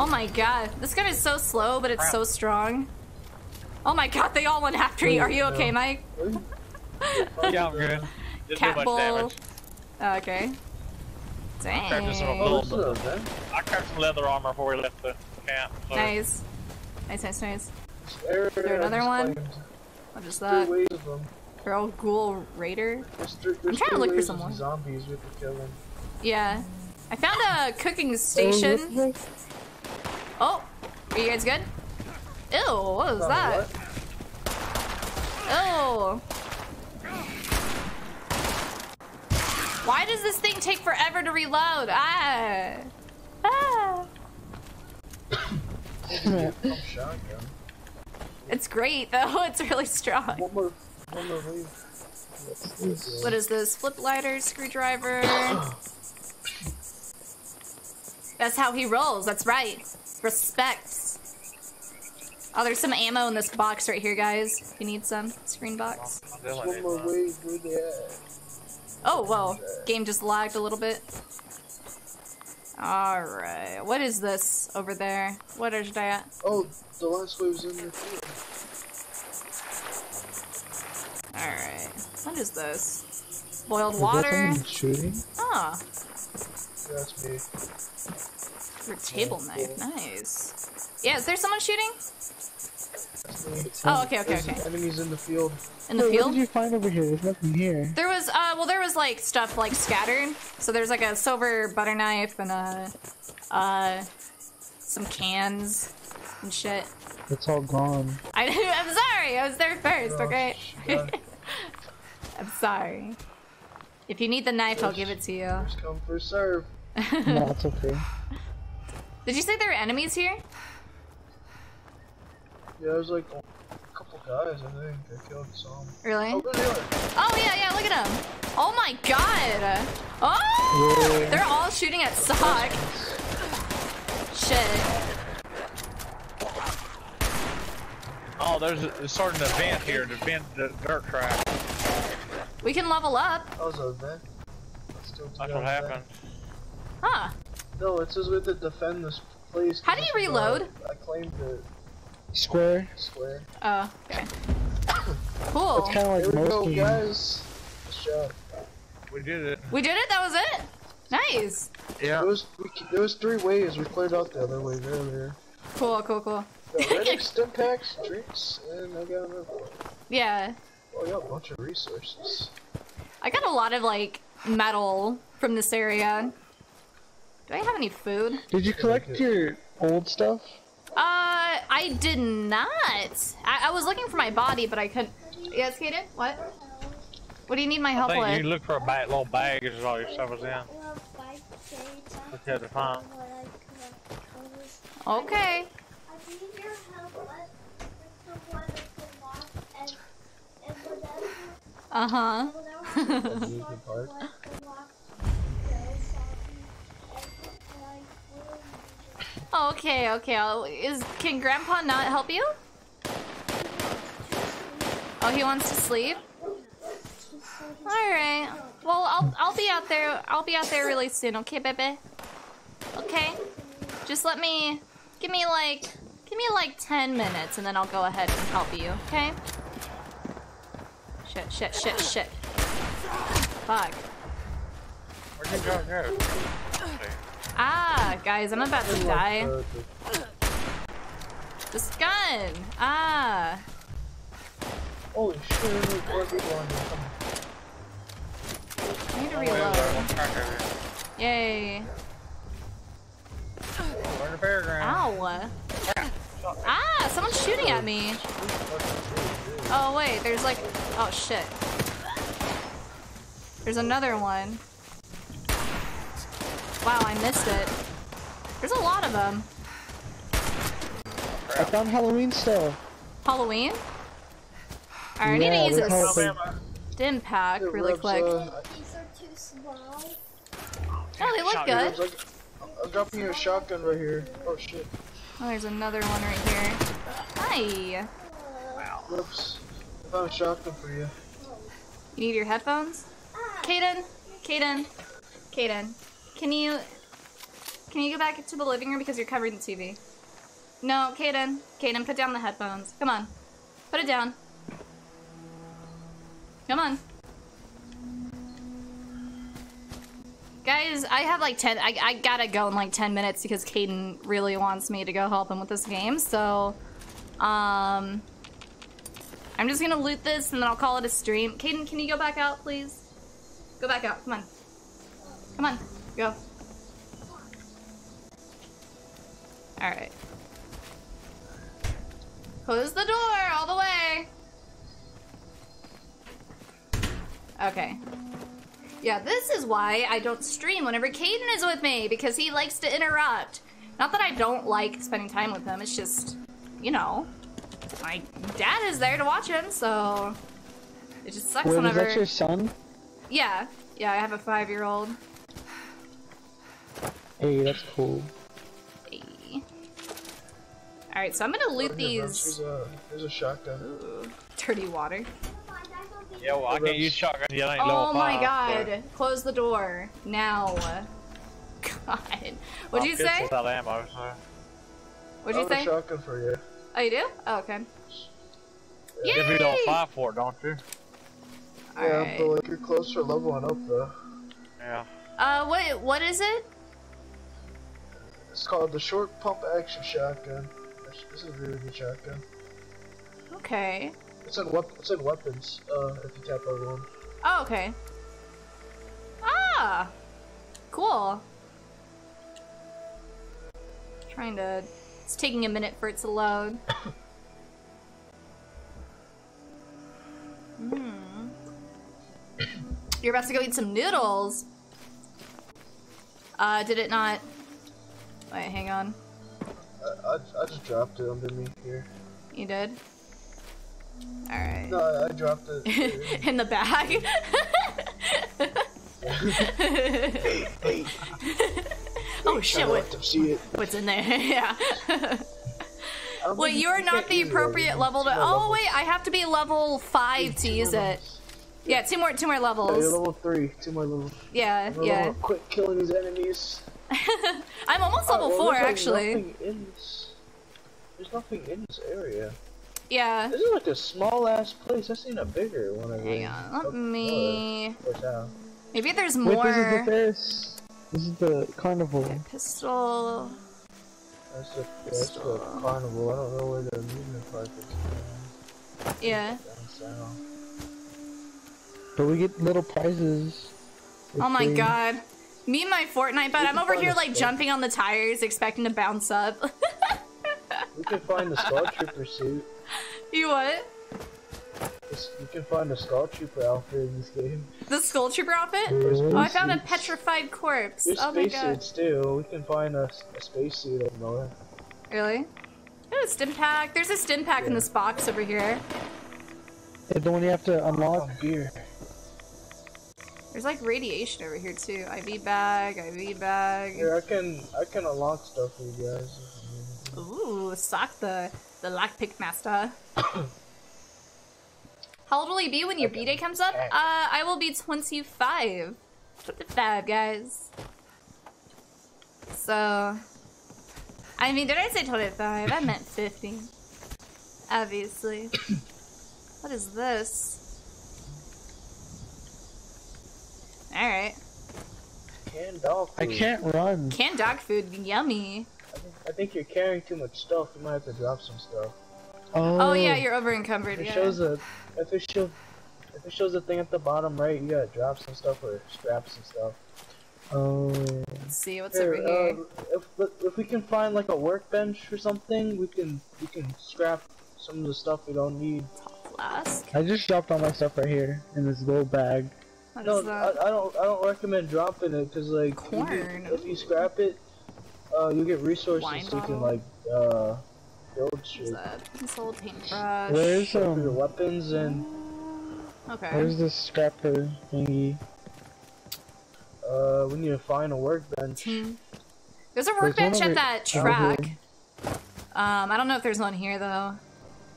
Oh my god, this gun is so slow, but it's so strong. Oh my god, they all went after you. Are you okay, Mike? Yeah, I'm good. Didn't do Cat much bull. damage. Okay. Grabbed just a Dang. little what's? I grabbed some leather armor before we left the camp. So Nice. Nice, nice, nice. There, there another one? What is that? ways of. Girl Ghoul Raider? There's three, there's trying to look for ways some of more. Zombies we have to kill them. Yeah. I found a cooking station. Oh, are you guys good? Ew, what was that? Ew. Why does this thing take forever to reload? Ah. Ah. It's great though. It's really strong. One more, one more. What is this? Flip lighter, screwdriver. That's how he rolls. That's right. Respect. Oh, there's some ammo in this box right here, guys. If you need some screen box. I'm doing One it. more wave. Where they at? Oh, well. Game just lagged a little bit. Alright. What is this over there? What is that? Oh, the last wave's in there too. Alright. What is this? Boiled water? someone shooting? Ah. That's me. Your table knife. Nice. Yeah, is there someone shooting? Oh, okay, okay, There's okay. Enemies in the field. In the Wait, field? What did you find over here? There's nothing here. There was, uh, well, there was like stuff like scattered. So there's like a silver butter knife and a, uh, some cans and shit. It's all gone. I, I'm sorry, I was there first, Oh, okay? I'm sorry. If you need the knife, I'll give it to you. First come, first serve. No, it's okay. Did you say there were enemies here? Yeah, there's like a couple guys, I think. I killed some. Really? Oh, there they. Oh, yeah, yeah, look at them. Oh my god! Oh! Yeah. They're all shooting at Sock. Shit. Oh, there's a, there's sort of an event here to vent the dirt track. We can level up. That was a event. Let's That's what happened. Huh. No, it says we have to defend this place. How do you uh, reload? I claimed the Square. square. Oh, okay. Cool. It's kind of like Here we most go, games. guys. Nice job. We did it. We did it? That was it? Nice. Yeah. There was we, there was three ways. We cleared out the other way earlier. Cool, cool, cool. Got red Stimpaks, drinks, and I got another one. Yeah. Oh, I got a bunch of resources. I got a lot of, like, metal from this area. Do I have any food? Did you collect your old stuff? Uh, I did not. I, I was looking for my body, but I couldn't. Yes, Kaden? What? What do you need my help I help think with? you look for a bag, little bag is all your stuff is in. Well, bike days, I Look at the font. what I collect colors. Okay. I need your help with, with the one with the lock and, and whatever, Uh huh. whatever Amusement park. like the lock goes on and, and I will use it. Okay, okay. I'll, is can Grandpa not help you? Oh, he wants to sleep. All right. Well, I'll I'll be out there. I'll be out there really soon. Okay, baby. Okay. Just let me give me like give me like ten minutes, and then I'll go ahead and help you. Okay. Shit! Shit! Shit! Shit! Fuck. Where'd you go? Go? Ah, guys, I'm about to die. Uh, This gun. Ah. Holy shit, there's more people on here. Come on. I need to Oh, reload. there's one track over here. Yay. We're in the fairground. Ow. Ah, someone's shooting at me. Oh, wait, there's like. Oh, shit. There's another one. Wow, I missed it. There's a lot of them. I found Halloween stuff. Halloween? Alright, I need to use look how this big- Stimpak It really rubs, quick. uh, These are too small. Oh, they look good. It's I'm, I'm dropping you a shotgun right here. Oh shit. Oh, there's another one right here. Hi. Wow. Whoops. I found a shotgun for you. You need your headphones? Kaden, Kaden, Kaden, can you can you go back to the living room because you're covering the TV? No, Kaden, Kaden, put down the headphones. Come on, put it down. Come on. Guys, I have like 10, I, I gotta go in like 10 minutes because Kaden really wants me to go help him with this game, so, um, I'm just gonna loot this and then I'll call it a stream. Kaden, can you go back out, please? Go back out. Come on. Come on. Go. Alright. Close the door all the way. Okay. Yeah, this is why I don't stream whenever Caden is with me, because he likes to interrupt. Not that I don't like spending time with him, it's just, you know, my dad is there to watch him, so it just sucks Wait, is whenever. that your son? Yeah, yeah, I have a five-year-old. Hey, that's cool. Hey. All right, so I'm gonna loot here, Rubs, these There's a, here's a shotgun. dirty water. Yeah, well, I can't use shotgun yet. I ain't Oh my five, god! Close the door now. God, what'd you say? pistol's out of ammo, so. What'd you I have say? a shotgun for you. Oh, you do? Oh, okay. You have to be level Yay! five for it, don't you? Yeah, Alright. but like you're closer leveling up though. Yeah. Uh, what what is it? It's called the short pump action shotgun. This- is a really good shotgun. Okay. It's in wep- it's in weapons. Uh, if you tap L1. Oh, okay. Ah, cool. Trying to. It's taking a minute for it to load. Hmm. You're about to go eat some noodles. Uh, did it not? Wait, hang on. I, I, I just dropped it under me here. You did? Alright. No, I, I dropped it. In the bag? hey, oh shit, what, let see it. what's in there? yeah. Wait, you're not the appropriate level to- Oh, wait, I have to be level 5 to use it. Yeah, two more two more Yeah, levels. level three. Two more levels. Yeah, yeah. Quit killing these enemies. I'm almost Oh, level well, 4, there's, actually. Nothing in this, there's nothing in this area. Yeah. This is like a small ass place. I've seen a bigger one. I Hang on, let me... Maybe there's Wait, this is the more... Ferris. This is the carnival. Pistol... That's the, yeah, that's the carnival. I don't know where the amusement park is. Yeah. But we get little prizes. Oh my god. Me and my Fortnite, but We I'm over here like spot. jumping on the tires, expecting to bounce up. We can find the Skull Trooper suit. you what? This- You can find a Skull Trooper outfit in this game. The Skull Trooper outfit? Oh, I found a petrified corpse. There's Oh my god. spacesuits too. We can find a, a spacesuit up north. Really? Oh, a Stimpak. There's a Stimpak in this box over here. Yeah, the one you have to unlock. Oh, beer. There's like radiation over here too. IV bag, IV bag. Here, I can I can unlock stuff for you guys. Ooh, sock the the lockpick master. How old will you be when your B-day comes up? Uh, I will be 25. 25, guys. So, I mean, did I say 25? I meant 50. Obviously. what is this? Alright. Canned dog food. I can't run. Canned dog food, yummy. I think, I think you're carrying too much stuff. You might have to drop some stuff. Oh, Oh, yeah, you're over encumbered. It Yeah. shows a if it shows if it shows a thing at the bottom right, you gotta drop some stuff or scrap some stuff. Oh. Let's see what's Here, over here. uh, if if we can find like a workbench or something, we can we can scrap some of the stuff we don't need. Flask. I just dropped all my stuff right here in this little bag. What No, is? I, I don't. I don't recommend dropping it because like if you- Corn. If you scrap it, uh, you get resources Wine so you can like uh build shit. This old paintbrush. Where's For your um? weapons and Okay. Where's the scrapper thingy? uh, we need to find a workbench. Hmm. There's a workbench over- at that track. Um, I don't know if there's one here though.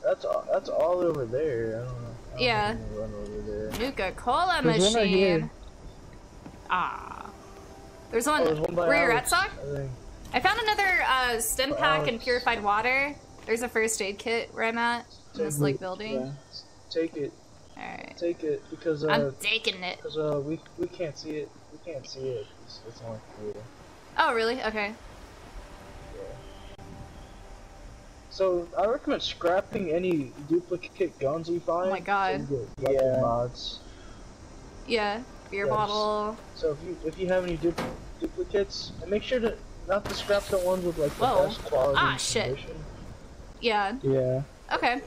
That's all. That's all over there. I don't know. I don't Yeah. know if we can run over there. Nuka Cola There's one right here. machine. Ah. There's one. Oh, there's one by where you're at, Alex, Sock? I. I found another uh, Stimpak and purified water. There's a first aid kit where I'm at in this like building. yeah. Take it. Alright. Take it because uh, I'm taking it. because uh, we we can't see it. We can't see it. It's, it's on computer. Oh, really? Okay. So I recommend scrapping any duplicate guns you find. Oh my God. so you get Yeah. mods. Yeah. Beer Yes. bottle. So if you if you have any du duplicates, and make sure to not to scrap the ones with like the Whoa. best quality. Ah, shit. Yeah. Yeah. Okay.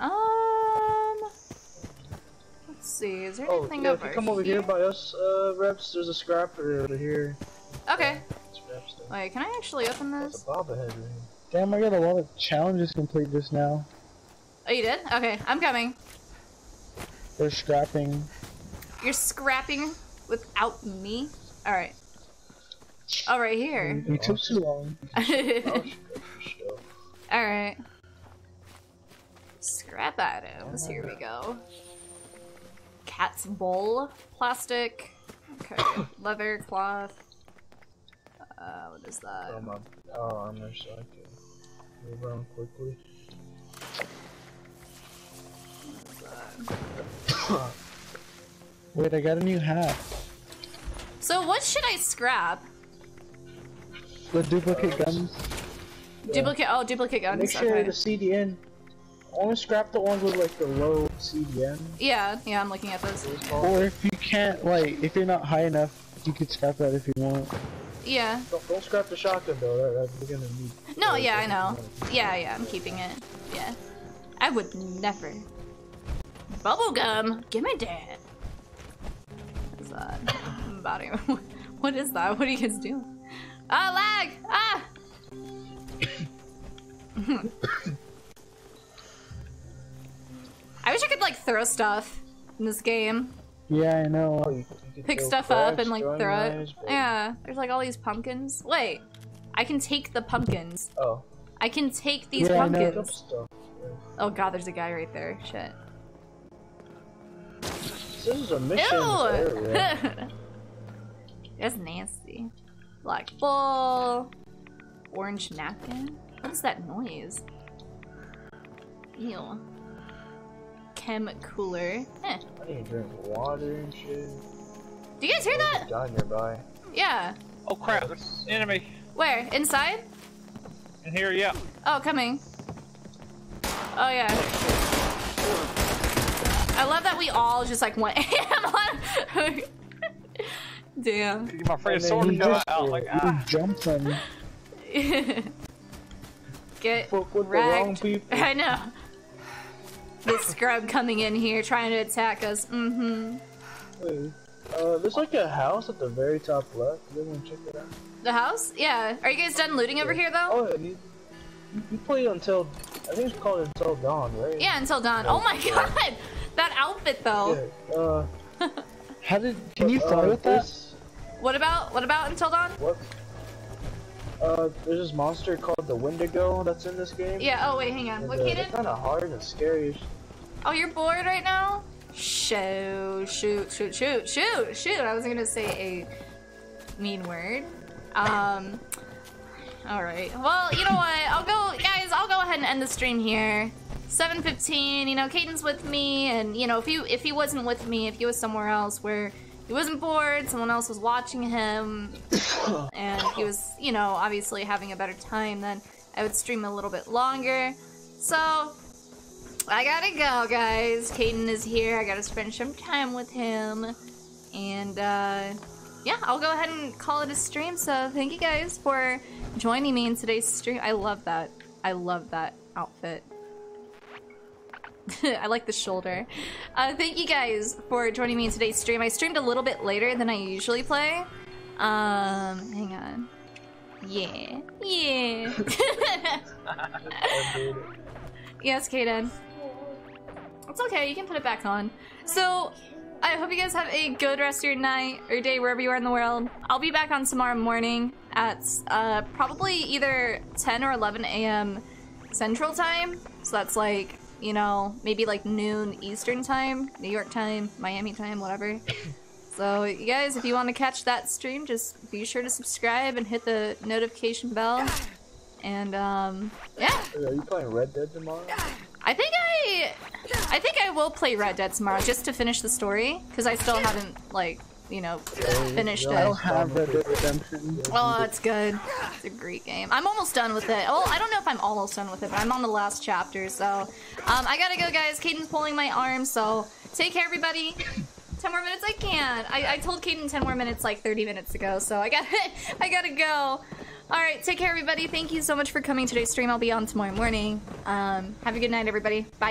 Um. Let's see. Is there Oh anything yeah, over if you come over here by us, uh, reps, there's a scrapper over here. Okay. Scrap stuff. Wait, can I actually open this? a bobblehead right. Damn, I got a lot of challenges complete just now. Oh, you did? Okay, I'm coming. We're scrapping. You're scrapping without me? Alright. Oh, right here. You took too long. Oh, scrap for stuff. Alright. Scrap items. Here we go. Cat's bowl. Plastic. Okay. Leather, cloth. Uh, what is that? Throw my power armor so I can move around quickly. Wait, I got a new hat. So, what should I scrap? The duplicate guns. Duplicate. Oh, duplicate guns. Make sure okay. the CDN. Only scrap the ones with like the low CDN. Yeah, yeah, I'm looking at those. Or if you can't, like, if you're not high enough, you could scrap that if you want. Yeah. Don't, don't scrap the shotgun though. That, that, we're gonna need. No, yeah, I know. Yeah, yeah, I'm keeping it. Yeah. I would never. Bubblegum? Give me that. What is that? To. What is that? What are you guys doing? Ah, lag! Ah! I wish I could, like, throw stuff in this game. Yeah, I Oh, know. you, you Pick throw stuff up and, like, throw it. knives, Yeah, there's, like, all these pumpkins. Wait. I can take the pumpkins. Oh, I can take these Yeah, I know. dump pumpkins. Oh god, there's a guy right there. Shit. This is a mission area. Ew! That's nasty. Black bowl. Orange napkin. What is that noise? Ew. Chem cooler. Eh. I need to drink water and shit. Do you guys hear that? Die nearby. Yeah. Oh crap, there's an enemy Where? Inside? in here, yeah. Oh, coming. Oh yeah. I love that we all just like went ham on. Damn. Get my friend And then sword he gun just- out. Like, You ah. jumped them. Get Fuck with the wrong wrecked. people. I know. This scrub coming in here trying to attack us. Mm-hmm. Wait, uh, there's like a house at the very top left. You want to check it out? The house? Yeah. Are you guys done looting over here though? Oh, yeah, you, you play until I think it's called Until Dawn, right? Yeah, until dawn. Oh my god! That outfit though. Yeah. Uh, How did? Can you uh, fly with that? there's- What about what about until dawn? What? Uh, there's this monster called the Wendigo that's in this game. Yeah. Oh wait, hang on. What, It's Kaden? kind of hard and scary. Oh, you're bored right now? Shoot, shoot, shoot, shoot, shoot, shoot. I was gonna say a mean word. Um. All right. Well, you know what? I'll go, guys. I'll go ahead and end the stream here. 7:15. You know, Caden's with me, and you know, if you if he wasn't with me, if he was somewhere else where he wasn't bored, someone else was watching him, and he was, you know, obviously having a better time, then I would stream a little bit longer. So I gotta go, guys. Caden is here. I gotta spend some time with him. And, uh, yeah, I'll go ahead and call it a stream. So, thank you guys for joining me in today's stream. I love that. I love that outfit. I like the shoulder. Uh, thank you guys for joining me in today's stream. I streamed a little bit later than I usually play. Um, hang on. Yeah. Yeah. yes, Kaden. It's okay, you can put it back on. So, I hope you guys have a good rest of your night or day wherever you are in the world. I'll be back on tomorrow morning at uh, probably either 10 or 11 a.m. Central Time. So that's like, you know, maybe like noon Eastern Time, New York time, Miami time, whatever. So, you guys, if you want to catch that stream, just be sure to subscribe and hit the notification bell. And, um, yeah. Are you playing Red Dead tomorrow? I think I, I think I will play Red Dead tomorrow just to finish the story because I still haven't like you know finished I don't it. have Red Dead Redemption. Oh, it's good. It's a great game. I'm almost done with it. Well, I don't know if I'm almost done with it, but I'm on the last chapter. So, um, I gotta go, guys. Caden's pulling my arm, so take care, everybody. 10 more minutes? I can't. I, I told Caden 10 more minutes like 30 minutes ago, so I got I gotta go. Alright, take care everybody. Thank you so much for coming today's stream. I'll be on tomorrow morning. Um, have a good night, everybody. Bye.